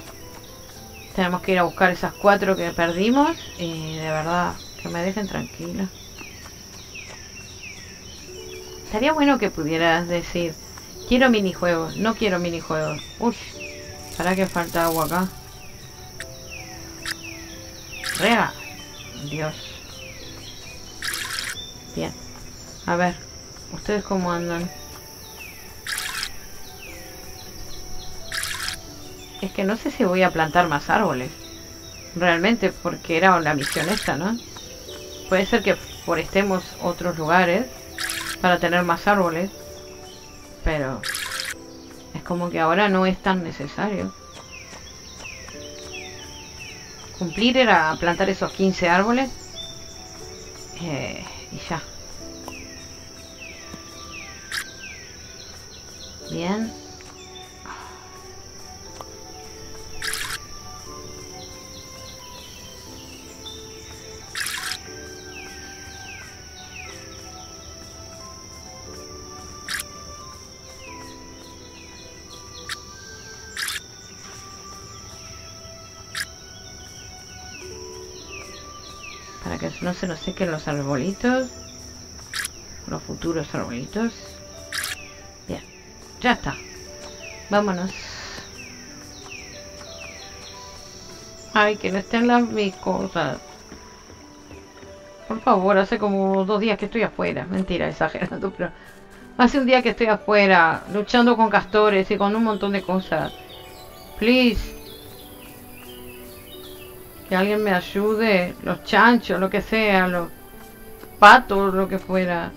Tenemos que ir a buscar esas cuatro que perdimos. Y de verdad, que me dejen tranquila. Estaría bueno que pudieras decir, quiero minijuegos, no quiero minijuegos. Uy, ¿para que falta agua acá? Rega. Dios. Bien. A ver, ¿ustedes cómo andan? Es que no sé si voy a plantar más árboles. Realmente, porque era una misión esta, ¿no? Puede ser que forestemos otros lugares para tener más árboles. Pero es como que ahora no es tan necesario. Cumplir era plantar esos 15 árboles. Eh, y ya. Bien. Se nos sequen los arbolitos. Los futuros arbolitos. Bien. Ya está. Vámonos. Ay, que no estén las mis cosas. Por favor, hace como dos días que estoy afuera. Mentira, exagerando, pero... Hace un día que estoy afuera, luchando con castores y con un montón de cosas. Please. Que alguien me ayude. Los chanchos, lo que sea, los patos, lo que fuera.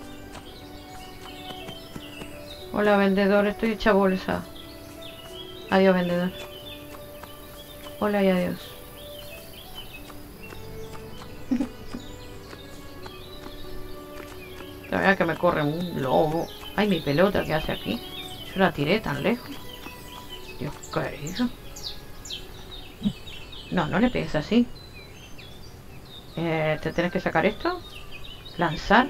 Hola, vendedor, estoy hecha bolsa. Adiós, vendedor. Hola y adiós. La verdad que me corre un lobo. Ay, mi pelota, ¿qué hace aquí? Yo la tiré tan lejos. Dios querido. No, no le pegues así. Eh, ¿Te tenés que sacar esto? ¿Lanzar?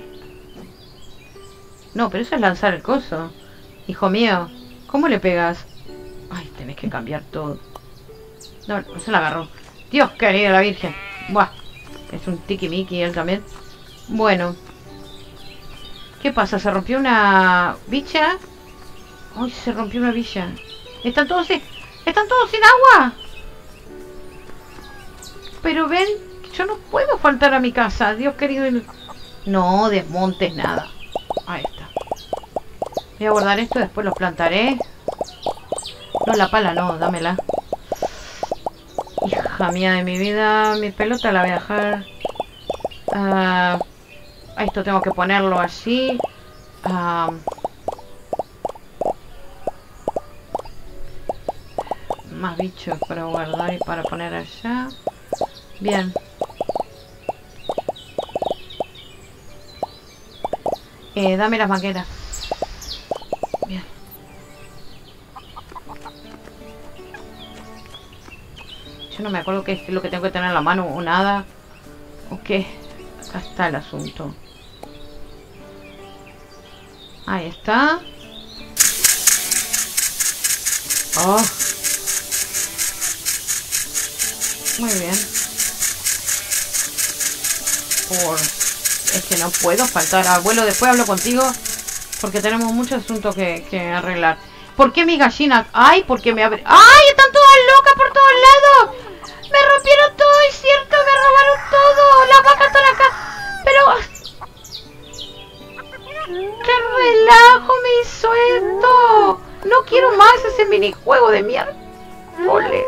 No, pero eso es lanzar el coso. Hijo mío, ¿cómo le pegas? Ay, tenés que cambiar todo. No, no se la agarró. Dios querido, la virgen. Buah. Es un tiki-miki él también. Bueno. ¿Qué pasa? ¿Se rompió una bicha? Ay, se rompió una bicha. ¿Están todos sin... ¿Están todos sin agua? Pero ven, yo no puedo faltar a mi casa. Dios querido. No desmontes nada. Ahí está. Voy a guardar esto, después lo plantaré. No, la pala no, dámela. Hija mía de mi vida, mi pelota la voy a dejar... Ah, esto tengo que ponerlo así. Ah, más bichos para guardar y para poner allá. Bien. Eh, dame las maquetas. Bien. Yo no me acuerdo qué es lo que tengo que tener en la mano o nada. ¿O qué? Acá está el asunto. Ahí está. Oh. Muy bien. Es que no puedo faltar. Abuelo, después hablo contigo. Porque tenemos muchos asuntos que, arreglar. ¿Por qué mis gallinas? ¡Ay! porque me abre... ¡Ay! Están todas locas por todos lados. Me rompieron todo, es cierto. Me robaron todo. Las vacas están acá. Pero... ¡Qué relajo me hizo esto! No quiero más ese minijuego de mierda. Ole.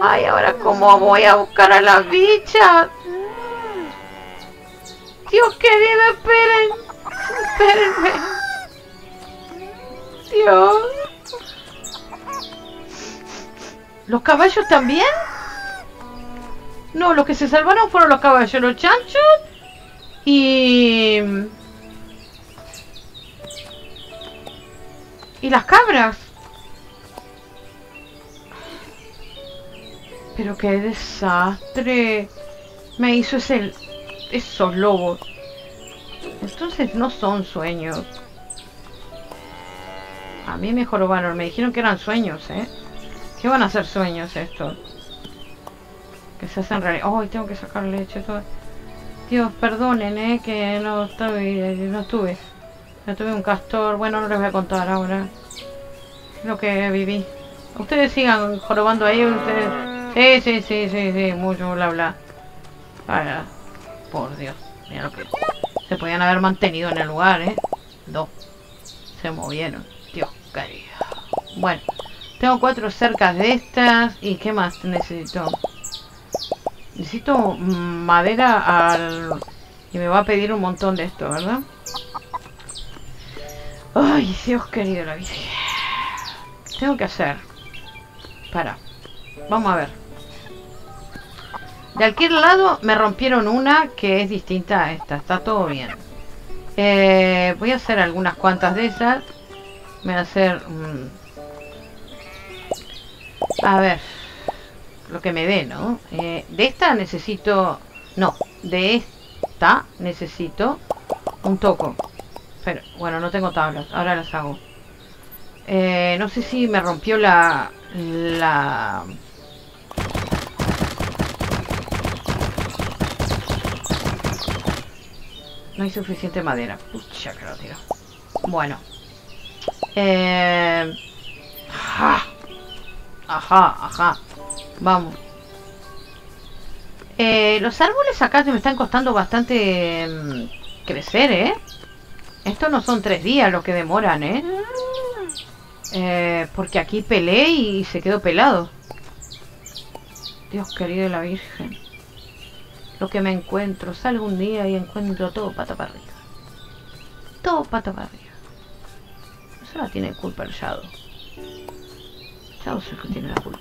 Ay, ahora cómo voy a buscar a las bichas. Dios querido, esperen. Espérenme. Dios. ¿Los caballos también? No, los que se salvaron fueron los caballos, los chanchos y... Y las cabras. Pero qué desastre. Me hizo ese... Esos lobos. Entonces no son sueños. A mí me jorobaron. Me dijeron que eran sueños, ¿eh? ¿Qué van a ser sueños estos? Que se hacen realidad. ¡Ay, tengo que sacar leche! Todo. Dios, perdonen, ¿eh? Que no estuve... No estuve. No tuve un castor. Bueno, no les voy a contar ahora. Lo que viví. Ustedes sigan jorobando ahí. Ustedes... Sí, sí, sí, sí, sí. Mucho bla bla. Por Dios. Mira lo que... Se podían haber mantenido en el lugar, ¿eh? Dos. Se movieron. Dios querido. Bueno. Tengo cuatro cercas de estas. ¿Y qué más necesito? Necesito madera al... Y me va a pedir un montón de esto, ¿verdad? Ay, Dios querido la vida. Tengo que hacer. Para. Vamos a ver. De aquel lado me rompieron una que es distinta a esta. Está todo bien. Eh, voy a hacer algunas cuantas de esas. Voy a hacer... a ver. Lo que me dé, ¿no? Eh, de esta necesito... No, de esta necesito un toco. Pero, bueno, no tengo tablas. Ahora las hago. Eh, no sé si me rompió la... La... No hay suficiente madera. Pucha, que lo tiro. Bueno. Eh... Ajá. Ajá, ajá. Vamos. Eh, los árboles acá se me están costando bastante mm, crecer, ¿eh? Estos no son tres días lo que demoran, ¿eh? ¿eh? Porque aquí pelé y se quedó pelado. Dios querido de la Virgen lo que me encuentro. Salgo un día y encuentro todo pata para arriba. Todo pata para arriba. Eso la tiene culpa el Shadow. Shadow es el que tiene la culpa.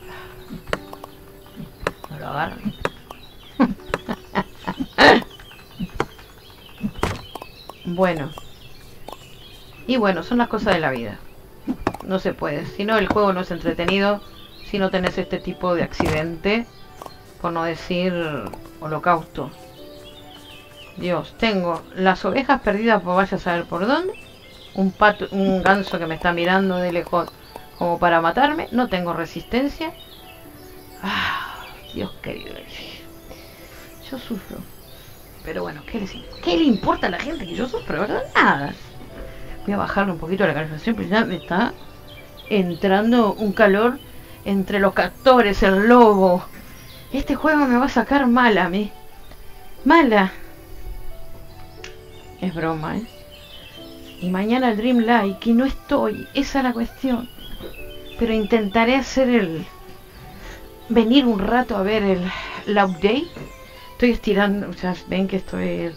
No lo agarren. bueno. Y bueno, son las cosas de la vida. No se puede. Si no, el juego no es entretenido. Si no tenés este tipo de accidente. Por no decir Holocausto. Dios, tengo las ovejas perdidas por vaya a saber por dónde. Un pato, un ganso que me está mirando de lejos como para matarme. No tengo resistencia. Ah, Dios querido. Yo sufro. Pero bueno, ¿qué, ¿qué le importa a la gente que yo sufro? Nada. Voy a bajarle un poquito la calefacción, pero ya me está entrando un calor entre los castores, el lobo, este juego me va a sacar mala a mí. Mala. Es broma, ¿eh? Y mañana el Dream Like y no estoy. Esa es la cuestión. Pero intentaré hacer el... Venir un rato a ver el, la update. Estoy estirando, o sea, ven que estoy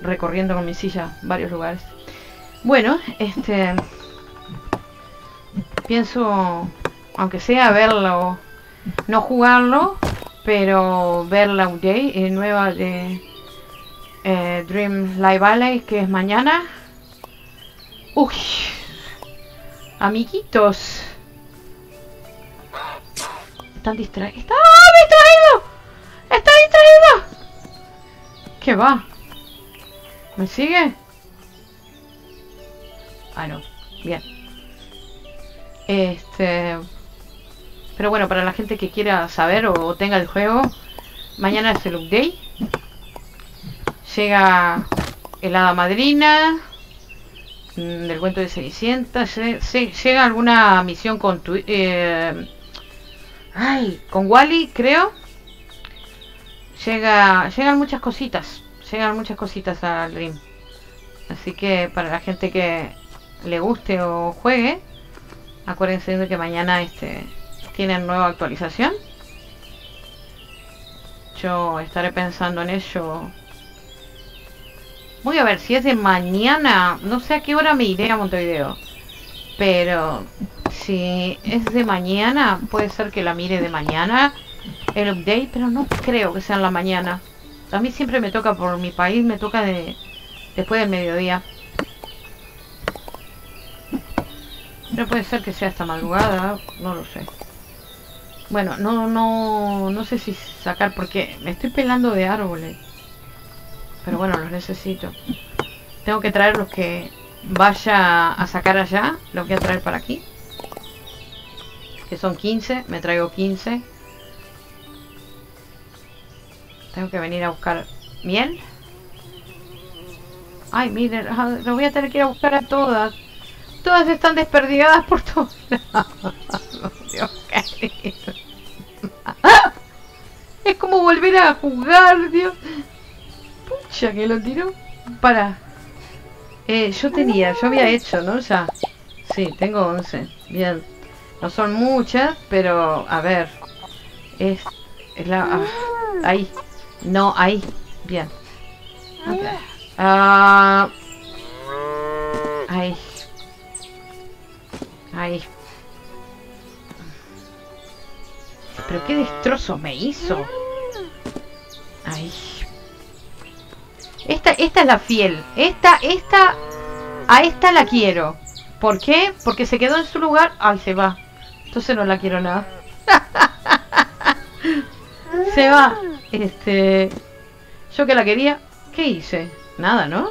recorriendo con mi silla varios lugares. Bueno, este... Pienso, aunque sea verlo, no jugarlo, pero ver la update eh, nueva de eh, Dream Live Valley que es mañana. Uy, amiguitos. Están distraídos. ¡Está distraído! ¡Está distraído! ¿Qué va? ¿Me sigue? Ah, no. Bien. Este... Pero bueno, para la gente que quiera saber o, tenga el juego, mañana es el update. Llega el hada madrina mm, del cuento de Cenicienta. llega alguna misión con tu, eh, ay, con Wally, creo. Llega, llegan muchas cositas. Llegan muchas cositas al Dream. Así que para la gente que le guste o juegue, acuérdense de que mañana este tienen nueva actualización. Yo estaré pensando en ello. Voy a ver si es de mañana. No sé a qué hora me iré a Montevideo. Pero si es de mañana, puede ser que la mire de mañana el update, pero no creo que sea en la mañana. A mí siempre me toca por mi país, me toca de después del mediodía. Pero puede ser que sea esta madrugada, no lo sé. Bueno, no, no, no sé si sacar porque me estoy pelando de árboles. Pero bueno, los necesito. Tengo que traer los que vaya a sacar allá. Los voy a traer para aquí. Que son 15. Me traigo 15. Tengo que venir a buscar miel. Ay, miren, ah, lo voy a tener que ir a buscar a todas. Todas están desperdigadas por todos lados. Dios Es como volver a jugar, Dios. Pucha, que lo tiró. Para. Eh, yo tenía, yo había hecho, ¿no? Ya. Sí, tengo 11. Bien. No son muchas, pero a ver. Es, es la... Ah, ahí. No, ahí. Bien. Ah. Ay. Ay. Pero qué destrozo me hizo. Ay. Esta, esta es la fiel. Esta, esta... A esta la quiero. ¿Por qué? Porque se quedó en su lugar. Ay, se va. Entonces no la quiero nada. se va. Este... Yo que la quería... ¿Qué hice? Nada, ¿no?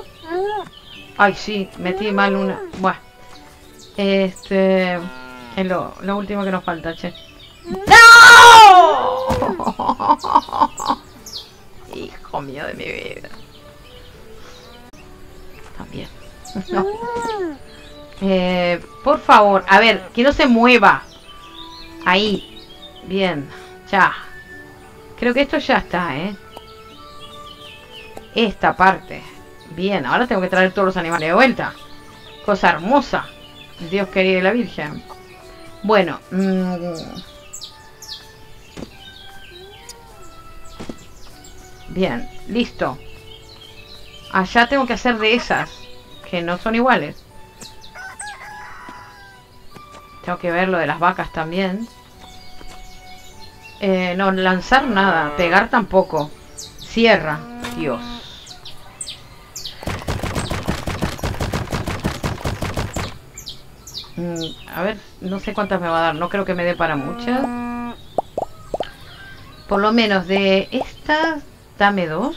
Ay, sí, metí mal una. Bueno. Este. Es lo, lo último que nos falta, che. ¡No! Hijo mío de mi vida. También. No. Eh, por favor, a ver, que no se mueva. Ahí. Bien. Ya. Creo que esto ya está, ¿eh? Esta parte. Bien, ahora tengo que traer todos los animales de vuelta. Cosa hermosa. Dios querido y la Virgen. Bueno. Mmm... Bien, listo. Allá tengo que hacer de esas. Que no son iguales. Tengo que ver lo de las vacas también. Eh, no, lanzar nada. Pegar tampoco. Cierra. Dios. A ver, no sé cuántas me va a dar. No creo que me dé para muchas. Por lo menos de estas, dame dos.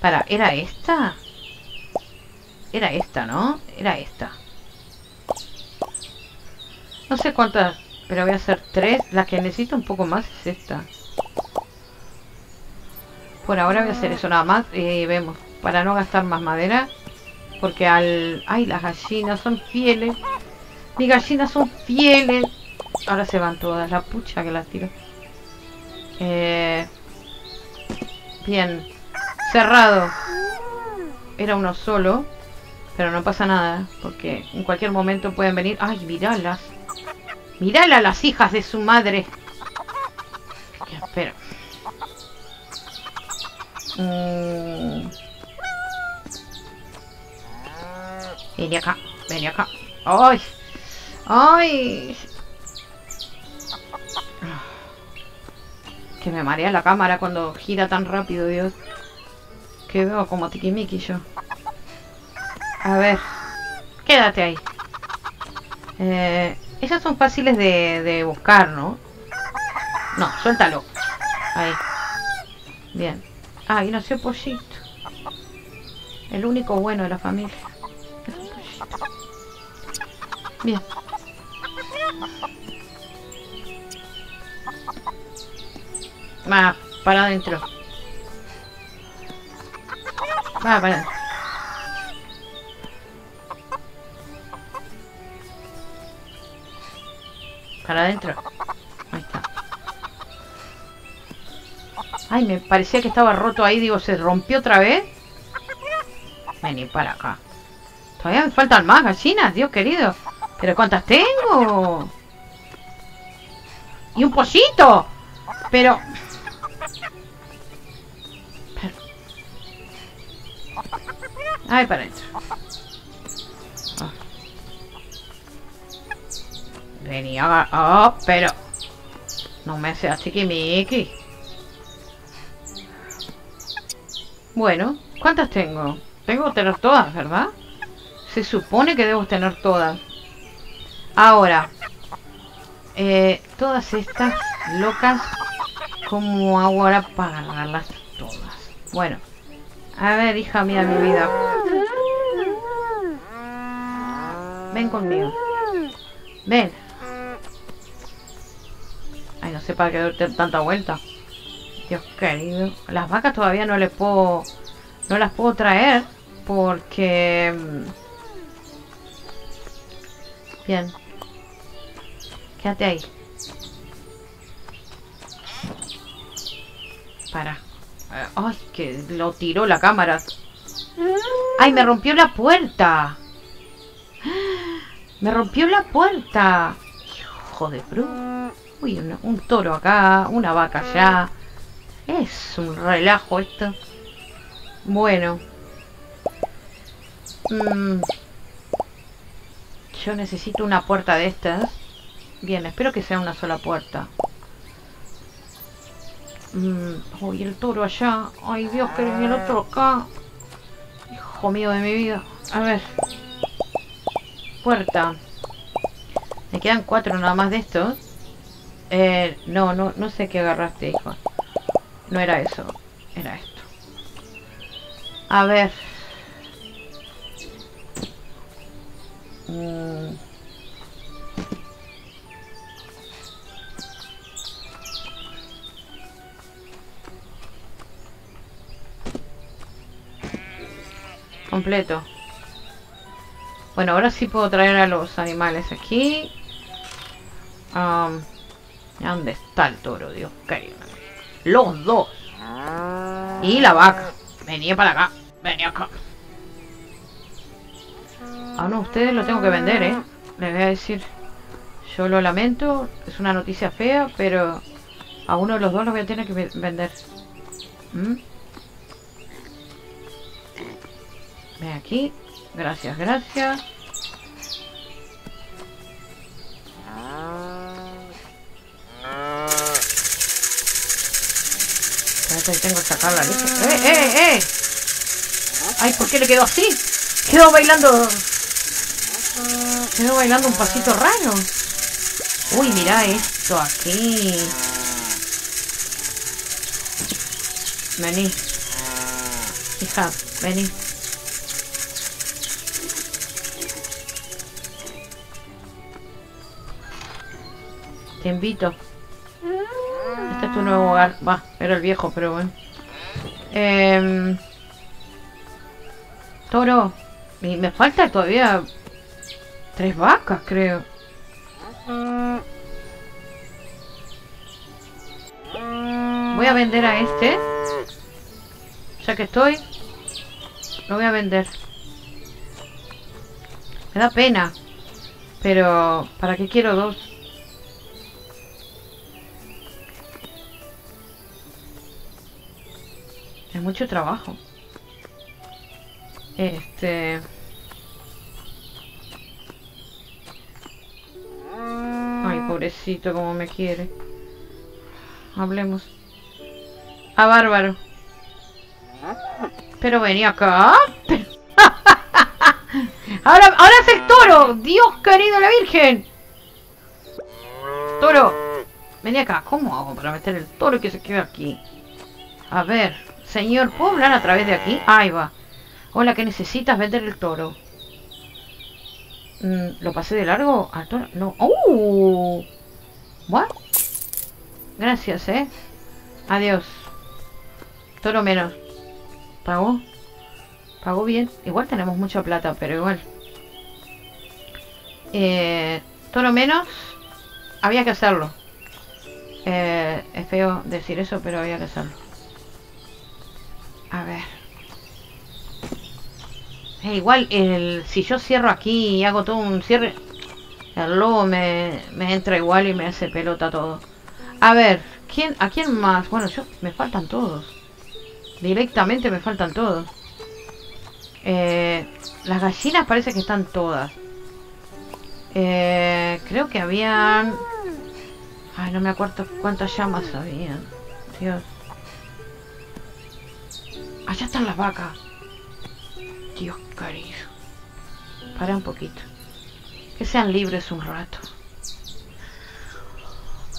Para, ¿era esta? Era esta, ¿no? Era esta. No sé cuántas, pero voy a hacer tres. La que necesito un poco más es esta. Por ahora voy a hacer eso nada más y vemos. Para no gastar más madera. Porque al... Ay, las gallinas son fieles. Mis gallinas son fieles. Ahora se van todas. La pucha que las tiro. Eh... Bien. Cerrado. Era uno solo. Pero no pasa nada. Porque en cualquier momento pueden venir. Ay, miralas. Miralas las hijas de su madre. Espera. Mmm... Vení acá, vení acá. ¡Ay! ¡Ay! Que me marea la cámara cuando gira tan rápido, Dios. Que veo como tiquimiqui yo. A ver. Quédate ahí. Eh, esas son fáciles de, de buscar, ¿no? No, suéltalo. Ahí. Bien. Ah, y nació Pollito. El único bueno de la familia. Bien. Va, para adentro. Va, para adentro. Para adentro. Ahí está. Ay, me parecía que estaba roto ahí. Digo, ¿se rompió otra vez? Vení para acá. Todavía me faltan más gallinas, Dios querido. ¿Pero cuántas tengo? ¡Y un pollito! Pero... Ay, para adentro. Ah. Venía... Oh, pero... No me seas chiquimiqui. Bueno, ¿cuántas tengo? Tengo tener todas, ¿verdad? Se supone que debo tener todas. Ahora, eh, todas estas locas, ¿cómo hago ahora para agarrarlas todas? Bueno, a ver, hija mía, mi vida. Ven conmigo. Ven. Ay, no sé para qué darte tanta vuelta. Dios querido. Las vacas todavía no les puedo... No las puedo traer. Porque... Bien. Quédate ahí. Para. Eh, ay, que lo tiró la cámara. ¡Ay, me rompió la puerta! ¡Me rompió la puerta! Hijo de bru. Uy, un toro acá, una vaca allá. Es un relajo esto. Bueno. Mm. Yo necesito una puerta de estas. Bien, espero que sea una sola puerta. Mm. Uy, el toro allá. Ay, Dios, que el otro acá. Hijo mío de mi vida. A ver. Puerta. Me quedan cuatro nada más de estos. Eh, no, no, no sé qué agarraste, hijo. No era eso. Era esto. A ver. Mm. Completo. Bueno, ahora sí puedo traer a los animales aquí. Um, ¿Dónde está el toro? Dios, qué Los dos. Y la vaca. Venía para acá. Venía acá. Ah, no, ustedes lo tengo que vender, ¿eh? Les voy a decir. Yo lo lamento. Es una noticia fea, pero a uno de los dos lo voy a tener que vender. ¿Mm? Ven aquí. Gracias, gracias. tengo que sacar la leche. ¡Eh, eh, eh! Ay, ¿por qué le quedó así? Quedó bailando... Quedó bailando un pasito raro. Uy, mira esto aquí. Vení. Hija, vení. Te invito. Este es tu nuevo hogar. Va, era el viejo, pero bueno. Eh, toro. Me falta todavía tres vacas, creo. Voy a vender a este. Ya que estoy. Lo voy a vender. Me da pena. Pero, ¿para qué quiero dos? Es mucho trabajo. Este... Ay, pobrecito, como me quiere. Hablemos. A bárbaro. Pero venía acá. ahora, ahora es el toro. Dios querido la Virgen. Toro. Vení acá. ¿Cómo hago para meter el toro que se quede aquí? A ver. Señor, ¿puedo hablar a través de aquí? Ahí va. Hola, ¿qué necesitas? Vender el toro. Mm, ¿Lo pasé de largo? ¿Al? No. ¡Uh! ¿What? Gracias, ¿eh? Adiós. Toro menos. ¿Pagó? ¿Pagó bien? Igual tenemos mucha plata, pero igual. Eh, toro menos. Había que hacerlo. Eh, es feo decir eso, pero había que hacerlo. A ver. Eh, igual, el, si yo cierro aquí y hago todo un cierre, el lobo me, me entra igual y me hace pelota todo. A ver, ¿quién, ¿a quién más? Bueno, yo me faltan todos. Directamente me faltan todos. Eh, las gallinas parece que están todas. Eh, creo que habían... Ay, no me acuerdo cuántas llamas habían. Dios. Allá están las vacas. Querido. Para un poquito. Que sean libres un rato.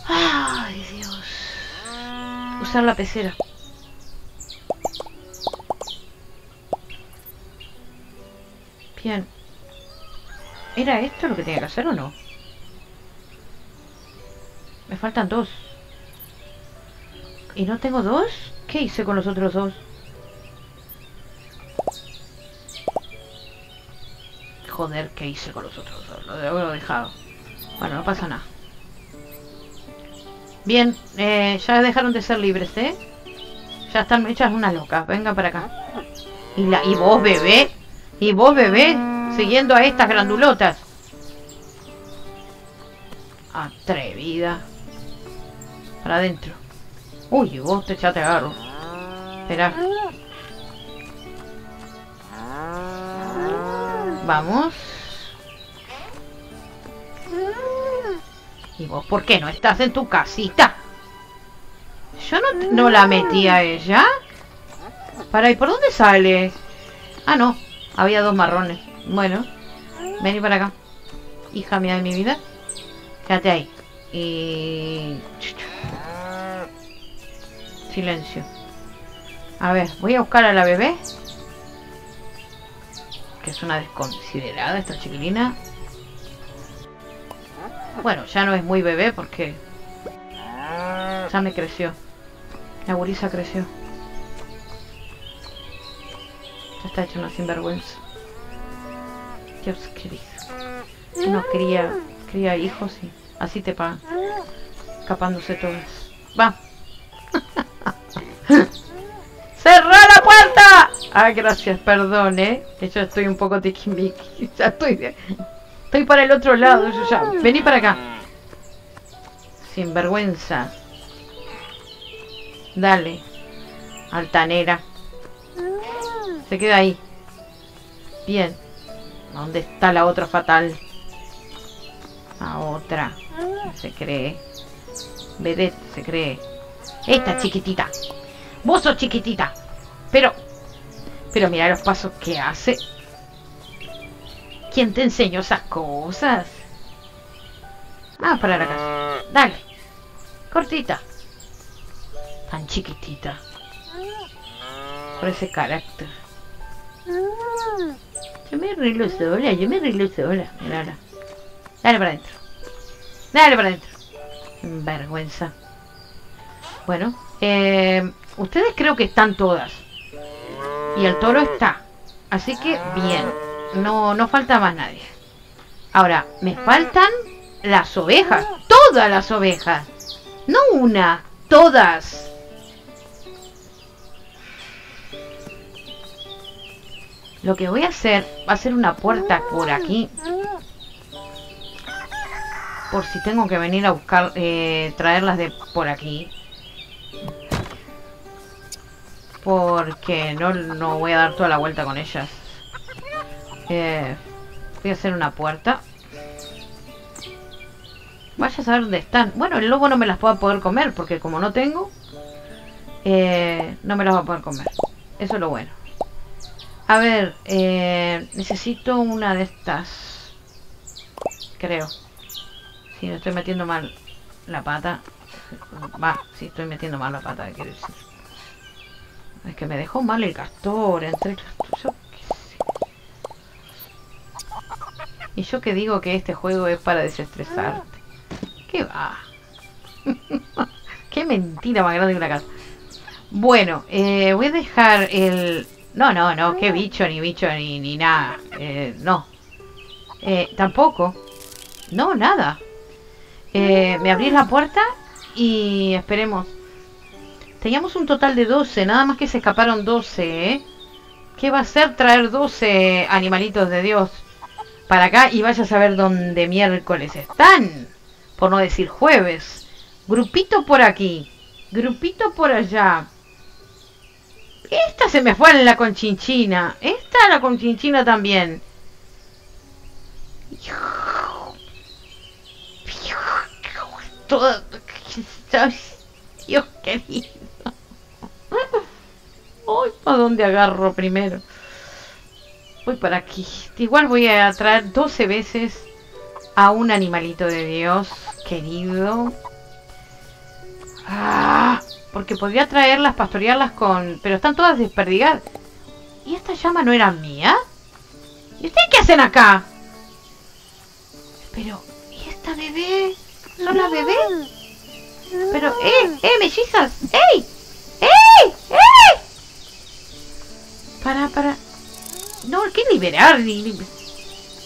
Ay, Dios. Usar la pecera. Bien. ¿Era esto lo que tenía que hacer o no? Me faltan dos. ¿Y no tengo dos? ¿Qué hice con los otros dos? Joder, ¿qué hice con los otros dos? Lo debo dejado. Bueno, no pasa nada. Bien, eh, ya dejaron de ser libres, ¿eh? Ya están hechas una loca. Venga para acá. Y vos, bebé. Y vos, bebé. Siguiendo a estas grandulotas. Atrevida. Para adentro. Uy, vos te, ya te agarro. Espera. Vamos. ¿Y vos por qué no estás en tu casita? Yo no, no la metí a ella. Para, ¿y por dónde sale? Ah, no. Había dos marrones. Bueno. Vení para acá. Hija mía de mi vida. Quédate ahí. Y... Silencio. A ver, voy a buscar a la bebé. Es una desconsiderada esta chiquilina. Bueno, ya no es muy bebé porque... Ya me creció. La gurisa creció. Ya está hecho una sinvergüenza. Dios querido. Uno cría, cría hijos y así te pagan. Escapándose todas. Va. ¡Cerrá la puerta! Ah, gracias, perdón, ¿eh? Yo estoy un poco tiquimiqui. Ya estoy... Estoy para el otro lado, yo ya. Vení para acá. Sin vergüenza. Dale. Altanera. Se queda ahí. Bien. ¿Dónde está la otra fatal? La otra. Se cree. Vedette se cree. Esta chiquitita. Vos sos chiquitita. Pero... Pero mira los pasos que hace. ¿Quién te enseñó esas cosas? Vamos para la casa. Dale. Cortita. Tan chiquitita. Por ese carácter. Yo me arreglo sola, yo me arreglo sola. Mira, Dale para adentro. Dale para adentro. Vergüenza. Bueno, eh, ustedes creo que están todas. Y el toro está. Así que bien. No, no falta más nadie. Ahora, me faltan las ovejas. Todas las ovejas. No una, todas. Lo que voy a hacer va a ser una puerta por aquí. Por si tengo que venir a buscar, eh, traerlas de por aquí. Porque no, no voy a dar toda la vuelta con ellas. Eh, voy a hacer una puerta. Vaya a saber dónde están. Bueno, el lobo no me las va a poder comer porque como no tengo, eh, no me las va a poder comer. Eso es lo bueno. A ver, eh, necesito una de estas. Creo. Si no estoy metiendo mal la pata. Va, si estoy metiendo mal la pata, quiero decir. Es que me dejó mal el castor. Entre yo Y yo que digo que este juego es para desestresarte. ¿Qué va? Qué mentira más grande que una casa. Bueno, eh, voy a dejar el, no, no, no, qué bicho, ni bicho, ni, ni nada. Eh, no. Eh, tampoco. No, nada. Eh, me abrís la puerta y esperemos. Teníamos un total de 12, nada más que se escaparon 12, ¿eh? ¿Qué va a ser traer 12 animalitos de Dios para acá y vaya a saber dónde miércoles están? Por no decir jueves. Grupito por aquí, grupito por allá. Esta se me fue en la conchinchina. Esta la conchinchina también. Todo... Dios querido. Voy para dónde agarro primero. Voy para aquí. Igual voy a traer 12 veces a un animalito de Dios querido. Ah. Porque podría traerlas, pastorearlas con... Pero están todas desperdigadas. ¿Y esta llama no era mía? ¿Y ustedes qué hacen acá? Pero... ¿Y esta bebé? ¿No la bebé? Pero... ¡Eh! ¡Eh! ¡Mellizas! ¡Ey! ¡Ey! ¡Ey! Para, para... No, hay que liberar.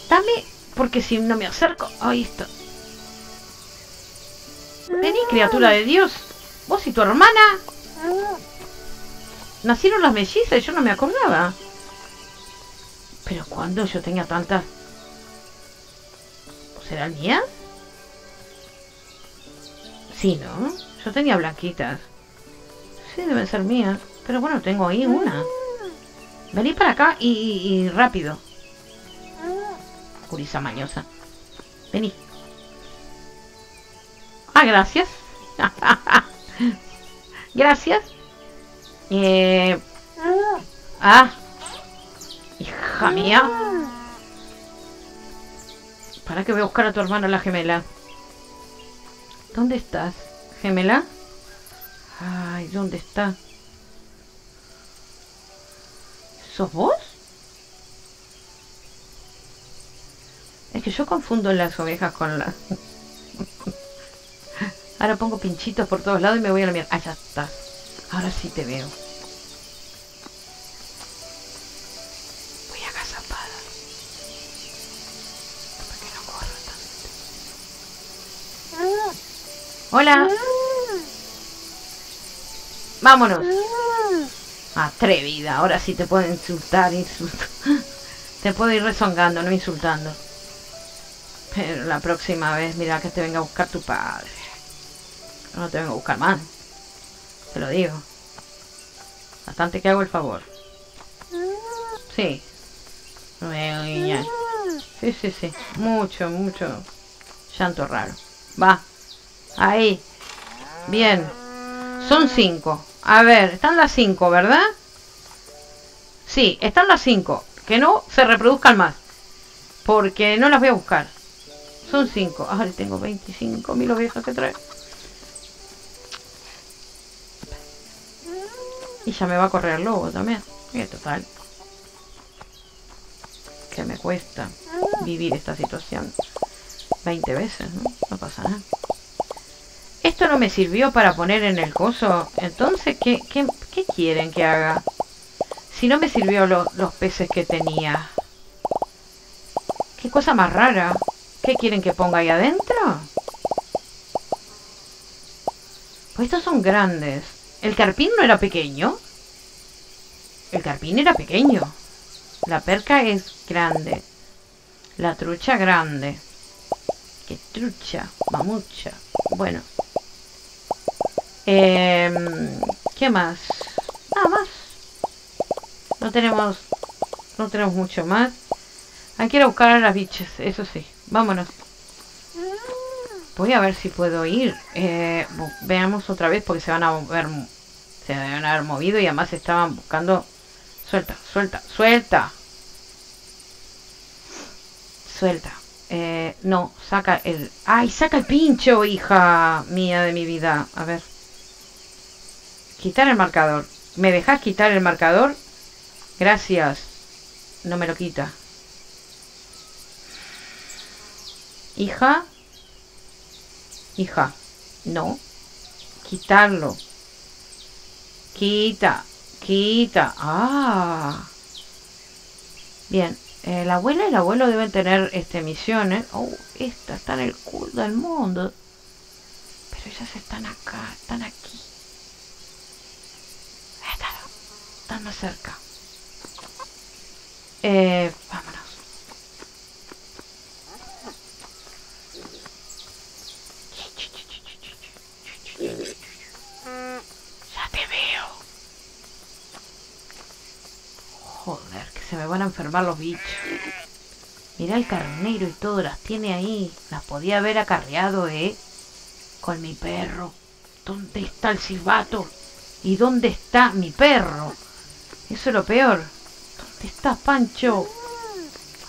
Dame... Porque si no me acerco... Ahí está. Vení, criatura de Dios. ¿Vos y tu hermana? Nacieron las mellizas y yo no me acordaba. Pero cuando yo tenía tantas... ¿Serán mías? Sí, ¿no? Yo tenía blanquitas. Sí, deben ser mías. Pero bueno, tengo ahí una. Vení para acá y, rápido. Jurisa mañosa. Vení. Ah, gracias. gracias. Eh... Ah. Hija mía. ¿Para que voy a buscar a tu hermana la gemela? ¿Dónde estás, gemela? Ay, ¿dónde está? ¿Sos vos? Es que yo confundo las ovejas con las... Ahora pongo pinchitos por todos lados y me voy a la mierda. Ah, ya está. Ahora sí te veo. Voy a agazapada. Para que no corra tanto. Hola. Vámonos. Atrevida. Ahora sí te puedo insultar. insultar. Te puedo ir rezongando, no insultando. Pero la próxima vez, mira que te venga a buscar tu padre. No te vengo a buscar más. Te lo digo. Bastante que hago el favor. Sí. Sí, sí, sí. Mucho, mucho llanto raro. Va. Ahí. Bien. Son cinco. A ver, están las cinco, ¿verdad? Sí, están las cinco. Que no se reproduzcan más. Porque no las voy a buscar. Son cinco. Ahora tengo 25 mil ovejas que traer. Y ya me va a correr el lobo también. Y total. Que me cuesta vivir esta situación 20 veces, ¿no? No pasa nada. Esto no me sirvió para poner en el coso. Entonces, ¿qué, qué, qué quieren que haga? Si no me sirvió los peces que tenía. Qué cosa más rara. ¿Qué quieren que ponga ahí adentro? Pues estos son grandes. ¿El carpín no era pequeño? El carpín era pequeño. La perca es grande. La trucha grande. ¿Qué trucha? Mamucha. Bueno. Em, ¿Qué más? Nada más. No tenemos... No tenemos mucho más. Hay que ir a buscar a las bichas, eso sí. Vámonos. Voy a ver si puedo ir. Eh, veamos otra vez porque se van a ver se deben haber movido y además estaban buscando... Suelta, suelta, suelta. Suelta. Eh, no, saca el... ¡Ay, saca el pincho, hija mía de mi vida! A ver. Quitar el marcador. ¿Me dejas quitar el marcador? Gracias. No me lo quita. Hija. Hija. No. Quitarlo. Quita, quita. Ah. Bien. La abuela y el abuelo deben tener este misiones. Oh, esta está en el culo del mundo. Pero ellas están acá, están aquí. Están, están más cerca. Eh, vámonos. Joder, que se me van a enfermar los bichos. Mira el carnero y todo, las tiene ahí. Las podía haber acarreado, ¿eh? Con mi perro. ¿Dónde está el silbato? ¿Y dónde está mi perro? Eso es lo peor. ¿Dónde está Pancho?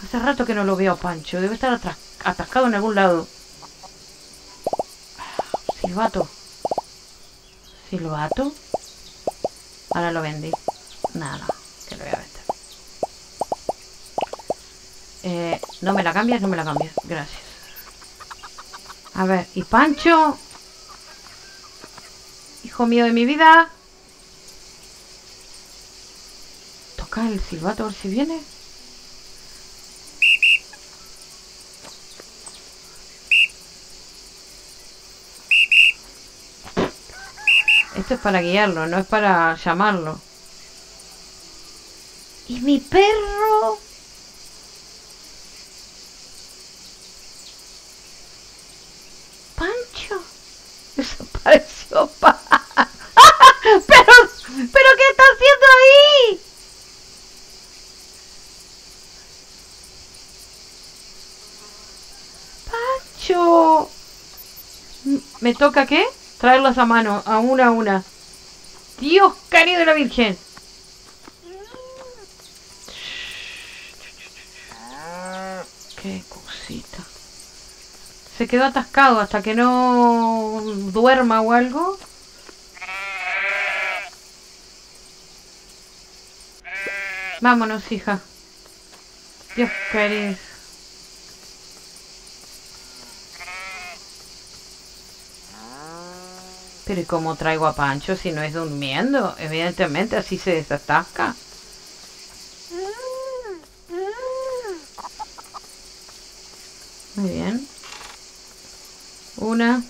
Hace rato que no lo veo Pancho. Debe estar atascado en algún lado. Silbato. ¿Silbato? Ahora lo vendí. Nada, que lo voy a vender. Eh, no me la cambias, no me la cambias. Gracias. A ver, ¿y Pancho? Hijo mío de mi vida. Toca el silbato a ver si viene. Esto es para guiarlo, no es para llamarlo. ¿Y mi perro? Desapareció. Pa pero, pero ¿qué está haciendo ahí? ¿Me toca qué? Traerlas a mano, a una a una. Dios querido de la Virgen. Qué cosita. Se quedó atascado hasta que no duerma o algo. Vámonos, hija. Dios querido. Pero ¿y cómo traigo a Pancho si no es durmiendo? Evidentemente así se desatasca. Muy bien. Una.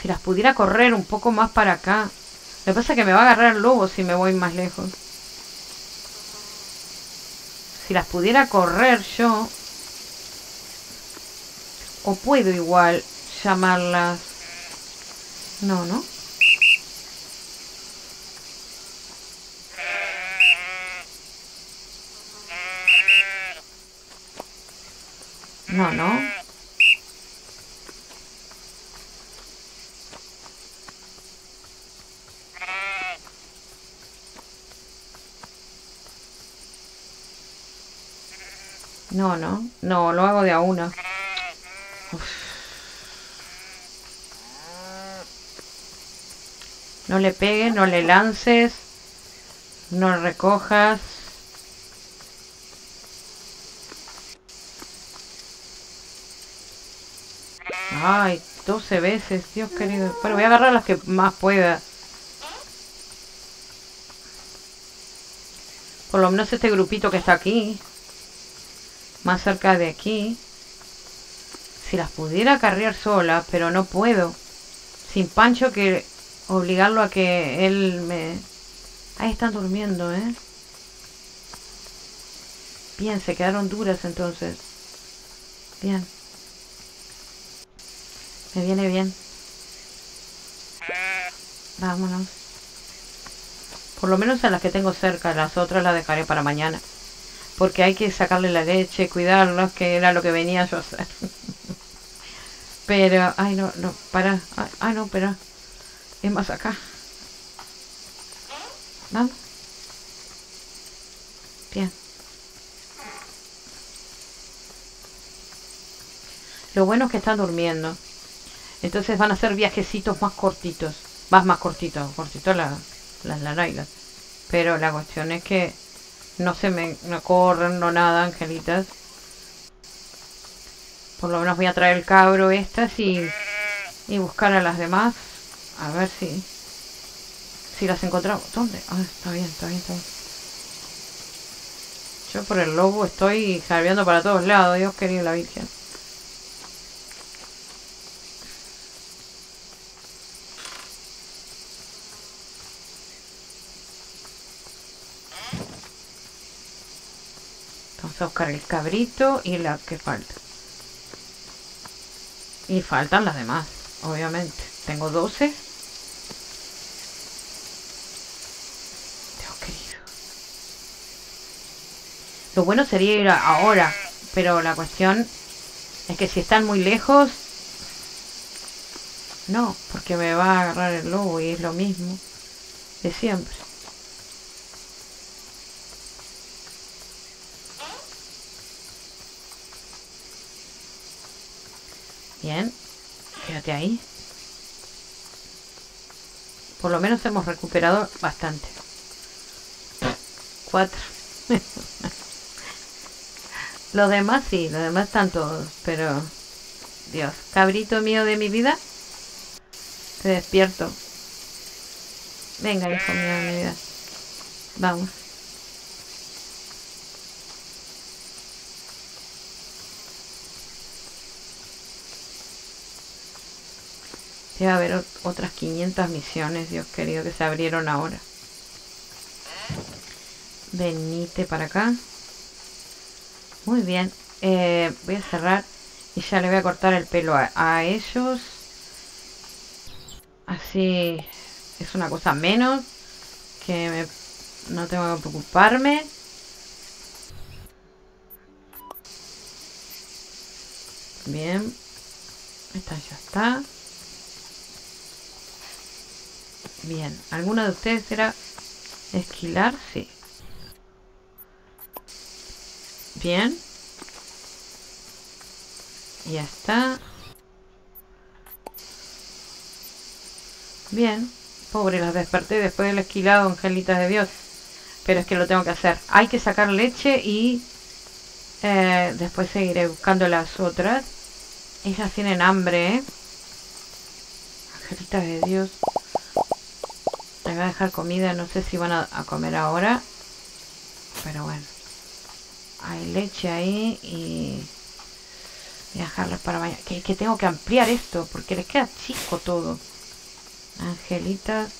Si las pudiera correr un poco más para acá. Lo que pasa es que me va a agarrar el lobo si me voy más lejos. Si las pudiera correr yo. O puedo igual llamarlas. No, ¿no? No, no. No, no. No, lo hago de a una. No le pegues, no le lances, no recojas. Ay, 12 veces, Dios querido. Bueno, voy a agarrar las que más pueda. Por lo menos este grupito que está aquí. Más cerca de aquí. Si las pudiera carrear sola, pero no puedo. Sin Pancho que obligarlo a que él me... Ahí están durmiendo, ¿eh? Bien, se quedaron duras entonces. Bien. Me viene bien. Vámonos. Por lo menos a las que tengo cerca, las otras las dejaré para mañana. Porque hay que sacarle la leche, cuidarlas, que era lo que venía yo a hacer. pero, ay no, no, para. Ay, no, pero... Es más acá. Vamos. Bien. Lo bueno es que están durmiendo. Entonces van a ser viajecitos más cortitos. Más más cortitos. Cortitos las la, Pero la cuestión es que no se me no corren, no nada, angelitas. Por lo menos voy a traer el cabro estas y, y buscar a las demás. A ver si... Si las encontramos. ¿Dónde? Ah, está bien, está bien, está bien. Yo por el lobo estoy jarbeando para todos lados. Dios querido la Virgen. Vamos a buscar el cabrito y la que falta. Y faltan las demás, obviamente. Tengo 12. Lo bueno sería ir ahora, pero la cuestión es que si están muy lejos... No, porque me va a agarrar el lobo y es lo mismo de siempre. Bien, quédate ahí. Por lo menos hemos recuperado bastante. Cuatro. Los demás sí, los demás están todos, pero... Dios, cabrito mío de mi vida. Te despierto. Venga, hijo mío de mi vida. Vamos. Debe haber otras 500 misiones, Dios querido, que se abrieron ahora. Venite para acá. Muy bien. Eh, voy a cerrar y ya le voy a cortar el pelo a, ellos. Así es una cosa menos que no tengo que preocuparme. Bien. Esta ya está. Bien. ¿Alguno de ustedes será esquilar? Sí. Bien. Ya está. Bien. Pobre, las desperté después del esquilado, angelitas de Dios. Pero es que lo tengo que hacer. Hay que sacar leche y eh, después seguiré buscando las otras. Ellas tienen hambre, ¿eh? Angelitas de Dios. Les voy a dejar comida. No sé si van a, a comer ahora. Pero bueno. Hay leche ahí y... Voy a para mañana. Que, que tengo que ampliar esto porque les queda chico todo. Angelitas.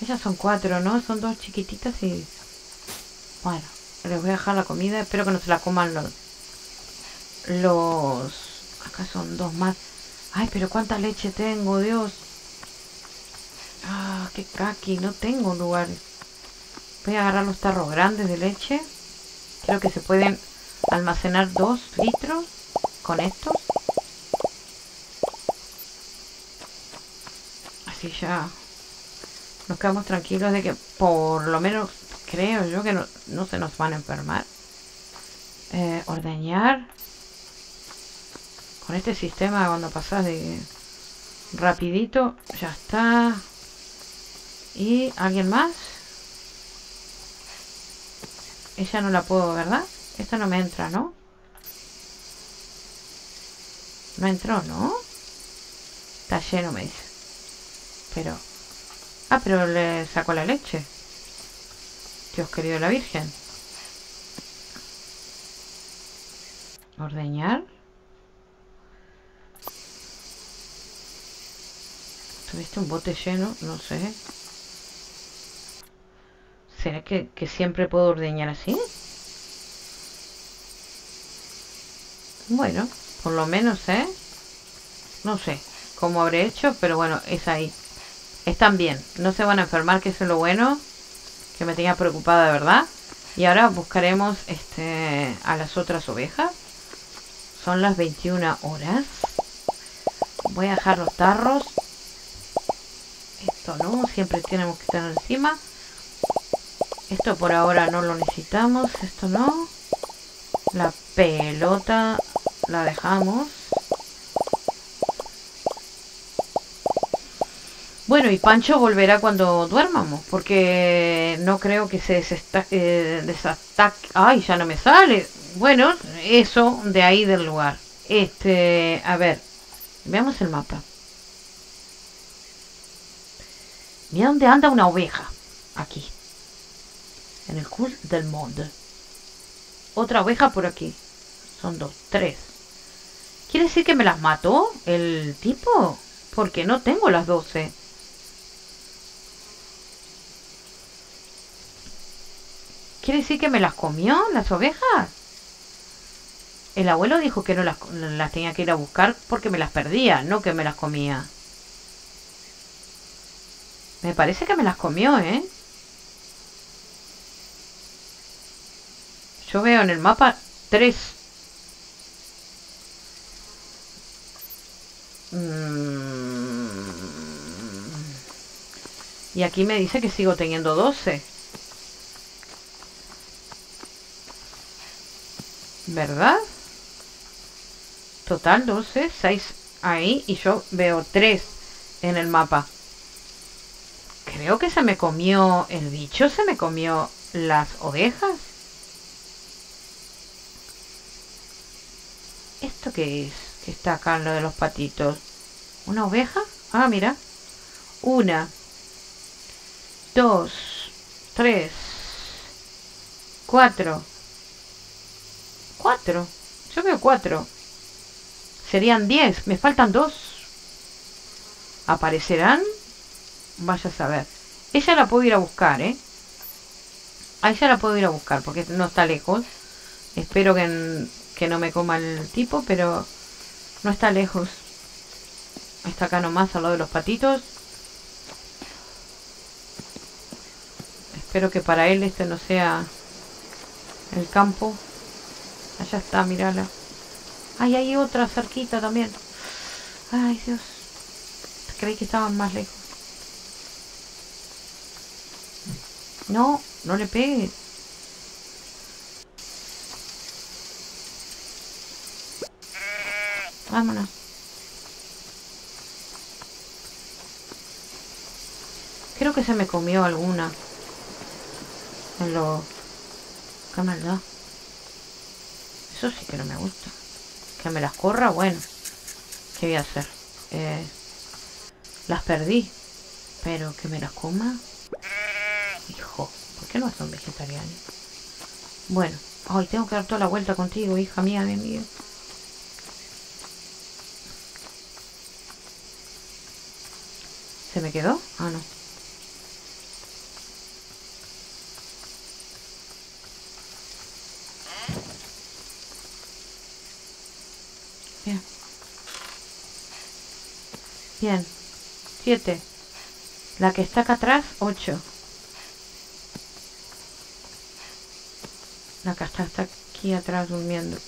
Ellas son cuatro, ¿no? Son dos chiquititas y... Bueno, les voy a dejar la comida. Espero que no se la coman los... Los... Acá son dos más. Ay, pero cuánta leche tengo, Dios. Ah, qué caqui. No tengo lugar. Voy a agarrar los tarros grandes de leche. Creo que se pueden almacenar dos litros con estos. Así ya nos quedamos tranquilos de que por lo menos creo yo que no, no se nos van a enfermar. Eh, ordeñar. Con este sistema cuando pasas de rapidito, ya está. ¿Y alguien más? Ella no la puedo, ¿verdad? Esta no me entra, ¿no? No entró, ¿no? Está lleno, me dice. Pero... Ah, pero le sacó la leche. Dios querido la Virgen. Ordeñar. ¿Tuviste un bote lleno? No sé. ¿Será que, siempre puedo ordeñar así? Bueno, por lo menos, ¿eh? No sé cómo habré hecho, pero bueno, es ahí. Están bien, no se van a enfermar, que eso es lo bueno. Que me tenía preocupada de verdad. Y ahora buscaremos este a las otras ovejas. Son las 21 horas. Voy a dejar los tarros. Esto no, siempre tenemos que estar encima. Esto por ahora no lo necesitamos. Esto no. La pelota la dejamos. Bueno, y Pancho volverá cuando duermamos, porque no creo que se eh, desataque. Ay, ya no me sale. Bueno, eso de ahí del lugar. Este, a ver, veamos el mapa. Mira dónde anda una oveja. En el cul del mundo. Otra oveja por aquí. Son dos, tres. ¿Quiere decir que me las mató el tipo? Porque no tengo las doce. ¿Quiere decir que me las comió las ovejas? El abuelo dijo que no las, las, tenía que ir a buscar porque me las perdía, no que me las comía. Me parece que me las comió, ¿eh? Yo veo en el mapa tres. Mm. Y aquí me dice que sigo teniendo doce. ¿Verdad? Total 12, 6 ahí y yo veo 3 en el mapa. Creo que se me comió el bicho, se me comió las ovejas. ¿Esto qué es? Que está acá en lo de los patitos. ¿Una oveja? Ah, mira. Una. Dos. Tres. Cuatro. Cuatro. Yo veo cuatro. Serían diez. Me faltan dos. ¿Aparecerán? Vaya a saber. Ella la puedo ir a buscar, ¿eh? A ella la puedo ir a buscar porque no está lejos. Espero que, que no me coma el tipo, pero no está lejos. Está acá nomás al lado de los patitos. Espero que para él este no sea el campo. Allá está, mírala. Ay, hay otra cerquita también. Ay, Dios. Creí que estaban más lejos. No, no le pegues. Vámonos. Creo que se me comió alguna. En lo... Qué maldad. Eso sí que no me gusta. Que me las corra, bueno. ¿Qué voy a hacer? Eh, las perdí. Pero que me las coma. Hijo, ¿por qué no son vegetarianos? Bueno, ay, tengo que dar toda la vuelta contigo, hija mía, mi amigo. ¿Se me quedó? Ah, no. Bien. Bien. Siete. La que está acá atrás, ocho. La que está, está aquí atrás durmiendo.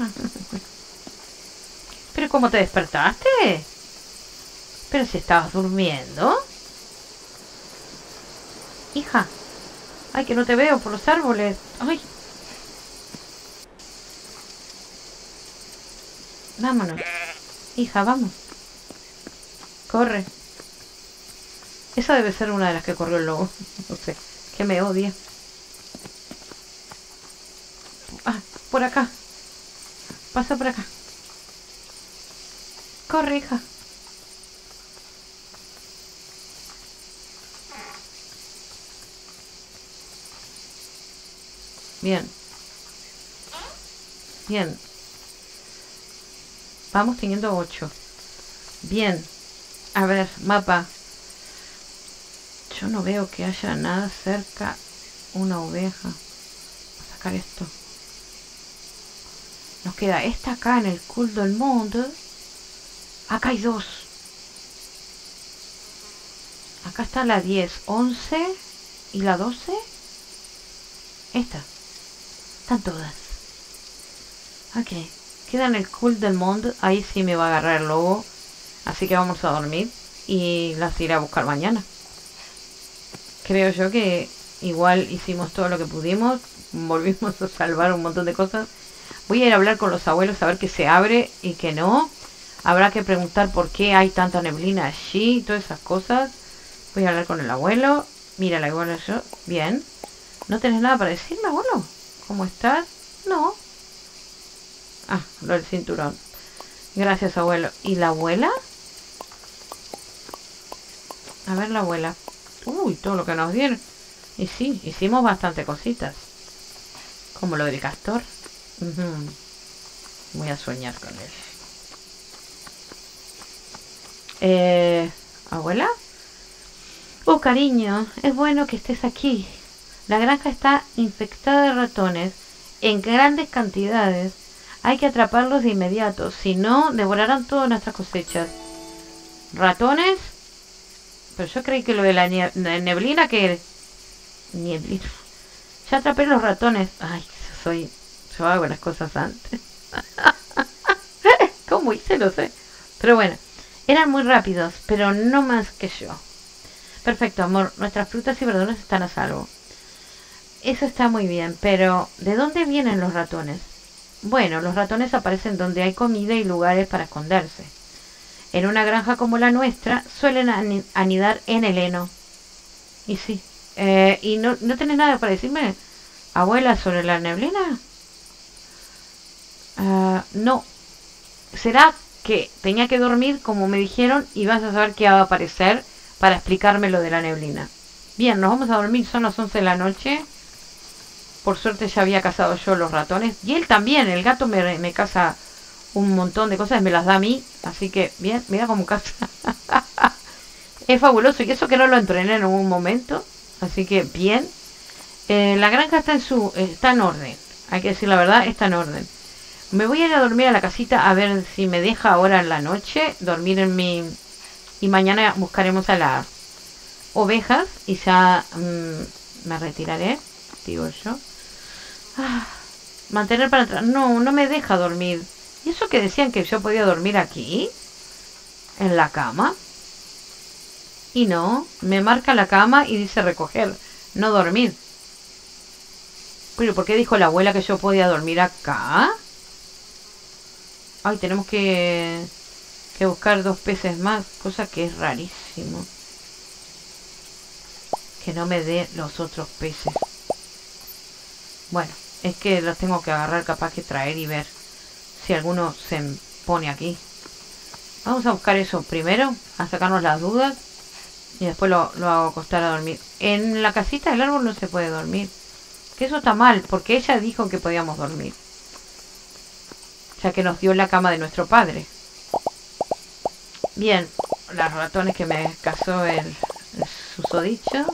¿Pero cómo te despertaste? ¿Pero si estabas durmiendo? Hija. Ay, que no te veo por los árboles. Ay. Vámonos. Hija, vamos. Corre. Esa debe ser una de las que corrió el lobo. No sé. Que me odia. Ah, por acá. Pasa por acá. Corre. Bien. Bien. Vamos teniendo ocho. Bien. A ver, mapa. Yo no veo que haya nada cerca. Una oveja. A sacar esto. Nos queda esta acá en el cul del mundo. Acá hay dos. Acá está la 10, 11 y la 12. Esta. Están todas. Ok. Queda en el cul del mundo. Ahí sí me va a agarrar el lobo. Así que vamos a dormir. Y las iré a buscar mañana. Creo yo que igual hicimos todo lo que pudimos. Volvimos a salvar un montón de cosas. Voy a ir a hablar con los abuelos a ver qué se abre y qué no. Habrá que preguntar por qué hay tanta neblina allí y todas esas cosas. Voy a hablar con el abuelo. Mira, la abuela yo. Bien. ¿No tenés nada para decirme, abuelo? ¿Cómo estás? No. Ah, lo del cinturón. Gracias, abuelo. ¿Y la abuela? A ver, la abuela. Uy, todo lo que nos dieron. Y sí, hicimos bastante cositas. Como lo del castor. Voy a soñar con él. Eh, ¿Abuela? Oh, cariño, es bueno que estés aquí. La granja está infectada de ratones en grandes cantidades. Hay que atraparlos de inmediato, si no, devorarán todas nuestras cosechas. ¿Ratones? Pero yo creí que lo de la neblina que... Neblina. Ya atrapé los ratones. Ay, soy yo hago las cosas antes. ¿Cómo hice? Lo sé. Pero bueno, eran muy rápidos, pero no más que yo. Perfecto, amor. Nuestras frutas y verduras están a salvo. Eso está muy bien, pero ¿de dónde vienen los ratones? Bueno, los ratones aparecen donde hay comida y lugares para esconderse. En una granja como la nuestra suelen anidar en el heno. Y sí. Eh, ¿Y no, no tenés nada para decirme, abuela, sobre la neblina? Ah, no. ¿Será que tenía que dormir como me dijeron y vas a saber qué va a aparecer para explicarme lo de la neblina? Bien, nos vamos a dormir, son las 11 de la noche. Por suerte ya había cazado yo los ratones. Y él también, el gato me, me caza un montón de cosas, me las da a mí. Así que, bien, mira cómo caza. es fabuloso. Y eso que no lo entrené en un momento. Así que, bien. Eh, la granja está en, su, está en orden. Hay que decir la verdad, está en orden. Me voy a ir a dormir a la casita a ver si me deja ahora en la noche dormir en mi... Y mañana buscaremos a las ovejas y ya mm, me retiraré. digo yo. Ah, mantener para atrás. No, no me deja dormir. ¿Y eso que decían que yo podía dormir aquí? ¿En la cama? Y no, me marca la cama y dice recoger, no dormir. Pero ¿por qué dijo la abuela que yo podía dormir acá? Ay, tenemos que, que buscar dos peces más, cosa que es rarísimo. Que no me dé los otros peces. Bueno, es que los tengo que agarrar capaz que traer y ver si alguno se pone aquí. Vamos a buscar eso primero, a sacarnos las dudas y después lo, lo hago acostar a dormir. En la casita del árbol no se puede dormir. Que eso está mal, porque ella dijo que podíamos dormir. Ya que nos dio la cama de nuestro padre. Bien, las ratones que me casó el, el susodicho.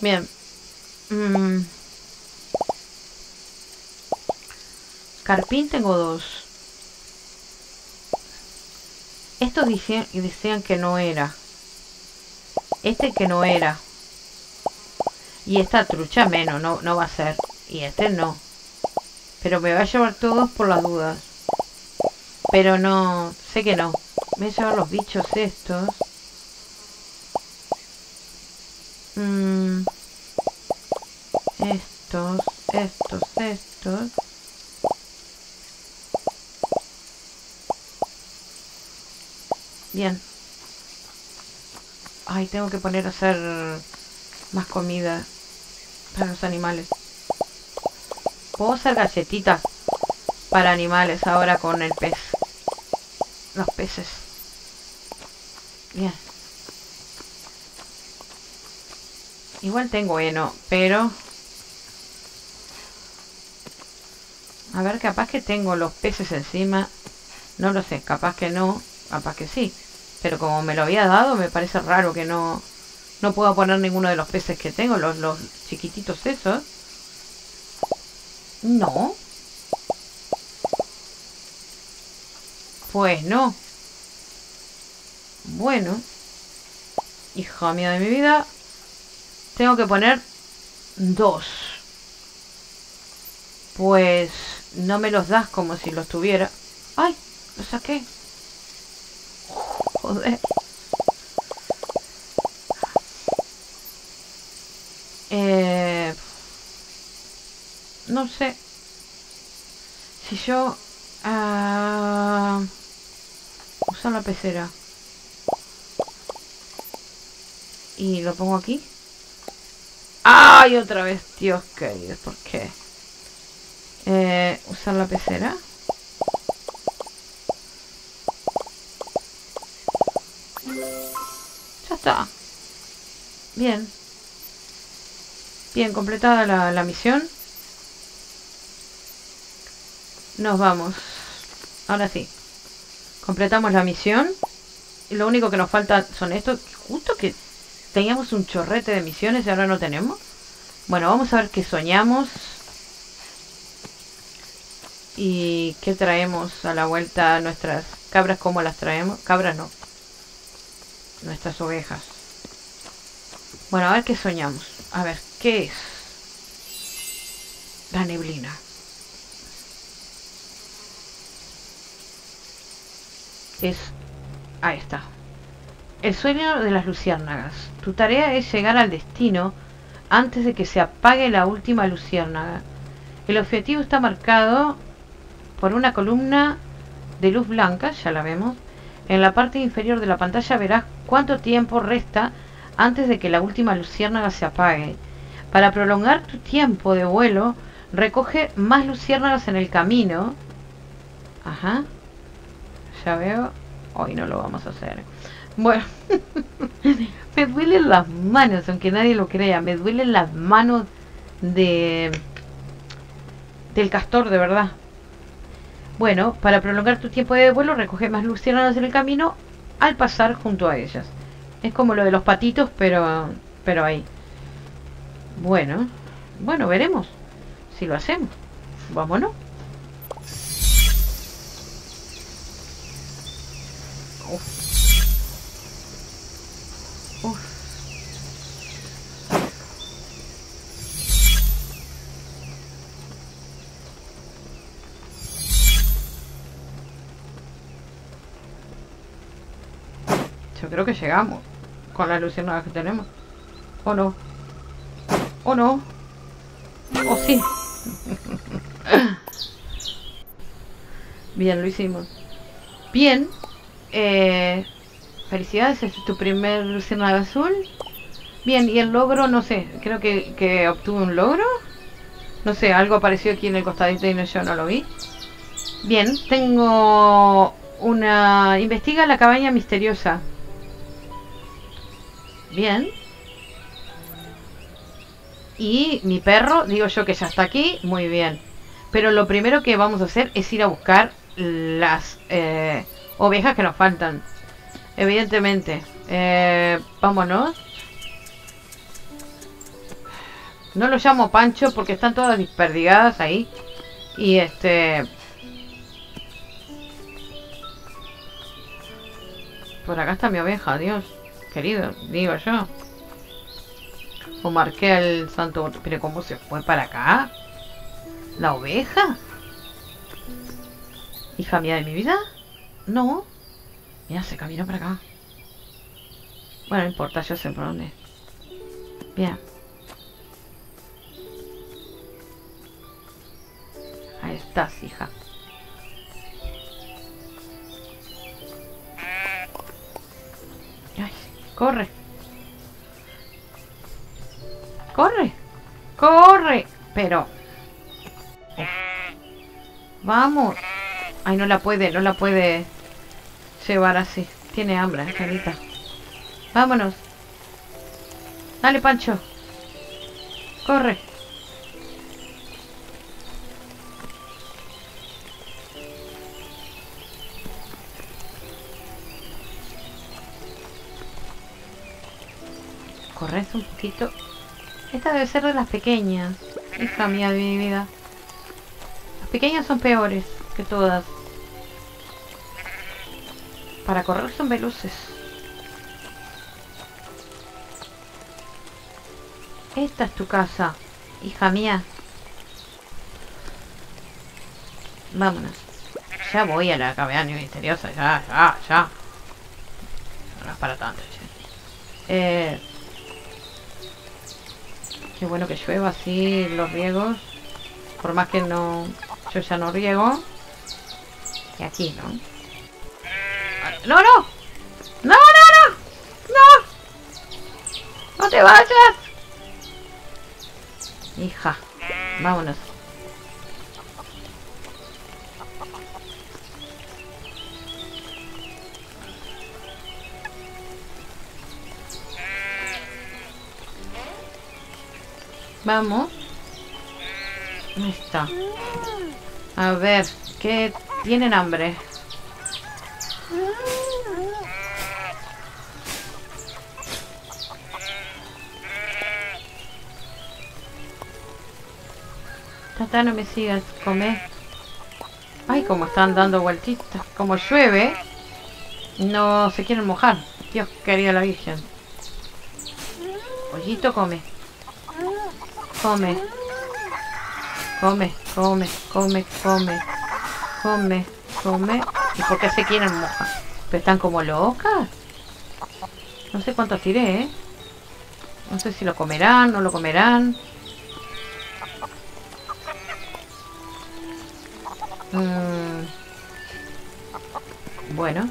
Bien. Mm. Carpín tengo dos. Estos decían que no era. Este que no era. Y esta trucha menos, no, no va a ser. Y este no. Pero me va a llevar todos por las dudas. Pero no, sé que no. Me llevar los bichos estos. Mm. Estos, estos, estos. Bien. Ay, tengo que poner a hacer más comida para los animales. Puedo hacer galletitas para animales ahora con el pez. Los peces. Bien. Igual tengo heno, pero... A ver, capaz que tengo los peces encima. No lo sé, capaz que no, capaz que sí. Pero como me lo había dado, me parece raro que no, no pueda poner ninguno de los peces que tengo, los, los chiquititos esos. No. Pues no. Bueno. Hija mía de mi vida. Tengo que poner dos. Pues no me los das como si los tuviera. ¡Ay! Lo saqué. Joder. Eh, no sé. Si yo... Uh, uso la pecera. Y lo pongo aquí. ¡Ay! Otra vez, Dios querido, ¿por qué? Eh, usar la pecera. Bien. Bien, completada la, la misión. Nos vamos. Ahora sí. Completamos la misión. Y lo único que nos falta son estos. Justo que teníamos un chorrete de misiones y ahora no tenemos. Bueno, vamos a ver qué soñamos. Y qué traemos a la vuelta nuestras cabras, cómo las traemos. Cabras no. Nuestras ovejas. Bueno, a ver qué soñamos. A ver, ¿qué es? La neblina. Es... Ahí está. El sueño de las luciérnagas. Tu tarea es llegar al destino antes de que se apague la última luciérnaga. El objetivo está marcado por una columna de luz blanca, ya la vemos. En la parte inferior de la pantalla verás cuánto tiempo resta antes de que la última luciérnaga se apague. Para prolongar tu tiempo de vuelo, recoge más luciérnagas en el camino. Ajá. Ya veo. Hoy no lo vamos a hacer. Bueno, me duelen las manos, aunque nadie lo crea. Me duelen las manos de del castor, de verdad. Bueno, para prolongar tu tiempo de vuelo, recoge más luciérnagas en el camino al pasar junto a ellas. Es como lo de los patitos, pero, pero ahí. Bueno, bueno, veremos si lo hacemos. Vámonos. Creo que llegamos con las luciérnagas que tenemos. ¿O no? ¿O no? ¿O sí? Bien, lo hicimos. Bien. Eh, felicidades, es tu primer luciérnaga azul. Bien, y el logro, no sé, creo que, que obtuve un logro. No sé, algo apareció aquí en el costadito y no, yo no lo vi. Bien, tengo una... Investiga la cabaña misteriosa. Bien. Y mi perro, digo yo que ya está aquí, muy bien. Pero lo primero que vamos a hacer es ir a buscar las eh, ovejas que nos faltan. Evidentemente. Eh, vámonos. No lo llamo Pancho porque están todas desperdigadas ahí. Y este... Por acá está mi oveja, Dios. Querido, digo yo. O marqué el santo... Pero ¿cómo se fue para acá? ¿La oveja? ¿Hija mía de mi vida? No. Mira, se caminó para acá. Bueno, no importa, yo sé por dónde. Bien. Ahí estás, hija. Corre. Corre. Corre. Pero... Vamos. Ay, no la puede, no la puede llevar así. Tiene hambre, carita. Vámonos. Dale, Pancho. Corre. Corres un poquito. Esta debe ser de las pequeñas. Hija mía de mi vida. Las pequeñas son peores que todas. Para correr son veloces. Esta es tu casa, hija mía. Vámonos. Ya voy a la cabaña misteriosa, ya, ya, ya. No es para tanto, Eh, qué bueno que llueva así los riegos. Por más que no... Yo ya no riego. Y aquí, ¿no? ¡No, no! ¡No, no, no! ¡No! ¡No te vayas! Hija, vámonos. Vamos. Ahí está. A ver, ¿qué tienen hambre? Tata, no me sigas, come. Ay, como están dando vueltitas. Como llueve, no se quieren mojar. Dios quería la Virgen. Pollito, come. Come. Come, come, come, come. Come, come. ¿Y por qué se quieren mojar? Pero están como locas. No sé cuánto tiré, ¿eh? No sé si lo comerán, no lo comerán. Mm. Bueno.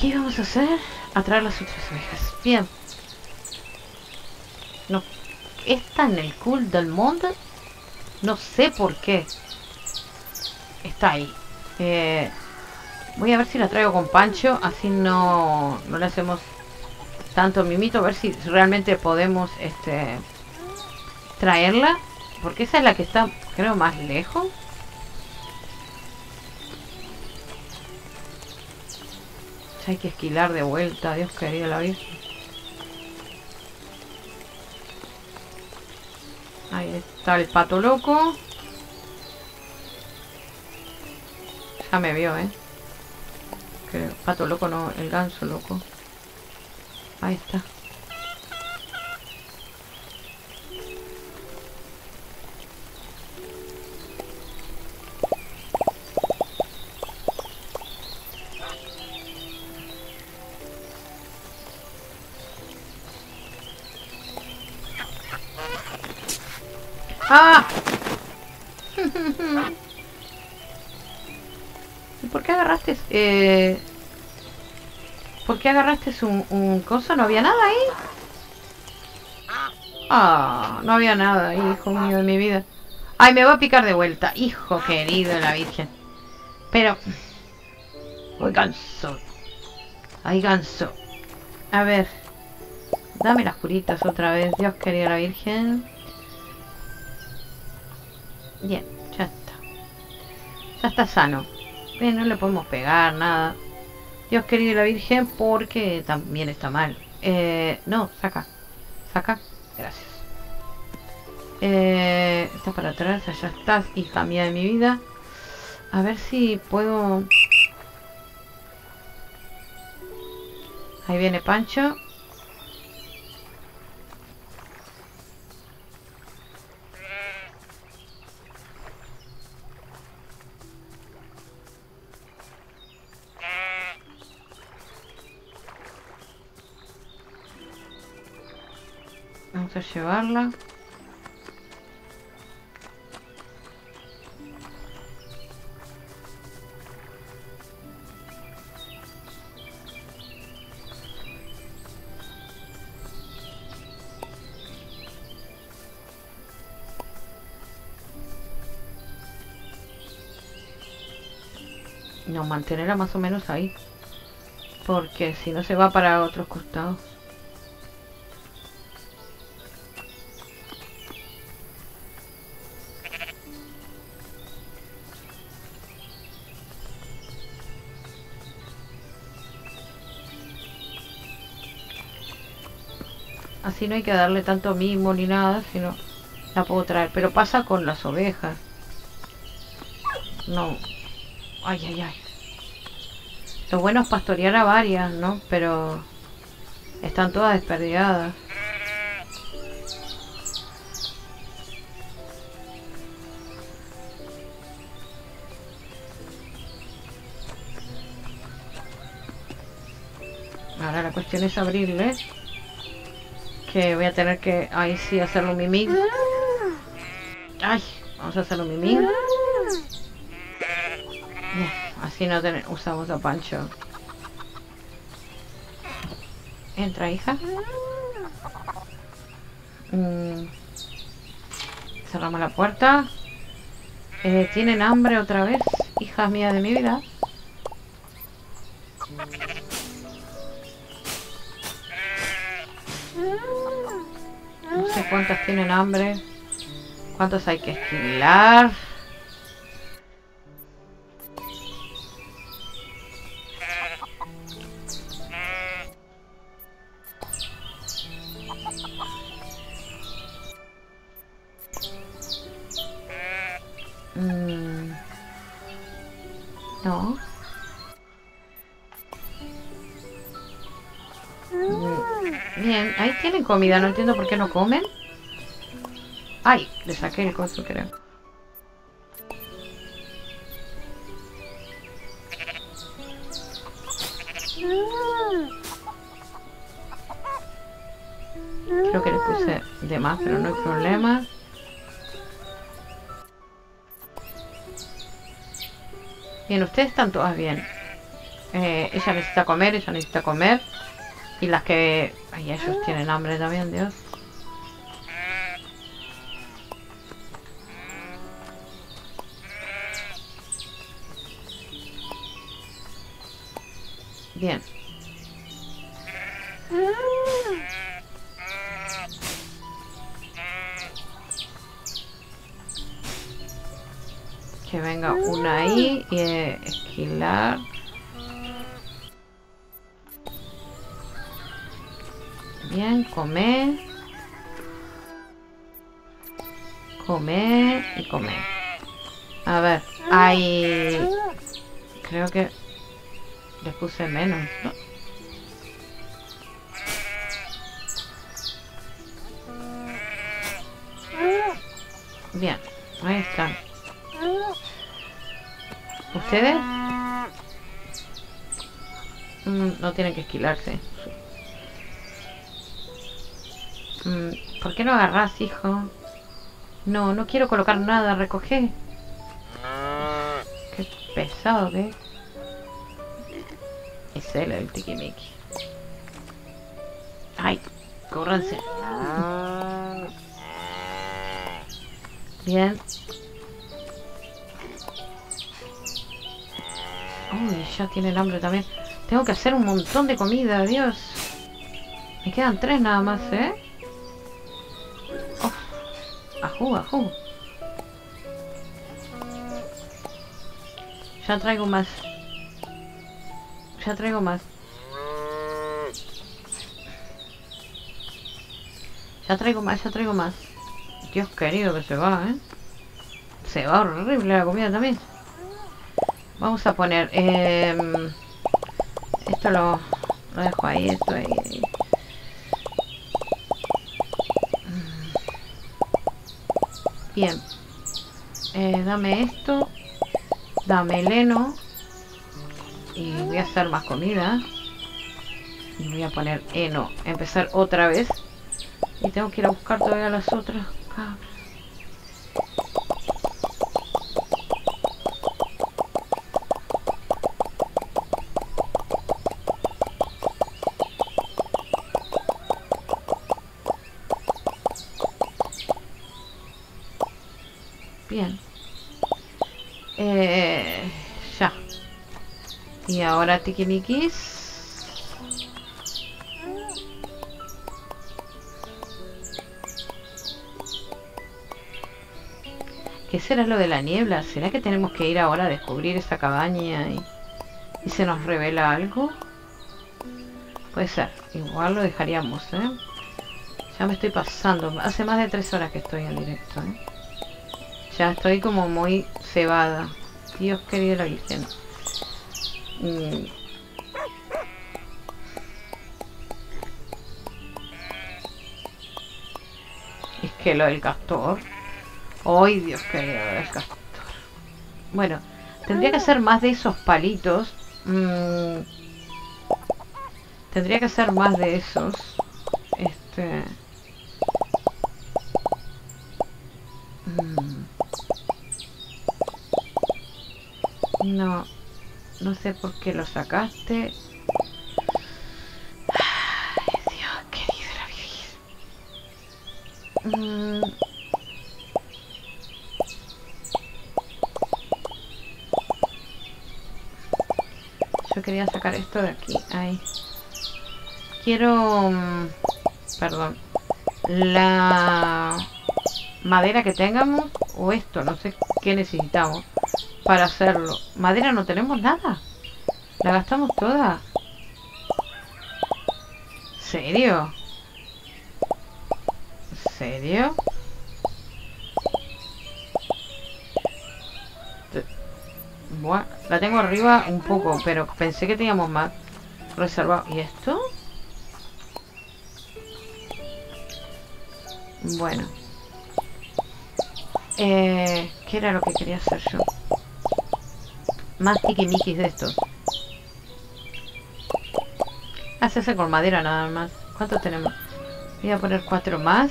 ¿Qué vamos a hacer? Atraer las otras ovejas. Bien. ¿Está en el cool del mundo? No sé por qué. Está ahí. Eh, voy a ver si la traigo con Pancho. Así no, no le hacemos tanto mimito. A ver si realmente podemos este traerla. Porque esa es la que está, creo, más lejos. hay que esquilar de vuelta. Dios quería la Virgen. Ahí está el pato loco. Ya me vio, ¿eh? Pato loco no, el ganso loco. Ahí está. Qué agarraste un, un coso? ¿No había nada ahí? Ah, no había nada ahí, hijo mío de mi vida. Ay, me va a picar de vuelta. Hijo querido de la Virgen. Pero... Voy ganso. Ay, ganso. A ver. Dame las curitas otra vez. Dios querido la Virgen. Bien, ya está. Ya está sano. Bien, no le podemos pegar, nada. Dios querido la Virgen, porque también está mal. Eh, no, saca. Saca. Gracias. Eh, está para atrás, allá estás, hija mía de mi vida. A ver si puedo... Ahí viene Pancho. Llevarla. No, mantenerla más o menos ahí. Porque si no se va para otros costados. No hay que darle tanto mimo ni nada, sino la puedo traer. Pero pasa con las ovejas. No. Ay, ay, ay. Lo bueno es pastorear a varias, ¿no? Pero están todas desperdigadas. Ahora la cuestión es abrirle. Que voy a tener que ahí sí hacerlo mimí. Ay, vamos a hacerlo mimí. así no usamos a Pancho. Entra, hija. Mm. Cerramos la puerta. Eh, ¿Tienen hambre otra vez? Hijas mías de mi vida. Tienen hambre. ¿Cuántos hay que esquilar? Mm. No. Bien, ahí tienen comida, no entiendo por qué no comen. Ay, le saqué el coso, creo. Creo que le puse de más, pero no hay problema. Bien, ustedes están todas bien. Eh, ella necesita comer, ella necesita comer. Y las que... Ay, ellos tienen hambre también, Dios. Menos, ¿no? Bien, ahí están. ¿Ustedes? Mm, no tienen que esquilarse. Mm, ¿Por qué no agarras, hijo? No, no quiero colocar nada, recoge. Qué pesado que él el tiquimiqui. Ay, córranse. Bien. Uy, ya tiene el hambre también. Tengo que hacer un montón de comida, Dios. Me quedan tres nada más, ¿eh? Oh. Ajú. Ya traigo más. Ya traigo más. Ya traigo más, ya traigo más. Dios querido que se va, ¿eh? Se va horrible la comida también. Vamos a poner... Eh, esto lo, lo, dejo ahí, esto ahí. Bien. Eh, dame esto. Dame el heno. Y voy a hacer más comida. Y voy a poner heno. Empezar otra vez. Y tengo que ir a buscar todavía las otras. Tiquimiquis. ¿Qué será lo de la niebla? ¿Será que tenemos que ir ahora a descubrir esa cabaña y, y se nos revela algo? Puede ser. Igual lo dejaríamos, ¿eh? Ya me estoy pasando. Hace más de tres horas que estoy en directo, ¿eh? Ya estoy como muy cebada. Dios querido la Virgen. Es que lo del castor ¡Ay, Dios querido, el castor! Bueno, tendría que hacer más de esos palitos. Mm, tendría que hacer más de esos. Este... Mm. No, no sé por qué lo sacaste. Ay, Dios, querido la mm. Yo quería sacar esto de aquí. Ahí. Quiero... Mm, perdón. La madera que tengamos o esto, no sé qué necesitamos para hacerlo. Madera no tenemos nada. La gastamos toda. ¿Serio? ¿Serio? Bueno, la tengo arriba un poco, pero pensé que teníamos más reservado. ¿Y esto? Bueno. Eh, ¿Qué era lo que quería hacer yo? Más tiquimiquis de estos. Hacerse con madera nada más. ¿Cuántos tenemos? Voy a poner cuatro más.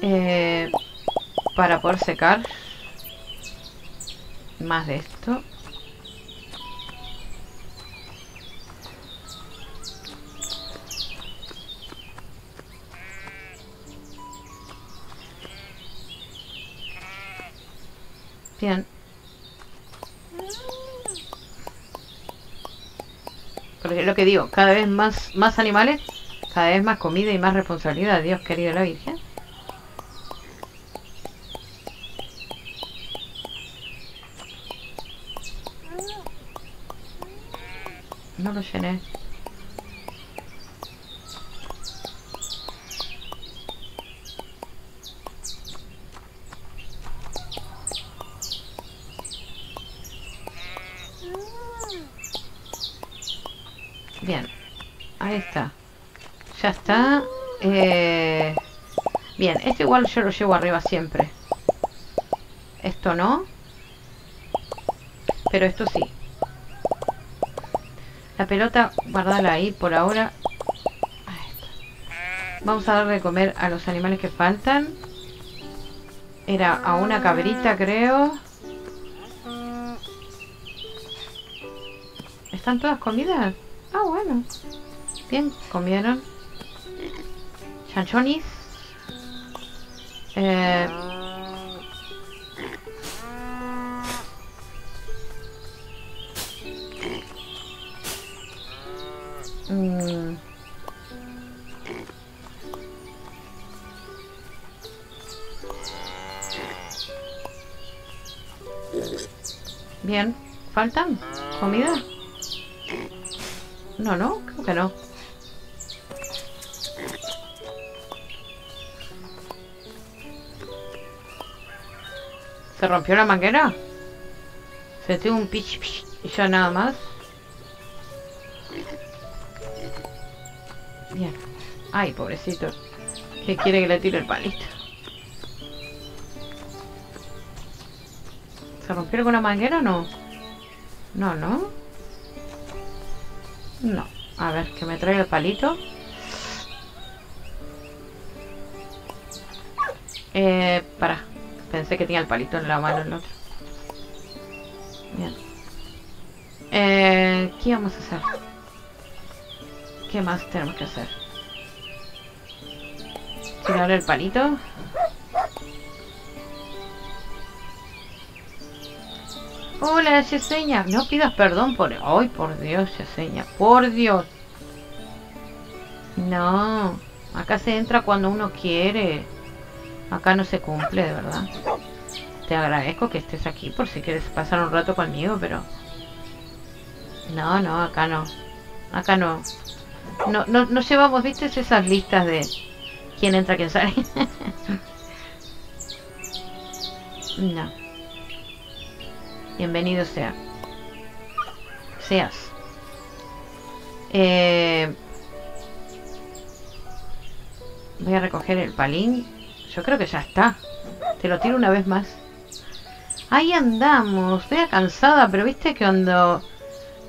Eh, para poder secar. Más de esto. Bien. Porque es lo que digo, cada vez más, más animales, cada vez más comida y más responsabilidad. Dios querido la Virgen. No lo llené. Bien, ahí está. Ya está. Eh... Bien, esto igual yo lo llevo arriba siempre. Esto no. Pero esto sí. La pelota, guardala ahí por ahora. Vamos a darle de comer a los animales que faltan. Era a una cabrita, creo. ¿Están todas comidas? Ah, bueno. Bien, comieron. Chanchonis. Eh... Mm. Bien, ¿faltan? ¿Comida? No, no, creo que no. ¿Se rompió la manguera? Se tiene un pitch, pitch y ya nada más. Bien. Ay, pobrecito. Que quiere que le tire el palito. ¿Se rompió alguna manguera o no? No, ¿no? No. A ver, que me traiga el palito. Eh, para. Pensé que tenía el palito en la mano el otro. Bien. Eh, ¿qué vamos a hacer? ¿Qué más tenemos que hacer? Tirar el palito. Hola, Yesenia. No pidas perdón por... Ay, por Dios, Yesenia. Por Dios. No. Acá se entra cuando uno quiere. Acá no se cumple, de verdad. Te agradezco que estés aquí por si quieres pasar un rato conmigo, pero... No, no, acá no. Acá no. No, no, no llevamos, viste, esas listas de quién entra, quién sale. no. Bienvenido sea. Seas. Eh, voy a recoger el palín. Yo creo que ya está. Te lo tiro una vez más. Ahí andamos. Estoy cansada, pero viste que cuando...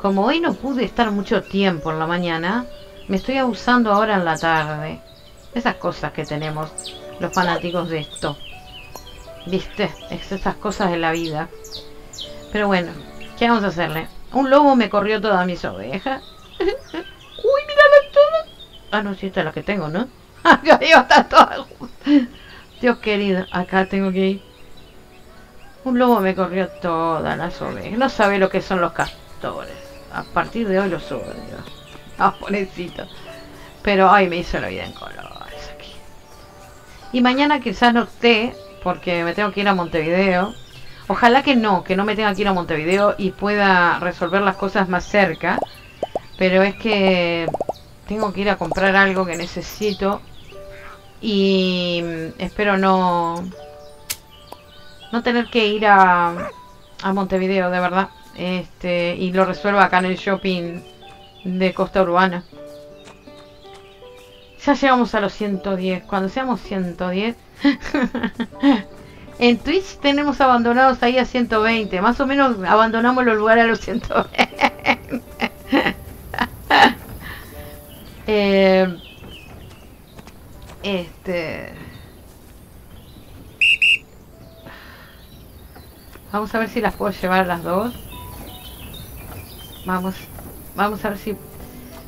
Como hoy no pude estar mucho tiempo en la mañana, me estoy abusando ahora en la tarde. Esas cosas que tenemos los fanáticos de esto. ¿Viste? Es esas cosas de la vida. Pero bueno, ¿qué vamos a hacerle? Un lobo me corrió todas mis ovejas. Uy, mírala todas. Ah, no, sí, esta es la que tengo, ¿no? Acá está todas Dios querido, acá tengo que ir. Un lobo me corrió todas las ovejas. No sabe lo que son los castores. A partir de hoy los odio. Ah, pobrecito. Pero ay, me hizo la vida en colores aquí. Y mañana quizás no esté, porque me tengo que ir a Montevideo Ojalá que no, que no me tenga que ir a Montevideo y pueda resolver las cosas más cerca. Pero es que tengo que ir a comprar algo que necesito. Y espero no... No tener que ir a, a Montevideo, de verdad. Este, y lo resuelvo acá en el shopping de Costa Urbana. Ya llegamos a los 110. Cuando seamos 110... En Twitch tenemos abandonados ahí a 120. Más o menos abandonamos los lugares a los 120. eh, este. Vamos a ver si las puedo llevar las dos. Vamos. Vamos a ver si.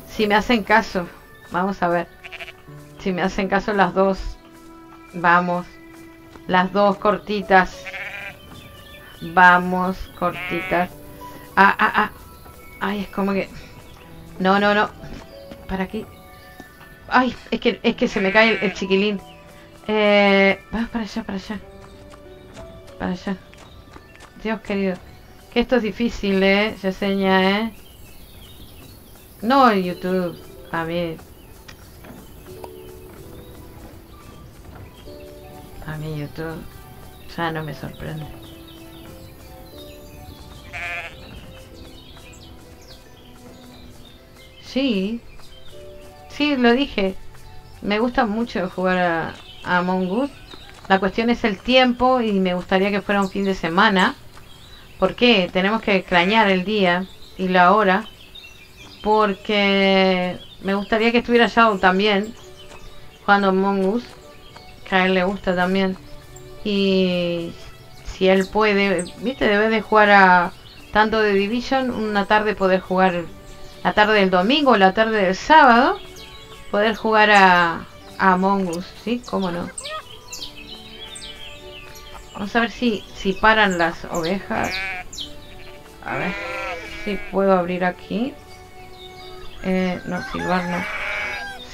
Si me hacen caso. Vamos a ver. Si me hacen caso las dos. Vamos. Las dos cortitas. Vamos, cortitas. Ah, ah, ah. Ay, es como que... No, no, no. Para aquí. Ay, es que, es que se me cae el, chiquilín. Eh, va para allá, para allá. Para allá. Dios querido. Que esto es difícil, ¿eh? Se enseña, ¿eh? No YouTube. A ver. A mí YouTube ya no me sorprende. Sí, sí, lo dije. Me gusta mucho jugar a, a. La cuestión es el tiempo y me gustaría que fuera un fin de semana. ¿Por qué? Tenemos que extrañar el día y la hora. Porque me gustaría que estuviera Shadow también jugando Among Us, que a él le gusta también. Y si él puede, viste, debe de jugar a tanto de Division, una tarde poder jugar la tarde del domingo, la tarde del sábado, poder jugar a, a Among Us, ¿sí? ¿Cómo no? Vamos a ver si, si paran las ovejas. A ver si puedo abrir aquí. Eh, no, silbar no.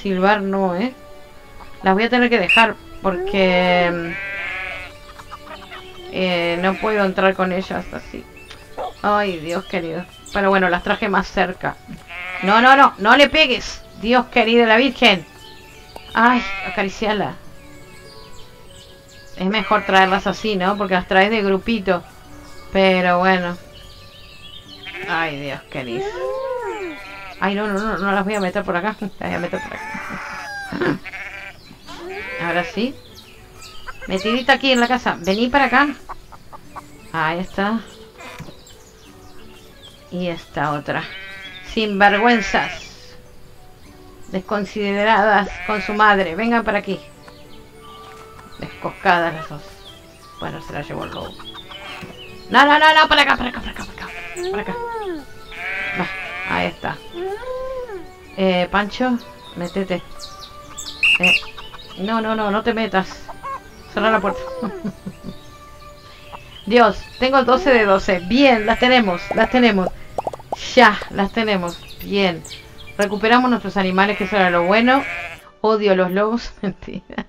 Silbar no, ¿eh? Las voy a tener que dejar porque... Eh, no puedo entrar con ellas así. Ay, Dios querido. Pero bueno, las traje más cerca. No, no, no, no le pegues. Dios querido, la Virgen. Ay, acariciala. Es mejor traerlas así, ¿no? Porque las traes de grupito. Pero bueno. Ay, Dios querido. Ay, no, no, no, no las voy a meter por acá. Las voy a meter por acá. Ahora sí. Metidita aquí en la casa. Vení para acá. Ahí está. Y esta otra. Sin vergüenzas. Desconsideradas con su madre. Vengan para aquí. Descoscadas las dos. Bueno, se la llevó el lobo. No, no, no, no, para acá, para acá, para acá, para acá. Para acá. ahí está. Eh, Pancho, métete. Eh, no, no, no, no te metas. Cerra la puerta. Dios, tengo el 12 de 12. Bien, las tenemos, las tenemos. Ya, las tenemos. Bien. Recuperamos nuestros animales, que eso era lo bueno. Odio los lobos. Mentira.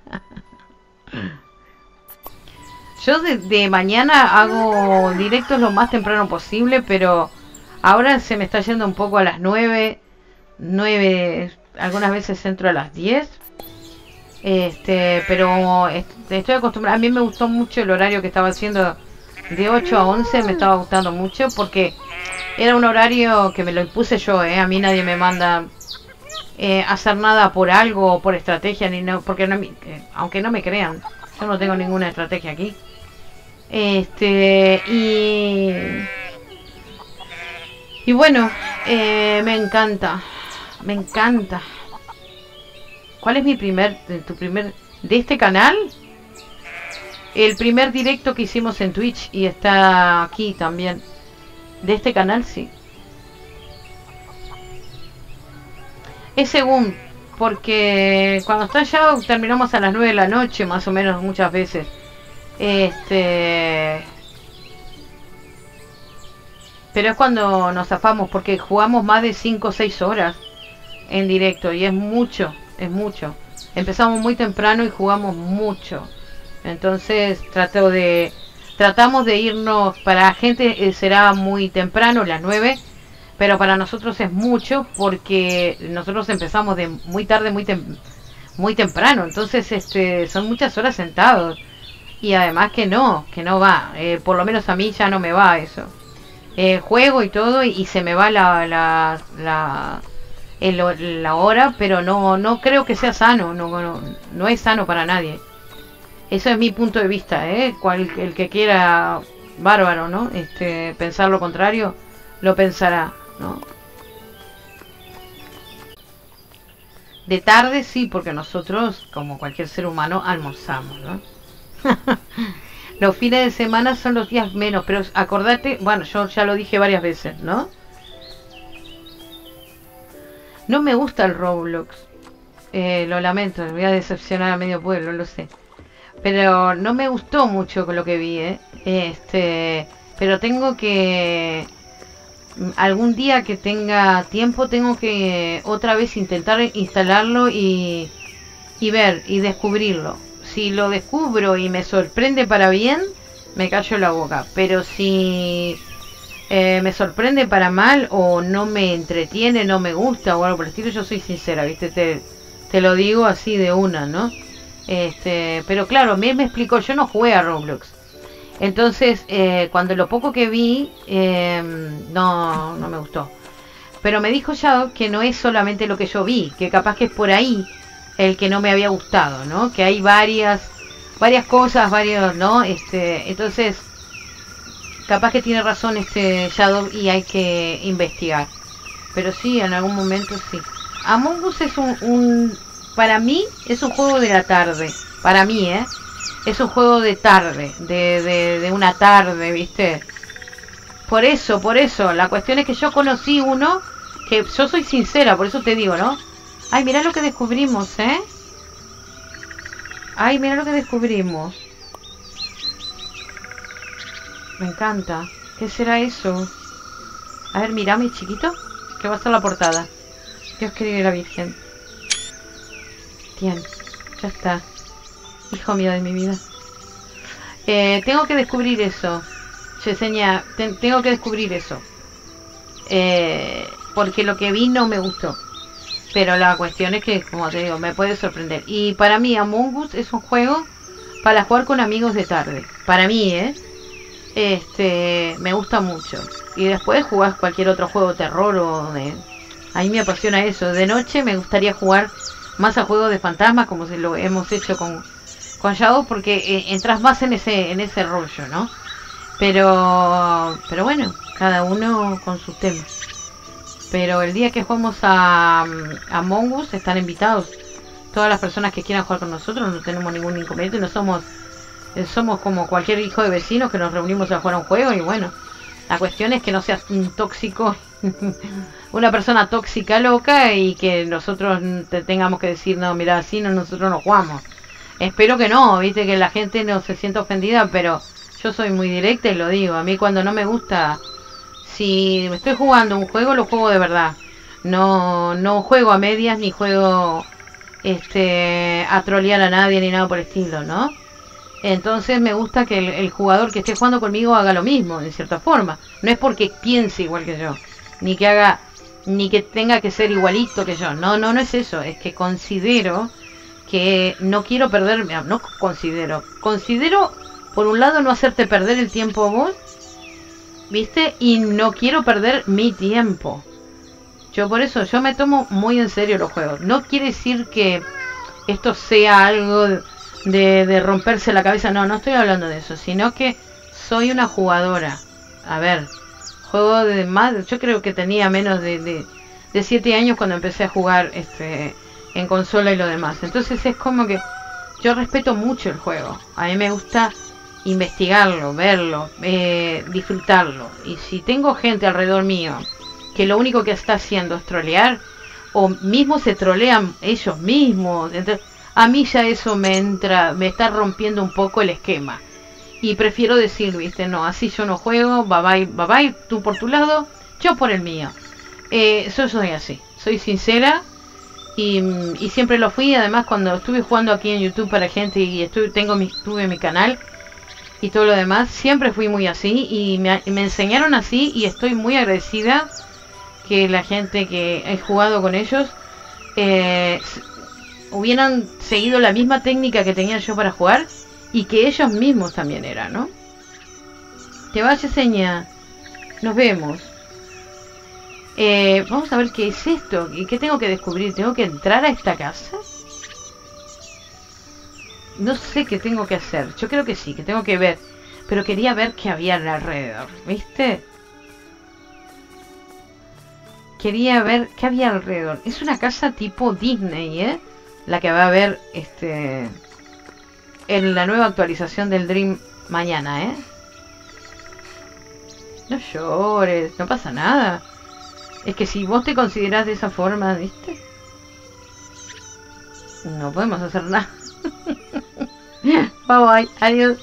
Yo de, mañana hago directos lo más temprano posible, pero ahora se me está yendo un poco a las 9. 9, algunas veces entro a las 10. Este, pero estoy acostumbrada. A mí me gustó mucho el horario que estaba haciendo de 8 a 11. Me estaba gustando mucho porque era un horario que me lo impuse yo. ¿eh? A mí nadie me manda eh, hacer nada por algo o por estrategia. ni no, porque no, eh, Aunque no me crean, yo no tengo ninguna estrategia aquí. Este, y. Y bueno, eh, me encanta. Me encanta. ¿Cuál es mi primer, tu primer, de este canal? El primer directo que hicimos en Twitch y está aquí también. De este canal, sí. Es según, porque cuando está allá terminamos a las 9 de la noche, más o menos, muchas veces. Este... Pero es cuando nos zafamos, porque jugamos más de 5 o 6 horas en directo y es mucho es mucho. Empezamos muy temprano y jugamos mucho. Entonces trato de tratamos de irnos para la gente eh, será muy temprano, las 9, pero para nosotros es mucho porque nosotros empezamos de muy tarde, muy muy temprano, entonces este son muchas horas sentados y además que no, que no va, eh, por lo menos a mí ya no me va eso. Eh, juego y todo y, se me va la, la el, la hora, pero no, no creo que sea sano, no, no, no es sano para nadie. Eso es mi punto de vista, ¿eh? El que quiera, bárbaro, ¿no? Este, pensar lo contrario, lo pensará, ¿no? De tarde sí, porque nosotros, como cualquier ser humano, almorzamos, ¿no? los fines de semana son los días menos, pero acordate, bueno, yo ya lo dije varias veces, ¿no? No me gusta el Roblox. Eh, lo lamento, voy a decepcionar a medio pueblo, lo sé. Pero no me gustó mucho lo que vi, ¿eh? Este, pero tengo que mm, algún día que tenga tiempo tengo que otra vez intentar instalarlo y, y ver y descubrirlo. Si lo descubro y me sorprende para bien, me callo la boca. Pero si eh, me sorprende para mal o no me entretiene, no me gusta o algo por el estilo, yo soy sincera, ¿viste? Te, te lo digo así de una, ¿no? Este, pero claro, me, me explicó, yo no jugué a Roblox. Entonces, eh, cuando lo poco que vi, em, no, no me gustó. Pero me dijo ya que no es solamente lo que yo vi, que capaz que es por ahí el que no me había gustado, ¿no? Que hay varias, varias cosas, varios, ¿no? Este, entonces, capaz que tiene razón este Shadow y hay que investigar. Pero sí, en algún momento sí. Among Us es un, para mí es un juego de la tarde. Para mí, ¿eh? Es un juego de tarde, de, de, de una tarde, ¿viste? Por eso, por eso. La cuestión es que yo conocí uno que yo soy sincera, por eso te digo, ¿no? Ay, mira lo que descubrimos, ¿eh? Ay, mira lo que descubrimos. Me encanta. ¿Qué será eso? A ver, mira, mi chiquito. Que va a ser la portada. Dios querido la Virgen. Ya está. Hijo mío de mi vida. Eh, tengo que descubrir eso. Yesenia, tengo que descubrir eso. Eh, porque lo que vi no me gustó. Pero la cuestión es que, como te digo, me puede sorprender. Y para mí, Among Us es un juego para jugar con amigos de tarde. Para mí, ¿eh? Este, me gusta mucho. Y después jugás cualquier otro juego, terror o de... A mí me apasiona eso. De noche me gustaría jugar más a juegos de fantasmas, como se lo hemos hecho con, con Shadow, porque eh, entras más en ese, en ese rollo, ¿no? Pero, pero bueno, cada uno con sus temas. Pero el día que jugamos a, a Mongus están invitados. Todas las personas que quieran jugar con nosotros no tenemos ningún inconveniente. No somos eh, somos como cualquier hijo de vecinos que nos reunimos a jugar un juego y bueno. La cuestión es que no seas un tóxico, una persona tóxica loca y que nosotros te tengamos que decir, no, mira, así no, nosotros no jugamos. Espero que no, viste, que la gente no se sienta ofendida, pero yo soy muy directa y lo digo. A mí cuando no me gusta si estoy jugando un juego, lo juego de verdad. No, no juego a medias ni juego este a trolear a nadie ni nada por el estilo, ¿no? Entonces me gusta que el, jugador que esté jugando conmigo haga lo mismo, de cierta forma. No es porque piense igual que yo, ni que haga, ni que tenga que ser igualito que yo. No, no, no es eso. Es que considero que no quiero perderme, no considero, considero por un lado no hacerte perder el tiempo a vos ¿Viste? Y no quiero perder mi tiempo. Yo por eso, yo me tomo muy en serio los juegos. No quiere decir que esto sea algo de, de romperse la cabeza. No, no estoy hablando de eso. Sino que soy una jugadora. A ver, juego de más... Yo creo que tenía menos de, de, 7 años cuando empecé a jugar este en consola y lo demás. Entonces es como que yo respeto mucho el juego. A mí me gusta investigarlo, verlo, eh, disfrutarlo. Y si tengo gente alrededor mío que lo único que está haciendo es trolear, o mismo se trolean ellos mismos, a mí ya eso me entra, me está rompiendo un poco el esquema. Y prefiero decir, viste, no, así yo no juego, bye bye, bye bye, tú por tu lado, yo por el mío. Eh, yo soy así, soy sincera y, y, siempre lo fui. Además, cuando estuve jugando aquí en YouTube para gente y estuve, tengo mi, tuve mi canal, y todo lo demás. Siempre fui muy así y me, enseñaron así y estoy muy agradecida que la gente que he jugado con ellos eh, hubieran seguido la misma técnica que tenía yo para jugar y que ellos mismos también eran, ¿no? Te vaya seña. Nos vemos. Eh, vamos a ver qué es esto. ¿Y qué tengo que descubrir? ¿Tengo que entrar a esta casa? No sé qué tengo que hacer. Yo creo que sí, que tengo que ver. Pero quería ver qué había alrededor, ¿viste? Quería ver qué había alrededor. Es una casa tipo Disney, ¿eh? La que va a haber este en la nueva actualización del Dream mañana, ¿eh? No llores, no pasa nada. Es que si vos te considerás de esa forma, ¿viste? No podemos hacer nada. bye bye, adiós.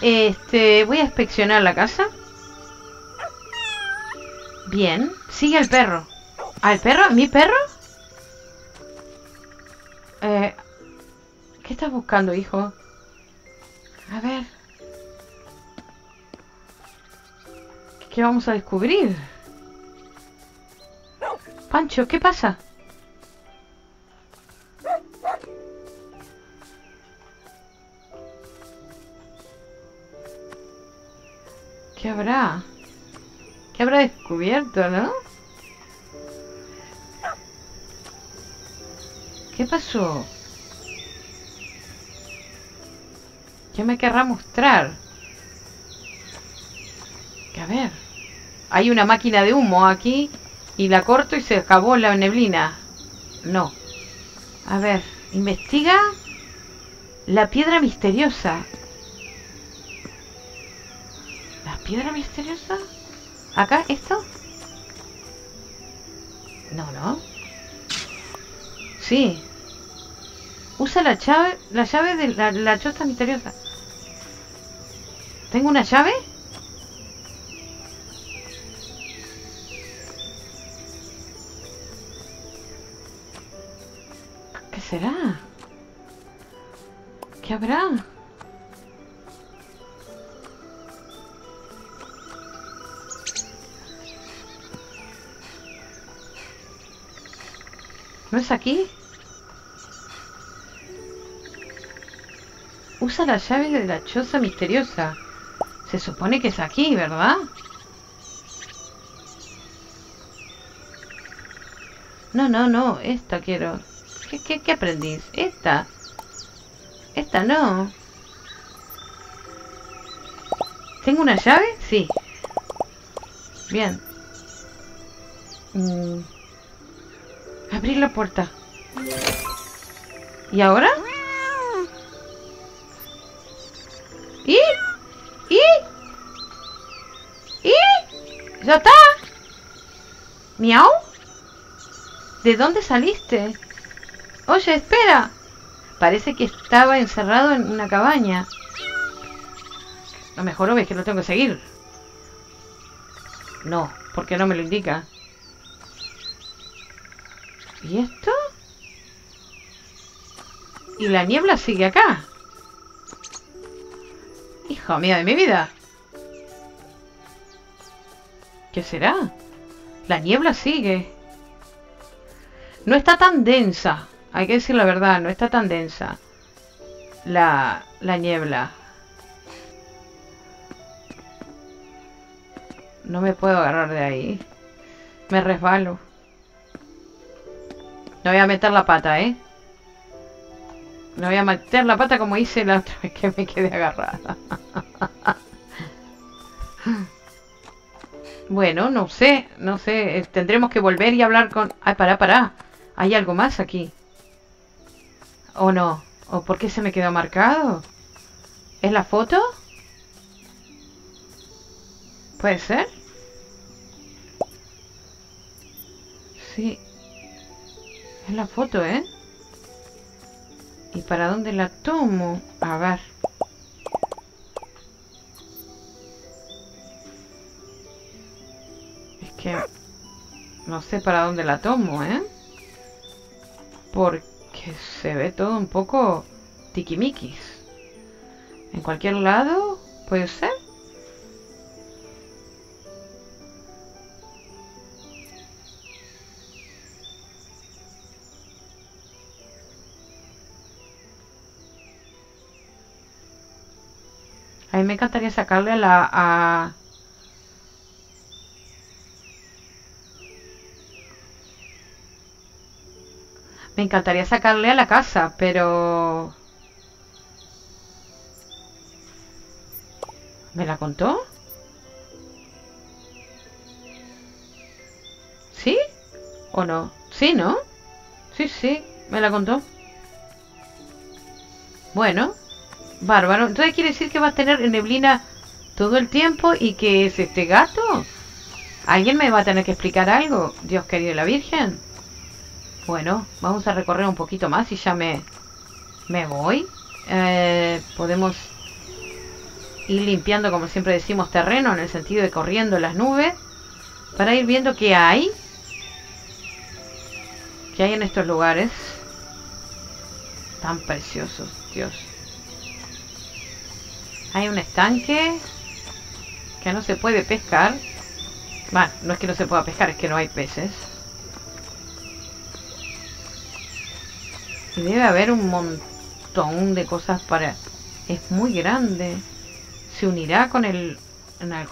Este, voy a inspeccionar la casa. Bien, sigue el perro. ¿Al perro? ¿Mi perro? Eh, ¿Qué estás buscando, hijo? A ver. ¿Qué vamos a descubrir? Pancho, ¿qué pasa? ¿Qué habrá? ¿Qué habrá descubierto, no? ¿Qué pasó? ¿Qué me querrá mostrar? Que a ver. Hay una máquina de humo aquí y la corto y se acabó la neblina. No. A ver, investiga la piedra misteriosa. ¿La piedra misteriosa? ¿Acá? ¿Esto? No, no. Sí. Usa la llave, la llave de la, la misteriosa. ¿Tengo una llave? ¿Qué será? ¿Qué habrá? ¿No es aquí? Usa la llave de la choza misteriosa. Se supone que es aquí, ¿verdad? No, no, no. Esta quiero. ¿Qué, qué, aprendís? Esta. Esta no. ¿Tengo una llave? Sí. Bien. Mm. Abrir la puerta. ¿Y ahora? ¿Y? ¿Y? ¿Y? ¿Ya está? ¿Miau? ¿De dónde saliste? Oye, espera. Parece que estaba encerrado en una cabaña. Lo mejor es que lo tengo que seguir. No, porque no me lo indica. ¿Y esto? Y la niebla sigue acá. Hijo mío de mi vida. ¿Qué será? La niebla sigue. No está tan densa. Hay que decir la verdad, no está tan densa. La, la niebla. No me puedo agarrar de ahí. Me resbalo. No voy a meter la pata, ¿eh? No voy a meter la pata como hice la otra vez que me quedé agarrada. bueno, no sé, no sé. Tendremos que volver y hablar con... Ay, pará, pará. Hay algo más aquí. ¿O no? ¿O por qué se me quedó marcado? ¿Es la foto? ¿Puede ser? Sí. Es la foto, ¿eh? ¿Y para dónde la tomo? A ver. Es que... No sé para dónde la tomo, ¿eh? Porque se ve todo un poco tiquimiquis. ¿En cualquier lado? ¿Puede ser? A mí me encantaría sacarle a la... A... Me encantaría sacarle a la casa, pero... ¿Me la contó? ¿Sí? ¿O no? Sí, ¿no? Sí, sí, me la contó. Bueno, Bárbaro. Entonces quiere decir que va a tener neblina todo el tiempo y que es este gato. ¿Alguien me va a tener que explicar algo? Dios querido la Virgen. Bueno, vamos a recorrer un poquito más y ya me, me voy. Eh, podemos ir limpiando, como siempre decimos, terreno en el sentido de corriendo las nubes para ir viendo qué hay. ¿Qué hay en estos lugares? Tan preciosos, Dios. Hay un estanque que no se puede pescar. Bueno, no es que no se pueda pescar, es que no hay peces. Y debe haber un montón de cosas para... Es muy grande. ¿Se unirá con el...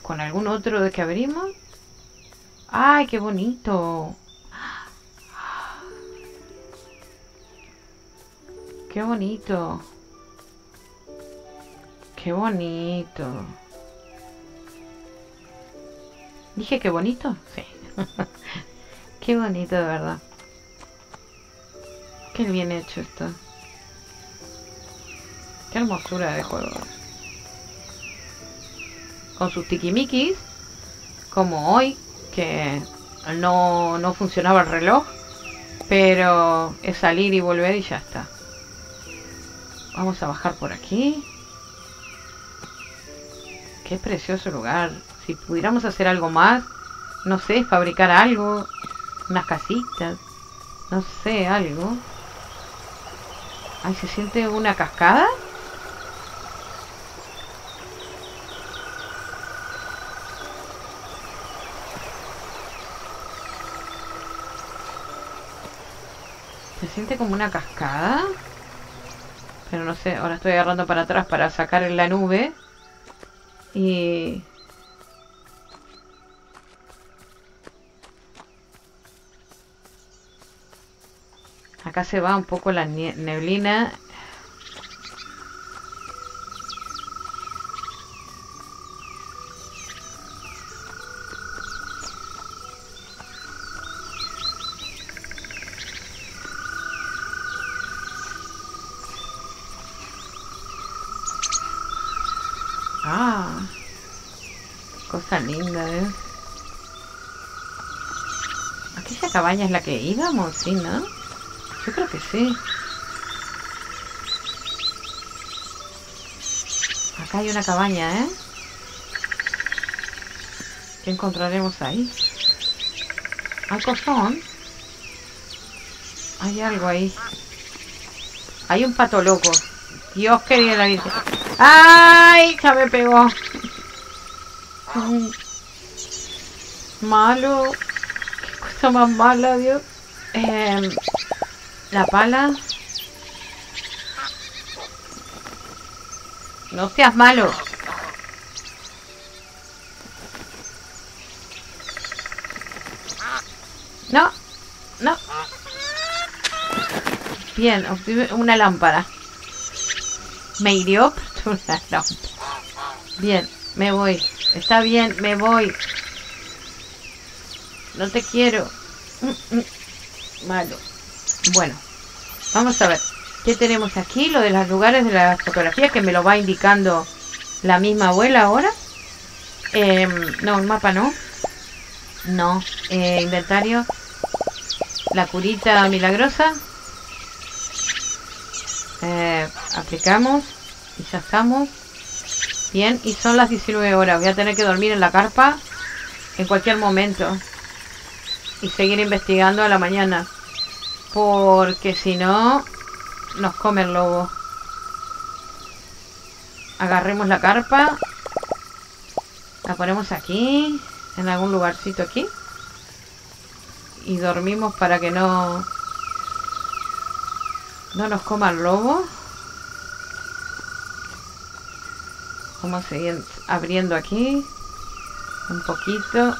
con algún otro de que abrimos? ¡Ay, qué bonito! ¡Qué bonito! Qué bonito. ¿Dije qué bonito? Sí. qué bonito, de verdad. Qué bien hecho esto. Qué hermosura de juego. Con sus tikimikis, como hoy, que no, no funcionaba el reloj, pero es salir y volver y ya está. Vamos a bajar por aquí. Qué precioso lugar. Si pudiéramos hacer algo más, no sé, fabricar algo, unas casitas, no sé, algo. Ay, ¿se siente una cascada? Se siente como una cascada. Pero no sé, ahora estoy agarrando para atrás para sacar la nube. Y... Acá se va un poco la neblina. Ah, cosa linda, ¿eh? ¿Aquella es la que íbamos? Sí, ¿no? Yo creo que sí. Acá hay una cabaña, ¿eh? ¿Qué encontraremos ahí? ¿Hay cojón? Hay algo ahí. Hay un pato loco. Dios quería la Virgen. ¡Ay! Ya me pegó. Malo. Cosa más mala, Dios. Eh, la pala. No seas malo. No, no. Bien, obtuve una lámpara. Me hirió una lámpara. Bien, me voy. Está bien, me voy. No te quiero. Mm, mm. Malo. Bueno, vamos a ver. ¿Qué tenemos aquí? Lo de los lugares de la fotografía que me lo va indicando la misma abuela ahora. Eh, no, un mapa no. No. Eh, inventario. La curita milagrosa. Eh, aplicamos. Y ya estamos. Bien, y son las 19 horas. Voy a tener que dormir en la carpa en cualquier momento. Y seguir investigando a la mañana. Porque si no, nos come el lobo. Agarremos la carpa. La ponemos aquí. En algún lugarcito aquí. Y dormimos para que no... No nos coma el lobo. Vamos a seguir abriendo aquí. Un poquito.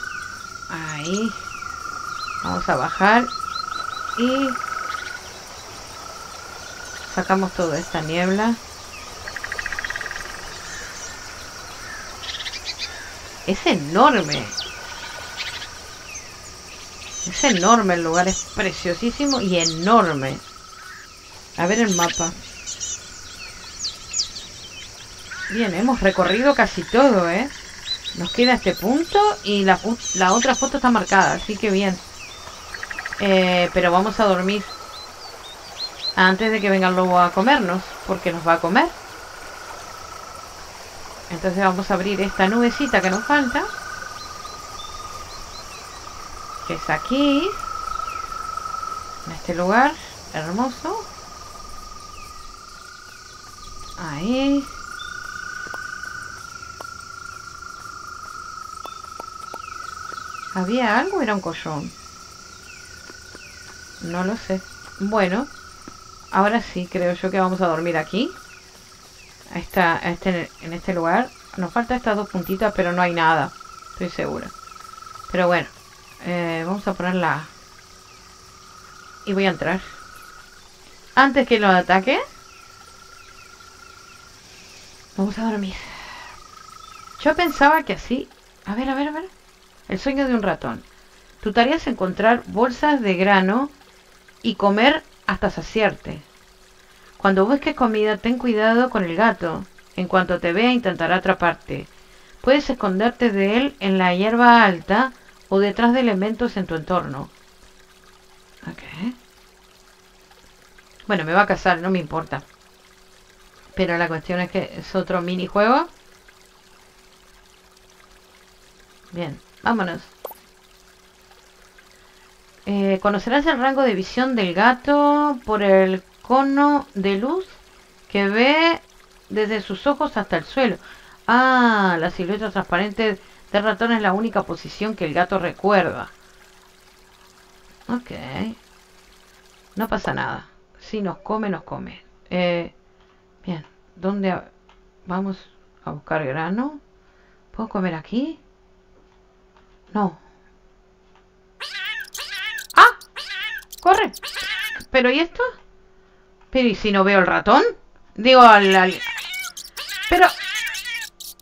Ahí. Vamos a bajar. Y sacamos toda esta niebla. Es enorme. Es enorme el lugar, es preciosísimo y enorme. A ver el mapa. Bien, hemos recorrido casi todo, ¿eh? Nos queda este punto y la, la otra foto está marcada, así que bien. Eh, pero vamos a dormir antes de que venga el lobo a comernos, porque nos va a comer. Entonces vamos a abrir esta nubecita que nos falta. Que es aquí. En este lugar hermoso. Ahí. ¿Había algo? Era un collón. No lo sé. Bueno, ahora sí, creo yo que vamos a dormir aquí. Esta, este, en este lugar. Nos falta estas dos puntitas, pero no hay nada. Estoy segura. Pero bueno, eh, vamos a ponerla. Y voy a entrar. Antes que lo ataque. Vamos a dormir. Yo pensaba que así... A ver, a ver, a ver. El sueño de un ratón. Tu tarea es encontrar bolsas de grano y comer hasta saciarte. Cuando busques comida, ten cuidado con el gato. En cuanto te vea, intentará atraparte. Puedes esconderte de él en la hierba alta o detrás de elementos en tu entorno. Ok. Bueno, me va a cazar, no me importa. Pero la cuestión es que es otro minijuego. Bien, vámonos. Eh, conocerás el rango de visión del gato por el cono de luz que ve desde sus ojos hasta el suelo. Ah, la silueta transparente del ratón es la única posición que el gato recuerda. Ok. No pasa nada. Si nos come, nos come. Eh, bien. ¿Dónde vamos a buscar grano? ¿Puedo comer aquí? No. ¡Ah! ¡Corre! ¿Pero y esto? ¿Pero y si no veo el ratón? Digo al... Pero...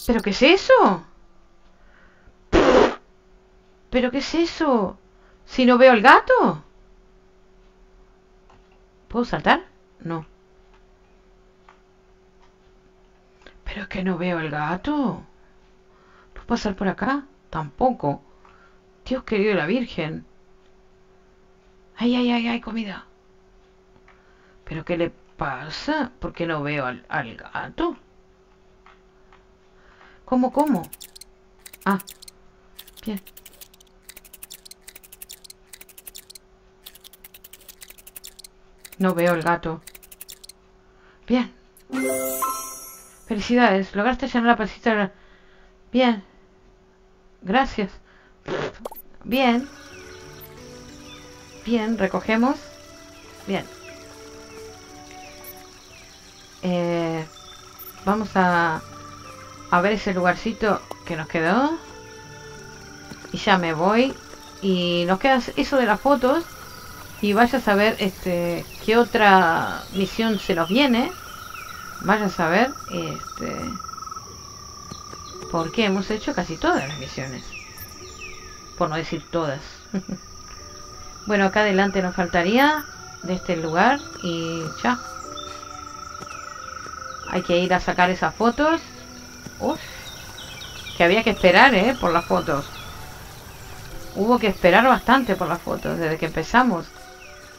¿Pero qué es eso? ¿Pero qué es eso? ¿Si no veo el gato? ¿Puedo saltar? No. ¿Pero es que no veo el gato? ¿Puedo pasar por acá? Tampoco. Dios querido la Virgen. Ay, ay, ay, ay, comida. ¿Pero qué le pasa? ¿Por qué no veo al, al gato? ¿Cómo, cómo? Ah, bien. No veo el gato. Bien. Felicidades. Lograste llenar la pasita. Bien. Gracias. Bien. Bien, recogemos. Bien. Eh, vamos a, a ver ese lugarcito que nos quedó. Y ya me voy. Y nos queda eso de las fotos y vaya a saber este qué otra misión se nos viene vaya a saber este porque hemos hecho casi todas las misiones por no decir todas bueno acá adelante nos faltaría de este lugar y ya. Hay que ir a sacar esas fotos. Uf, que había que esperar eh por las fotos. Hubo que esperar bastante por las fotos desde que empezamos.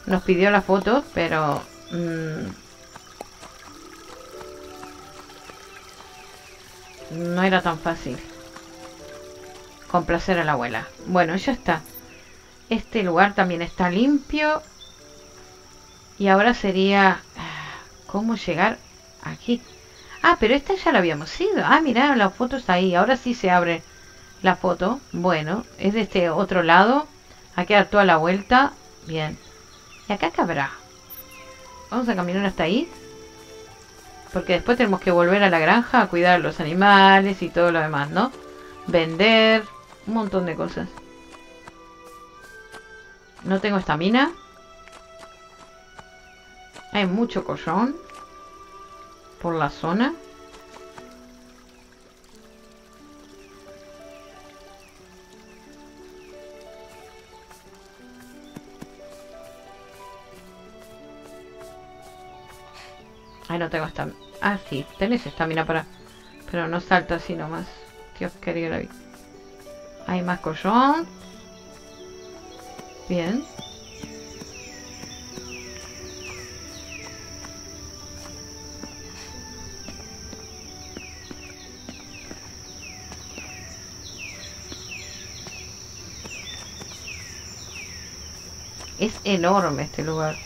Nos pidió la foto, pero... Mmm, no era tan fácil complacer a la abuela. Bueno, ya está. Este lugar también está limpio. Y ahora sería... ¿Cómo llegar aquí? Ah, pero esta ya la habíamos ido. Ah, mira, la foto está ahí. Ahora sí se abre la foto. Bueno, es de este otro lado. Hay que dar toda la vuelta. Bien. ¿Y acá qué habrá? Vamos a caminar hasta ahí. Porque después tenemos que volver a la granja a cuidar los animales y todo lo demás, ¿no? Vender, un montón de cosas. No tengo estamina. Hay mucho collón por la zona. Ay, no tengo esta... Ah, sí, tenés estamina para... Pero no salta así nomás. Dios querido la vida. Hay más collón. Bien. Es enorme este lugar.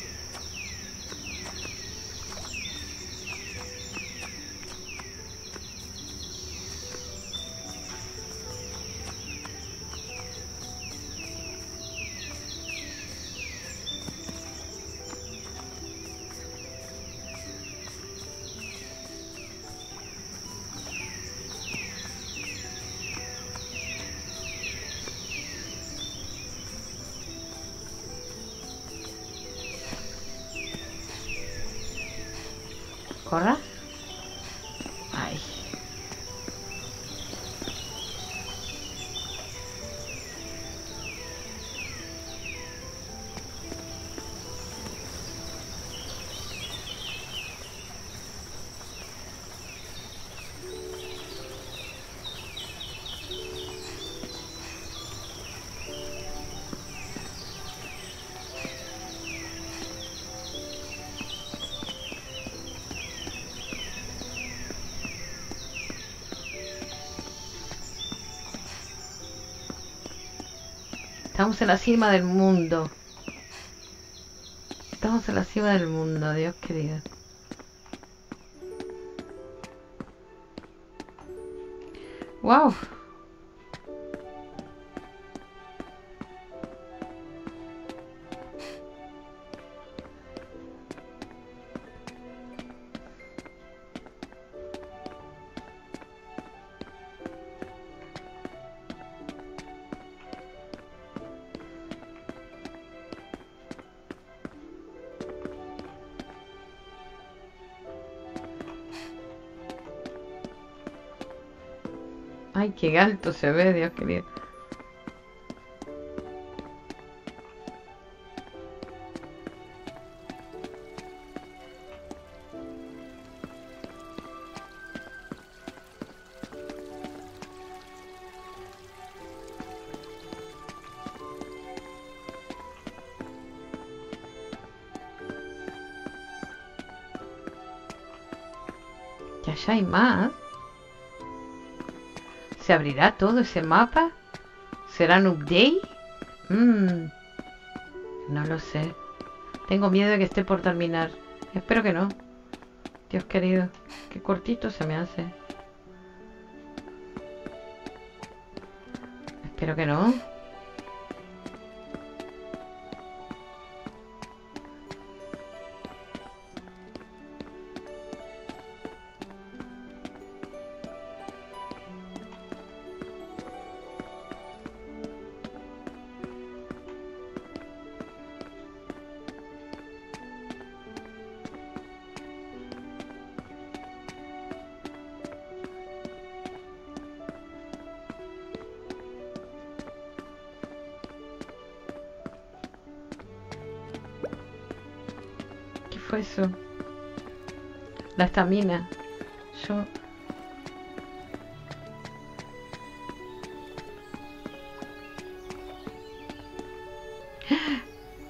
Estamos en la cima del mundo. Estamos en la cima del mundo, Dios querido. Wow. Qué alto se ve, Dios querido. Que allá hay más. ¿Se abrirá todo ese mapa? ¿Será un update? Mm, no lo sé. Tengo miedo de que esté por terminar. Espero que no. Dios querido, qué cortito se me hace. Espero que no. La estamina. Yo...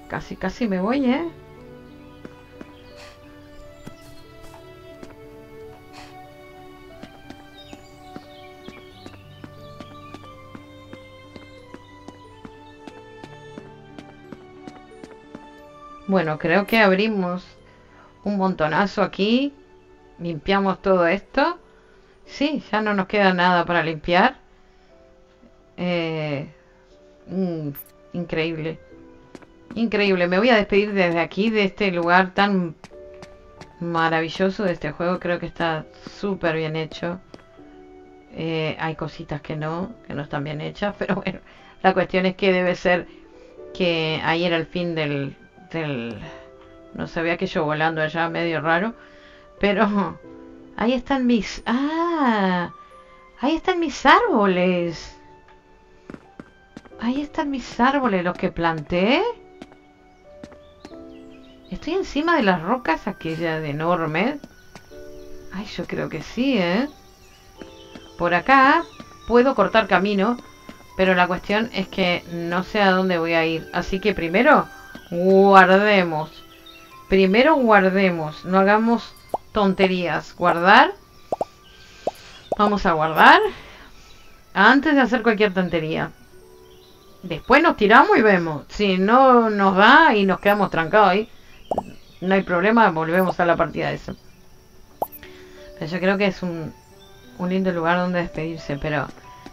Casi, casi me voy, ¿eh? Bueno, creo que abrimos un montonazo aquí. Limpiamos todo esto. Sí, ya no nos queda nada para limpiar. Eh, mm, increíble. Increíble. Me voy a despedir desde aquí, de este lugar tan maravilloso de este juego. Creo que está súper bien hecho. Eh, hay cositas que no, que no están bien hechas, pero bueno, la cuestión es que debe ser que ahí era el fin del, del... No sabía que yo volando allá, medio raro. Pero ahí están mis... Ah, ahí están mis árboles. Ahí están mis árboles, los que planté. Estoy encima de las rocas aquellas enormes. Ay, yo creo que sí, ¿eh? Por acá puedo cortar camino, pero la cuestión es que no sé a dónde voy a ir. Así que primero guardemos. Primero guardemos, no hagamos tonterías. Guardar. Vamos a guardar. Antes de hacer cualquier tontería. Después nos tiramos y vemos. Si no nos da y nos quedamos trancados ahí, no hay problema, volvemos a la partida eso. Pero yo creo que es un, un lindo lugar donde despedirse, pero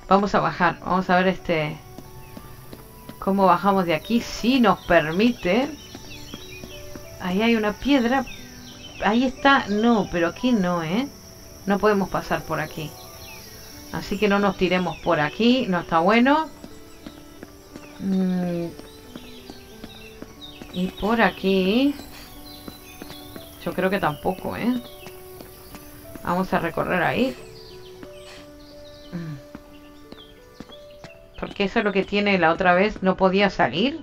vamos a bajar. Vamos a ver este cómo bajamos de aquí, si nos permite. Ahí hay una piedra. Ahí está. No, pero aquí no, ¿eh? No podemos pasar por aquí. Así que no nos tiremos por aquí. No está bueno. Mm. Y por aquí... Yo creo que tampoco, ¿eh? Vamos a recorrer ahí. Mm. Porque eso es lo que tiene la otra vez. No podía salir.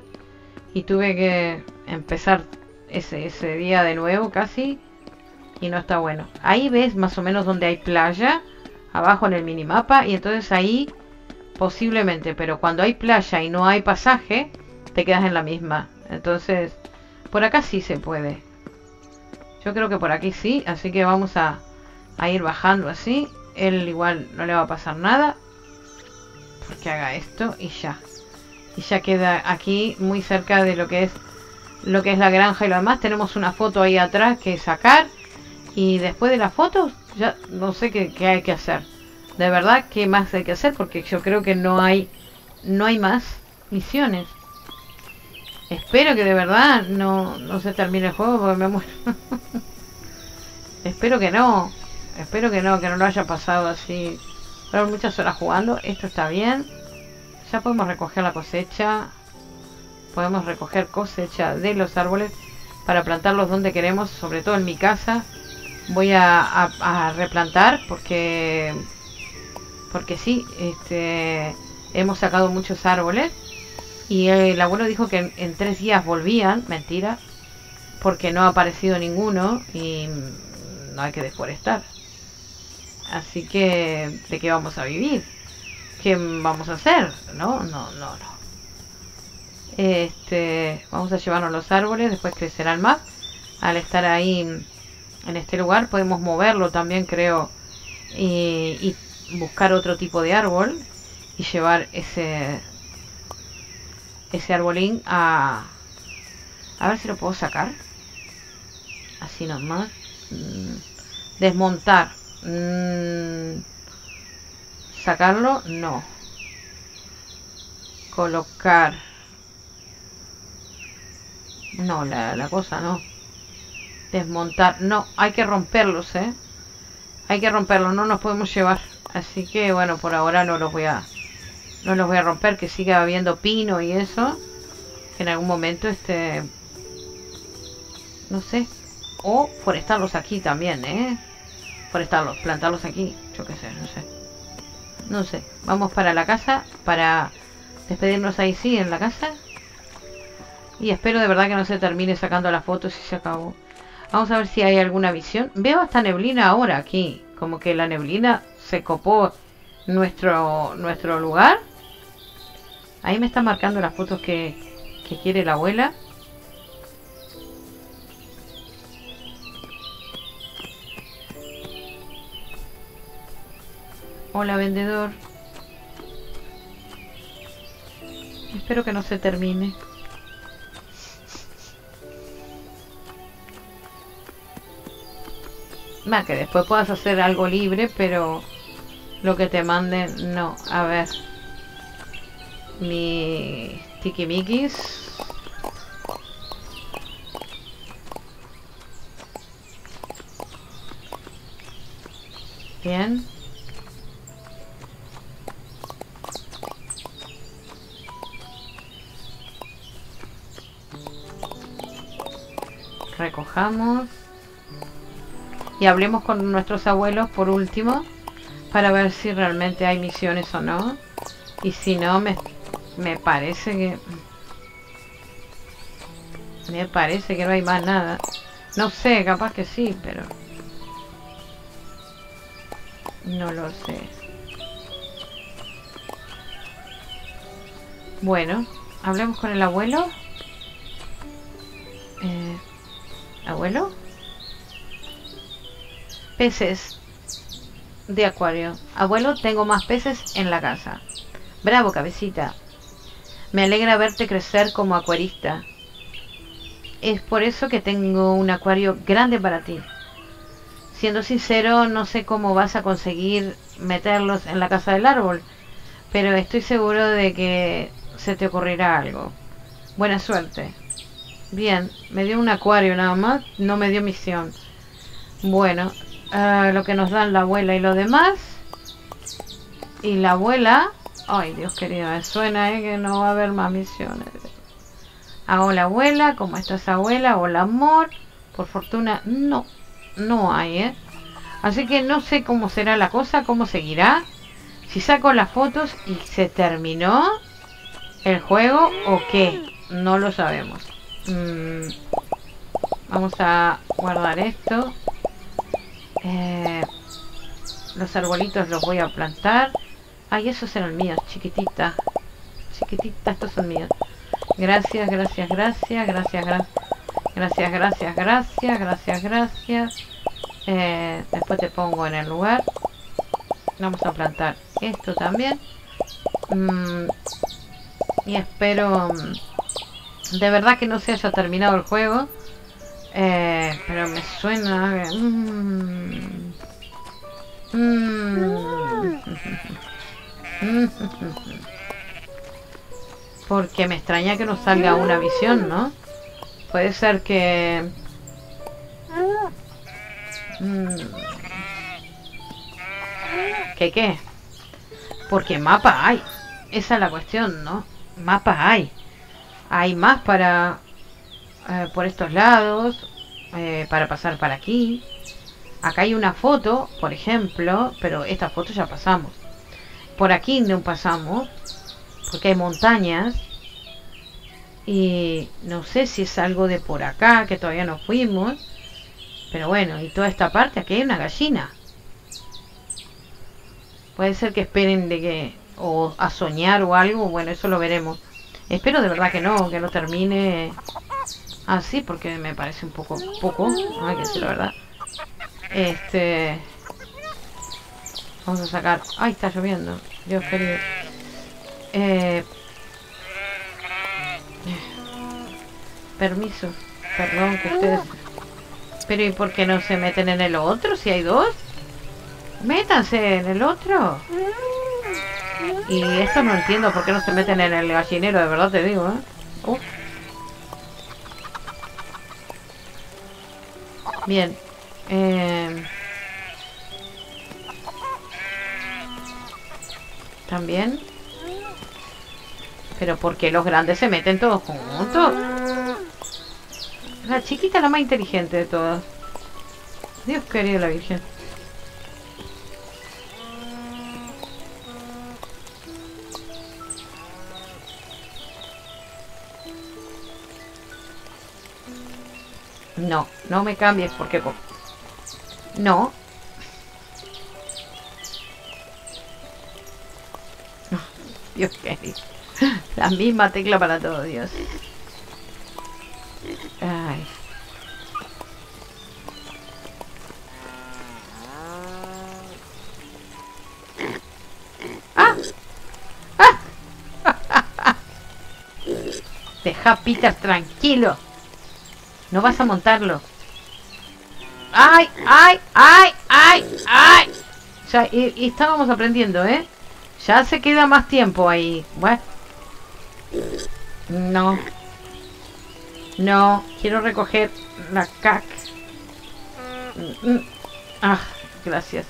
Y tuve que empezar ese, ese día de nuevo casi. Y no está bueno. Ahí ves más o menos donde hay playa. Abajo en el minimapa. Y entonces ahí posiblemente. Pero cuando hay playa y no hay pasaje. Te quedas en la misma. Entonces por acá sí se puede. Yo creo que por aquí sí. Así que vamos a, a ir bajando así. Él igual no le va a pasar nada. Porque haga esto y ya. Y ya queda aquí muy cerca de lo que es lo que es la granja y lo demás. Tenemos una foto ahí atrás que sacar. Y después de la foto, ya no sé qué, qué hay que hacer. De verdad, ¿qué más hay que hacer? Porque yo creo que no hay, no hay más misiones. Espero que de verdad no, no se termine el juego porque me muero. Espero que no. Espero que no, que no lo haya pasado así. Pero muchas horas jugando. Esto está bien. Ya podemos recoger la cosecha. Podemos recoger cosecha de los árboles para plantarlos donde queremos, sobre todo en mi casa. Voy a, replantar porque porque sí, este hemos sacado muchos árboles y el abuelo dijo que en, tres días volvían, mentira, porque no ha aparecido ninguno y no hay que deforestar. Así que, ¿de qué vamos a vivir? ¿Qué vamos a hacer? No, no, no, no. Este, vamos a llevarnos los árboles, después crecerán más. Al estar ahí en este lugar podemos moverlo también, creo, y, buscar otro tipo de árbol y llevar ese ese arbolín a a ver si lo puedo sacar. Así nomás. Mm, desmontar. Mm, sacarlo no. Colocar. No la, la cosa no desmontar no hay que romperlos eh hay que romperlos no nos podemos llevar así que bueno por ahora no los voy a no los voy a romper que siga habiendo pino y eso que en algún momento este no sé o forestarlos aquí también, ¿eh? Forestarlos, plantarlos aquí. Yo qué sé, no sé. No sé. Vamos para la casa. Para despedirnos ahí sí, en la casa. Y espero de verdad que no se termine sacando las fotos y se acabó. Vamos a ver si hay alguna visión. Veo hasta neblina ahora aquí. Como que la neblina se copó nuestro, nuestro lugar. Ahí me está marcando las fotos que, que quiere la abuela. Hola, vendedor. Espero que no se termine. Va, que después puedas hacer algo libre, pero lo que te manden, no. A ver. Mi tikimikis. Bien. recojamos y hablemos con nuestros abuelos por último para ver si realmente hay misiones o no. Y si no me, me parece que me parece que no hay más nada. No sé, capaz que sí, pero no lo sé. Bueno, hablemos con el abuelo. Eh, ¿Abuelo? Peces de acuario. Abuelo, tengo más peces en la casa. Bravo, cabecita. Me alegra verte crecer como acuarista. Es por eso que tengo un acuario grande para ti. Siendo sincero, no sé cómo vas a conseguir meterlos en la casa del árbol, pero estoy seguro de que se te ocurrirá algo. Buena suerte. Bien, me dio un acuario nada más, no me dio misión. Bueno, lo que nos dan la abuela y lo demás. Y la abuela... Ay, Dios querido, me suena ¿eh? que no va a haber más misiones. Ah, hola abuela, ¿cómo estás abuela? Hola amor. Por fortuna, no, no hay, ¿eh? Así que no sé cómo será la cosa, cómo seguirá. Si saco las fotos y se terminó el juego o qué, no lo sabemos. Mm, vamos a guardar esto. Eh, los arbolitos los voy a plantar. Ay, esos eran míos, chiquitita. Chiquitita, estos son míos. Gracias, gracias, gracias, gracias, gracias. Gracias, gracias, gracias, gracias. Eh, después te pongo en el lugar. Vamos a plantar esto también. Mm, Y espero mm, de verdad que no se haya terminado el juego. Eh, pero me suena... Mm, mm, porque me extraña que nos salga una visión, ¿no? Puede ser que... ¿Qué qué? Porque mapa hay. Esa es la cuestión, ¿no? Mapa hay. Hay más para... Eh, por estos lados. Eh, para pasar para aquí. Acá hay una foto, por ejemplo. Pero esta foto ya pasamos. Por aquí no pasamos. Porque hay montañas. Y no sé si es algo de por acá, que todavía no fuimos. Pero bueno, y toda esta parte, aquí hay una gallina. Puede ser que esperen de que... O a soñar o algo. Bueno, eso lo veremos. Espero de verdad que no, que no termine así, porque me parece un poco poco. Hay que decir la verdad. Este... Vamos a sacar... ¡Ay, está lloviendo! Dios querido. Eh... Permiso. Perdón que ustedes... Pero ¿y por qué no se meten en el otro si hay dos? Métanse en el otro. Y esto no entiendo por qué no se meten en el gallinero, de verdad te digo, ¿eh? Bien. Eh... También. Pero ¿por qué los grandes se meten todos juntos? La chiquita es la más inteligente de todas. Dios querido la Virgen. No, no me cambies porque... No. Dios. La misma tecla para todo, Dios. Ay. ¡Ah! ¡Ah! Deja Peter tranquilo. No vas a montarlo. ¡Ay! ¡Ay! ¡Ay! ¡Ay! ¡Ay! Ya, y, estábamos aprendiendo, ¿eh? Ya se queda más tiempo ahí. Bueno. No. No. Quiero recoger la cac. Ah, gracias.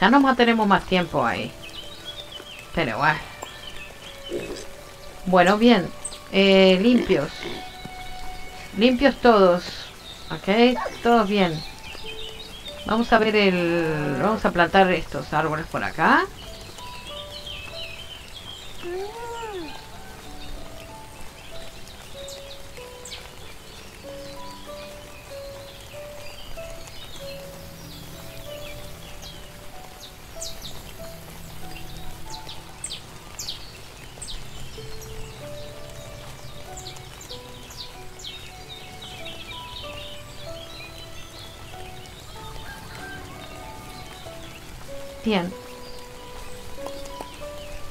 Ya no mantenemos más tiempo ahí. Pero bueno. Bueno, bien. Eh, limpios. Limpios todos. Ok, todos bien. Vamos a ver el... Vamos a plantar estos árboles por acá.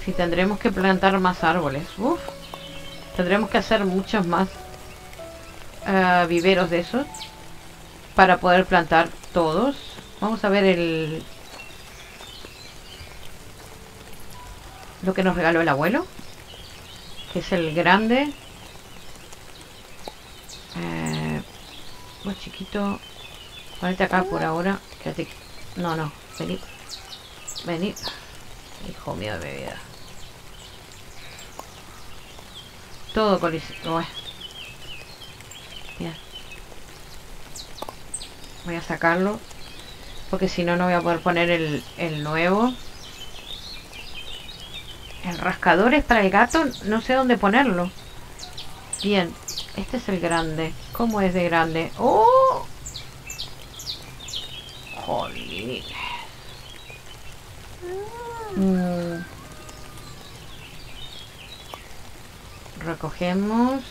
Si tendremos que plantar más árboles. Uf. Tendremos que hacer muchos más uh, viveros de esos. Para poder plantar todos. Vamos a ver el... Lo que nos regaló el abuelo. Que es el grande. Eh, más chiquito. Ponete acá por ahora. No, no. Vení. Vení. Hijo mío de mi vida. Todo colisión. Bien. Voy a sacarlo. Porque si no, no voy a poder poner el, el nuevo. El rascador es para el gato. No sé dónde ponerlo. Bien. Este es el grande. ¿Cómo es de grande? ¡Oh! Jolín. Mm. Recogemos.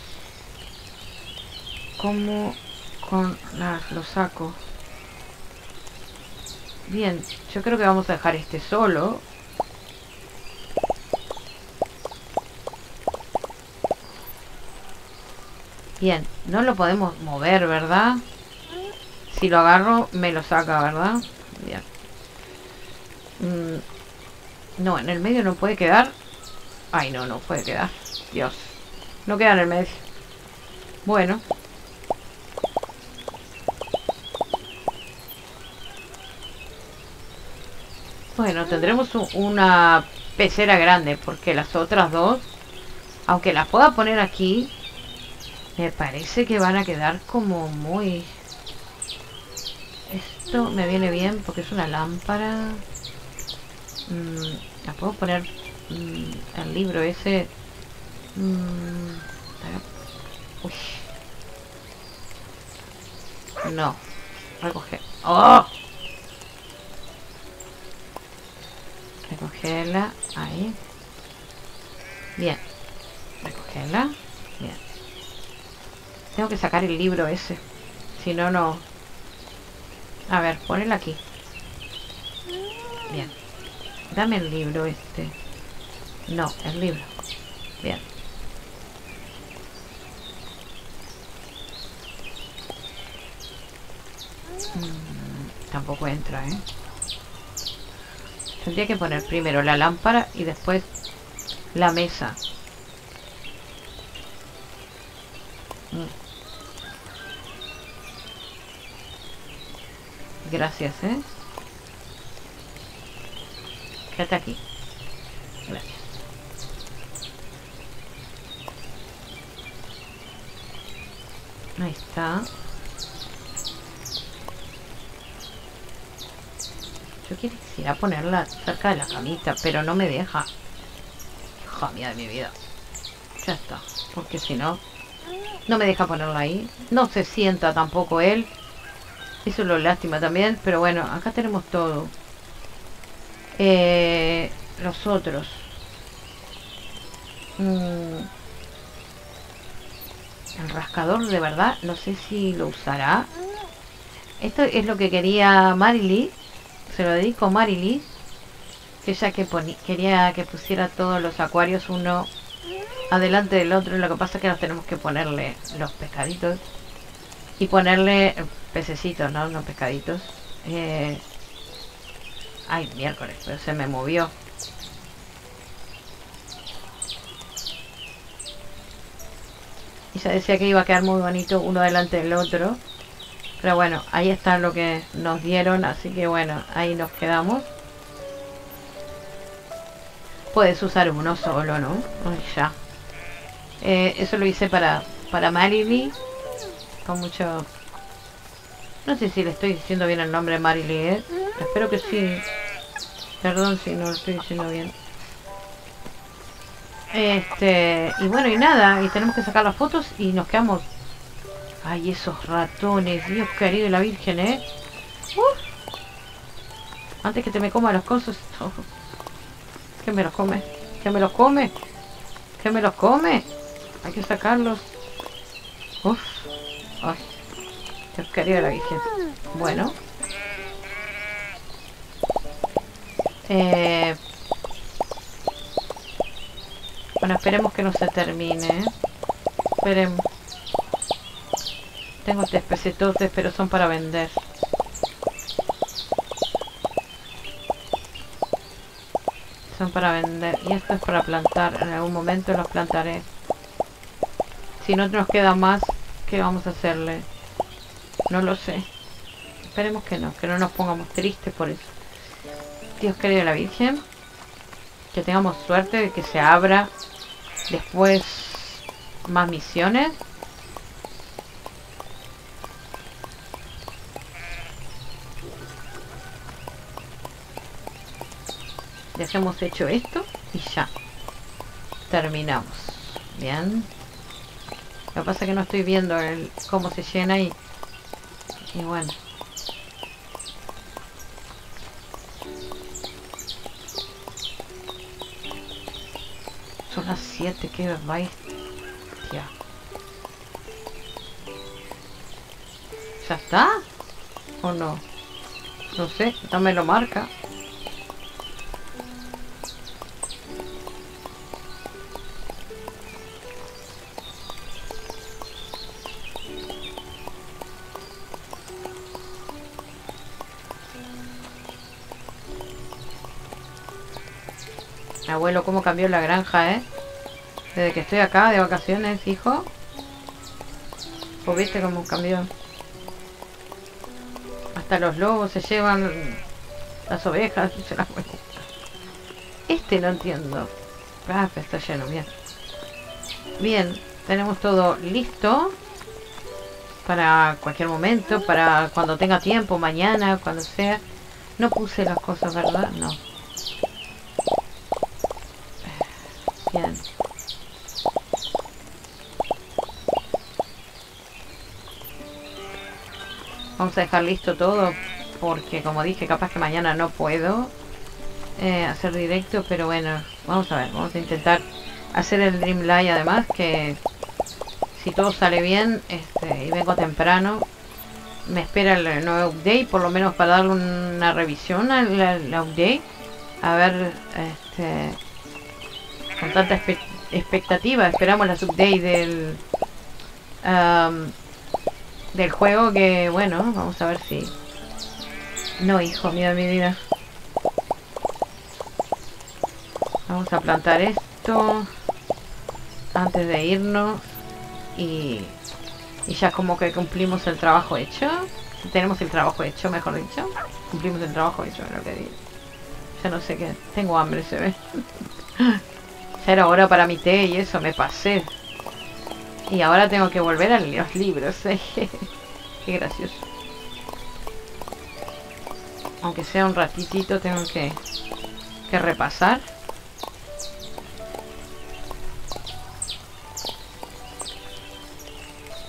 como con las, los sacos? Bien, yo creo que vamos a dejar este solo. Bien, no lo podemos mover, ¿verdad? Si lo agarro, me lo saca, ¿verdad? Bien. Mm, no, en el medio no puede quedar. Ay, no, no puede quedar. Dios. No queda en el medio. Bueno. Bueno, tendremos una pecera grande porque las otras dos, aunque las pueda poner aquí, me parece que van a quedar como muy... Esto me viene bien porque es una lámpara. Mm, la puedo poner mm, el libro ese. Mm, uy. No. Recoge. ¡Oh! Recogerla. Ahí. Bien. Recogerla. Bien. Tengo que sacar el libro ese. Si no, no... A ver, ponelo aquí. Bien. Dame el libro este. No, el libro. Bien. Mm, tampoco entra, ¿eh? Tendría que poner primero la lámpara y después la mesa. Mm. Gracias, ¿eh? Quédate aquí. Gracias. Ahí está. Yo quisiera ponerla cerca de la camita, pero no me deja. Hija mía de mi vida. Ya está. Porque si no, no me deja ponerla ahí. No se sienta tampoco él. Eso es lo lástima también, pero bueno, acá tenemos todo. Eh, los otros. Mm. El rascador de verdad, no sé si lo usará. Esto es lo que quería Marily. Se lo dedico a Marily. Ella que quería que pusiera todos los acuarios uno adelante del otro. Lo que pasa es que nos tenemos que ponerle los pescaditos. Y ponerle pececitos, ¿no? Unos pescaditos. Eh... Ay, miércoles, pero se me movió. Y se decía que iba a quedar muy bonito uno delante del otro. Pero bueno, ahí está lo que nos dieron, así que bueno, ahí nos quedamos. Puedes usar uno solo, ¿no? ya. Eh, eso lo hice para, para Mariby. Con mucho no sé si le estoy diciendo bien el nombre Marily, ¿eh? Espero que sí. Perdón si no lo estoy diciendo bien. Este, y bueno, y nada, y tenemos que sacar las fotos y nos quedamos... Ay, esos ratones, Dios querido la Virgen, ¿eh? Antes que te me coma los cosos... ¿Qué me los come? ¿Qué me los come? ¿Qué me los come? Hay que sacarlos. Uf. Ay. Dios querido la Virgen. Bueno. Eh, bueno, esperemos que no se termine. Esperemos. Tengo este especie pero son para vender. Son para vender. Y esto es para plantar. En algún momento los plantaré. Si no nos queda más, ¿qué vamos a hacerle? No lo sé. Esperemos que no, que no nos pongamos tristes por eso. Dios querido la Virgen, que tengamos suerte de que se abra después más misiones. Dejemos hecho esto y ya. Terminamos. Bien. Lo que pasa es que no estoy viendo el cómo se llena y y bueno. Son las 7, que vais. Ya. ¿Ya está? ¿O no? No sé, no me lo marca. Abuelo, cómo cambió la granja, ¿eh? Desde que estoy acá de vacaciones, hijo. Pues viste cómo cambió. Hasta los lobos se llevan las ovejas Este no entiendo. Ah, está lleno, bien. Bien, tenemos todo listo para cualquier momento, para cuando tenga tiempo, mañana, cuando sea. No puse las cosas, ¿verdad? No. Bien. Vamos a dejar listo todo porque como dije capaz que mañana no puedo eh, hacer directo pero bueno vamos a ver vamos a intentar hacer el Dream Live además que si todo sale bien este, y vengo temprano me espera el nuevo update por lo menos para darle una revisión al, update a ver este con tanta expectativa esperamos las updates del del juego que, bueno, vamos a ver si... No, hijo, mira mi vida. Vamos a plantar esto antes de irnos y, y ya como que cumplimos el trabajo hecho. Tenemos el trabajo hecho, mejor dicho. Cumplimos el trabajo hecho, que digo. Ya no sé qué. Tengo hambre, se ve. era hora para mi té y eso, me pasé. Y ahora tengo que volver a los libros. Qué gracioso. Aunque sea un ratitito, tengo que, que repasar.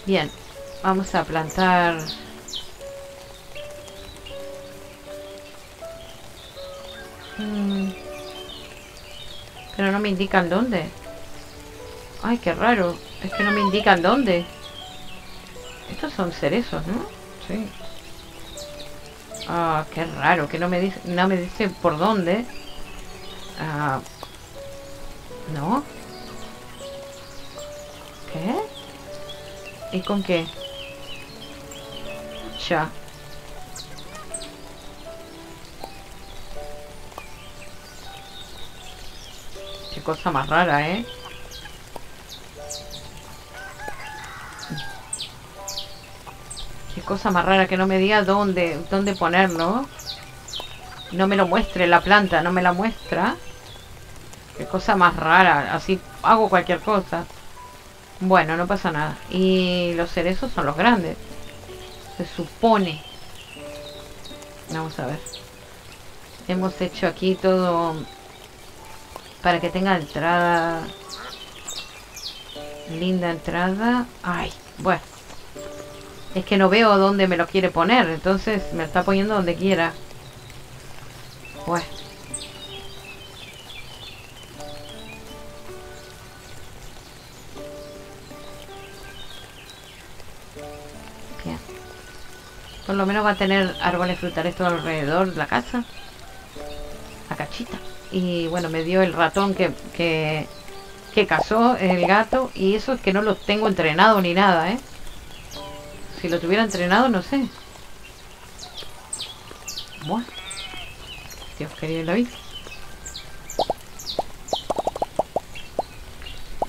Bien, vamos a plantar... Mm. Pero no me indican dónde. Ay, qué raro. Es que no me indican dónde. Estos son cerezos, ¿no? Sí. Ah, qué raro, que no me dice, no me dice por dónde. Ah, ¿No? ¿Qué? ¿Y con qué? Ya. Qué cosa más rara, ¿eh? Qué cosa más rara que no me diga dónde, dónde ponerlo. No me lo muestre la planta, no me la muestra. Qué cosa más rara. Así hago cualquier cosa. Bueno, no pasa nada. Y los cerezos son los grandes. Se supone. Vamos a ver. Hemos hecho aquí todo para que tenga entrada. Linda entrada. Ay, bueno. Es que no veo dónde me lo quiere poner, entonces me lo está poniendo donde quiera. Bueno. Por lo menos va a tener árboles frutales todo alrededor de la casa. La cachita. Y bueno, me dio el ratón que, que, que cazó el gato. Y eso es que no lo tengo entrenado ni nada, ¿eh? Si lo tuviera entrenado, no sé. Bueno. Dios quería la vida.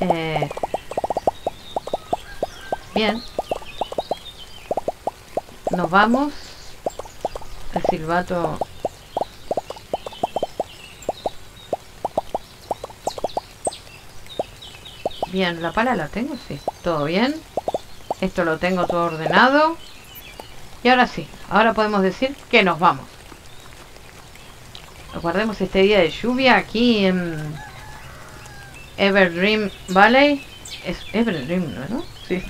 Eh, bien. Nos vamos. El silbato... Bien, la pala la tengo, sí. ¿Todo bien? Esto lo tengo todo ordenado. Y ahora sí, ahora podemos decir que nos vamos. Guardemos este día de lluvia aquí en Everdream Valley. Es Everdream, ¿no? Sí.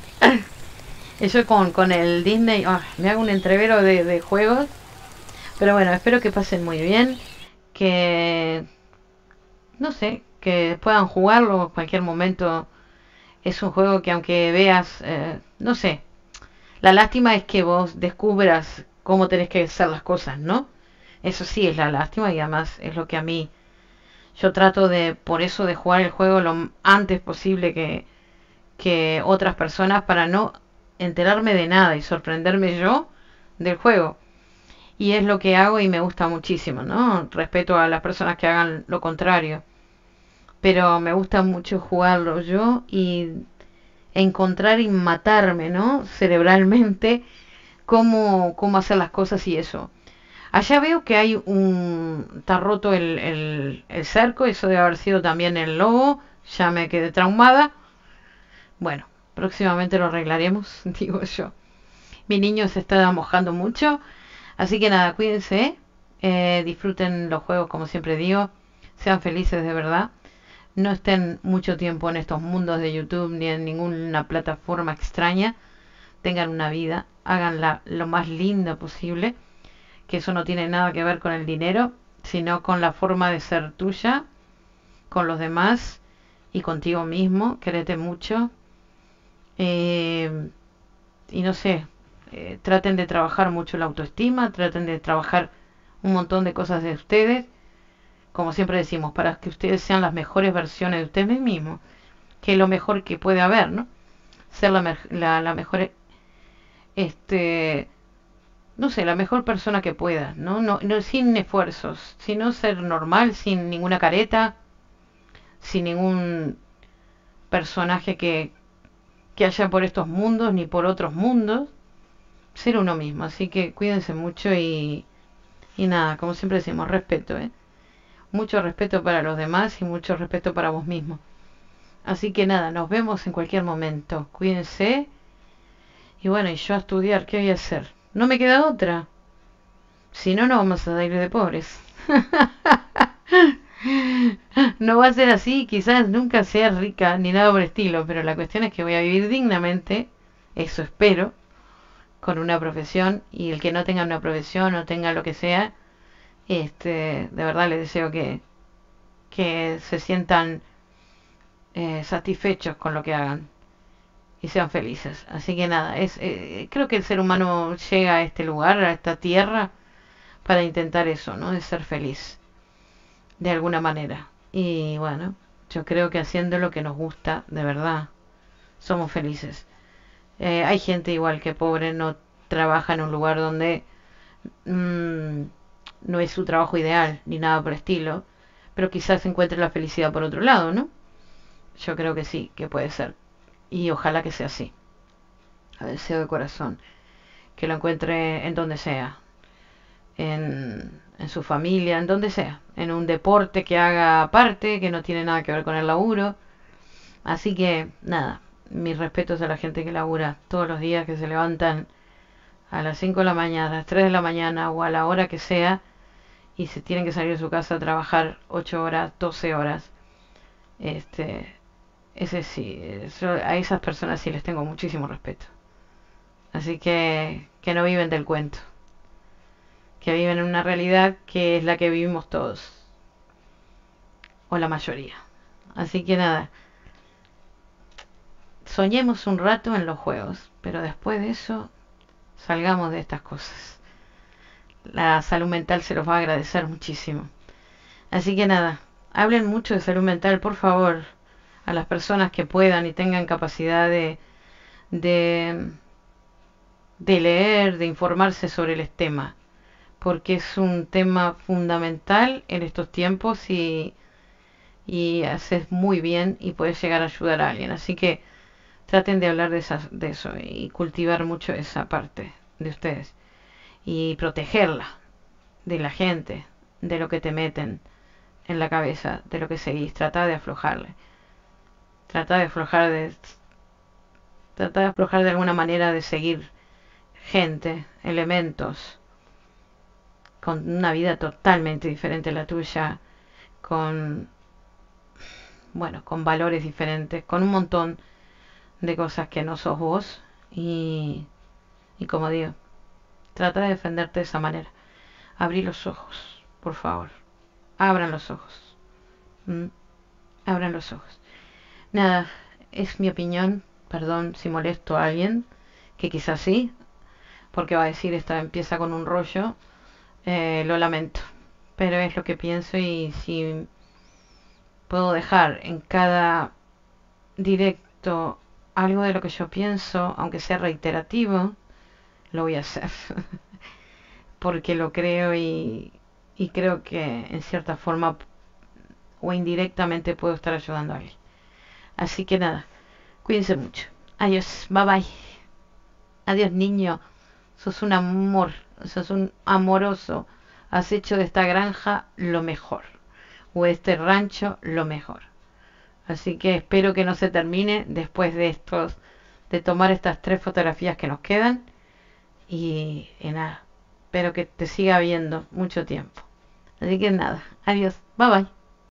Eso con, con el Disney. Ah, me hago un entrevero de, de juegos. Pero bueno, espero que pasen muy bien. Que... No sé, que puedan jugarlo en cualquier momento es un juego que aunque veas, eh, no sé, la lástima es que vos descubras cómo tenés que hacer las cosas, ¿no? Eso sí es la lástima y además es lo que a mí yo trato de por eso de jugar el juego lo antes posible que que otras personas para no enterarme de nada y sorprenderme yo del juego. Y es lo que hago y me gusta muchísimo, ¿no? Respeto a las personas que hagan lo contrario. Pero me gusta mucho jugarlo yo y encontrar y matarme, ¿no? Cerebralmente, cómo, cómo hacer las cosas y eso. Allá veo que hay un... está roto el, el, cerco, eso debe haber sido también el lobo, ya me quedé traumada. Bueno, próximamente lo arreglaremos, digo yo. Mi niño se está mojando mucho, así que nada, cuídense, eh, disfruten los juegos como siempre digo, sean felices de verdad, no estén mucho tiempo en estos mundos de YouTube ni en ninguna plataforma extraña, tengan una vida, háganla lo más linda posible, que eso no tiene nada que ver con el dinero, sino con la forma de ser tuya, con los demás y contigo mismo, querete mucho, eh, y no sé, eh, traten de trabajar mucho la autoestima, traten de trabajar un montón de cosas de ustedes, como siempre decimos, para que ustedes sean las mejores versiones de ustedes mismos, que es lo mejor que puede haber, ¿no? Ser la, la, la mejor, este, no sé, la mejor persona que pueda, ¿no? No, no sin esfuerzos, sino ser normal, sin ninguna careta, sin ningún personaje que, que haya por estos mundos ni por otros mundos, ser uno mismo. Así que cuídense mucho y, y nada, como siempre decimos, respeto, ¿eh? Mucho respeto para los demás y mucho respeto para vos mismo. Así que nada, nos vemos en cualquier momento. Cuídense. Y bueno, y yo a estudiar, ¿qué voy a hacer? No me queda otra. Si no, no vamos a ir de pobres. no va a ser así, quizás nunca sea rica ni nada por estilo, pero la cuestión es que voy a vivir dignamente, eso espero, con una profesión y el que no tenga una profesión o tenga lo que sea, este, de verdad les deseo que, que se sientan eh, satisfechos con lo que hagan y sean felices. Así que nada, es, eh, creo que el ser humano llega a este lugar, a esta tierra, para intentar eso, ¿no? De ser feliz de alguna manera. Y bueno, yo creo que haciendo lo que nos gusta, de verdad, somos felices. Eh, hay gente igual que pobre, no trabaja en un lugar donde mmm, no es su trabajo ideal, ni nada por estilo, pero quizás encuentre la felicidad por otro lado, ¿no? Yo creo que sí, que puede ser. Y ojalá que sea así. A deseo de corazón. Que lo encuentre en donde sea. En, en su familia, en donde sea, en un deporte que haga aparte, que no tiene nada que ver con el laburo. Así que, nada, mis respetos a la gente que labura todos los días, que se levantan a las 5 de la mañana, a las 3 de la mañana o a la hora que sea y se tienen que salir de su casa a trabajar 8 horas, 12 horas. Este, ese sí, a esas personas sí les tengo muchísimo respeto. Así que que no viven del cuento que viven en una realidad que es la que vivimos todos, o la mayoría. Así que nada, soñemos un rato en los juegos, pero después de eso salgamos de estas cosas. La salud mental se los va a agradecer muchísimo. Así que nada, hablen mucho de salud mental, por favor, a las personas que puedan y tengan capacidad de, de, de leer, de informarse sobre el tema porque es un tema fundamental en estos tiempos y, y haces muy bien y puedes llegar a ayudar a alguien. Así que traten de hablar de, esas, de eso y cultivar mucho esa parte de ustedes y protegerla de la gente, de lo que te meten en la cabeza, de lo que seguís. Trata de aflojarle. Trata de aflojar de... Trata de aflojar de alguna manera de seguir gente, elementos, con una vida totalmente diferente a la tuya, con, bueno, con valores diferentes, con un montón de cosas que no sos vos y, y como digo, trata de defenderte de esa manera. Abrí los ojos, por favor. Abran los ojos. ¿Mm? Abran los ojos. Nada, es mi opinión. Perdón si molesto a alguien, que quizás sí, porque va a decir esta empieza con un rollo, eh, lo lamento. Pero es lo que pienso y si puedo dejar en cada directo algo de lo que yo pienso, aunque sea reiterativo, lo voy a hacer. porque lo creo y, creo que en cierta forma o indirectamente puedo estar ayudando a alguien. Así que nada, cuídense mucho. Adiós, bye bye. Adiós niño, sos un amor, sos un amoroso. Has hecho de esta granja lo mejor, o este rancho lo mejor. Así que espero que no se termine después de estos, de tomar estas tres fotografías que nos quedan. Y, y nada, espero que te siga viendo mucho tiempo. Así que nada, adiós, bye bye.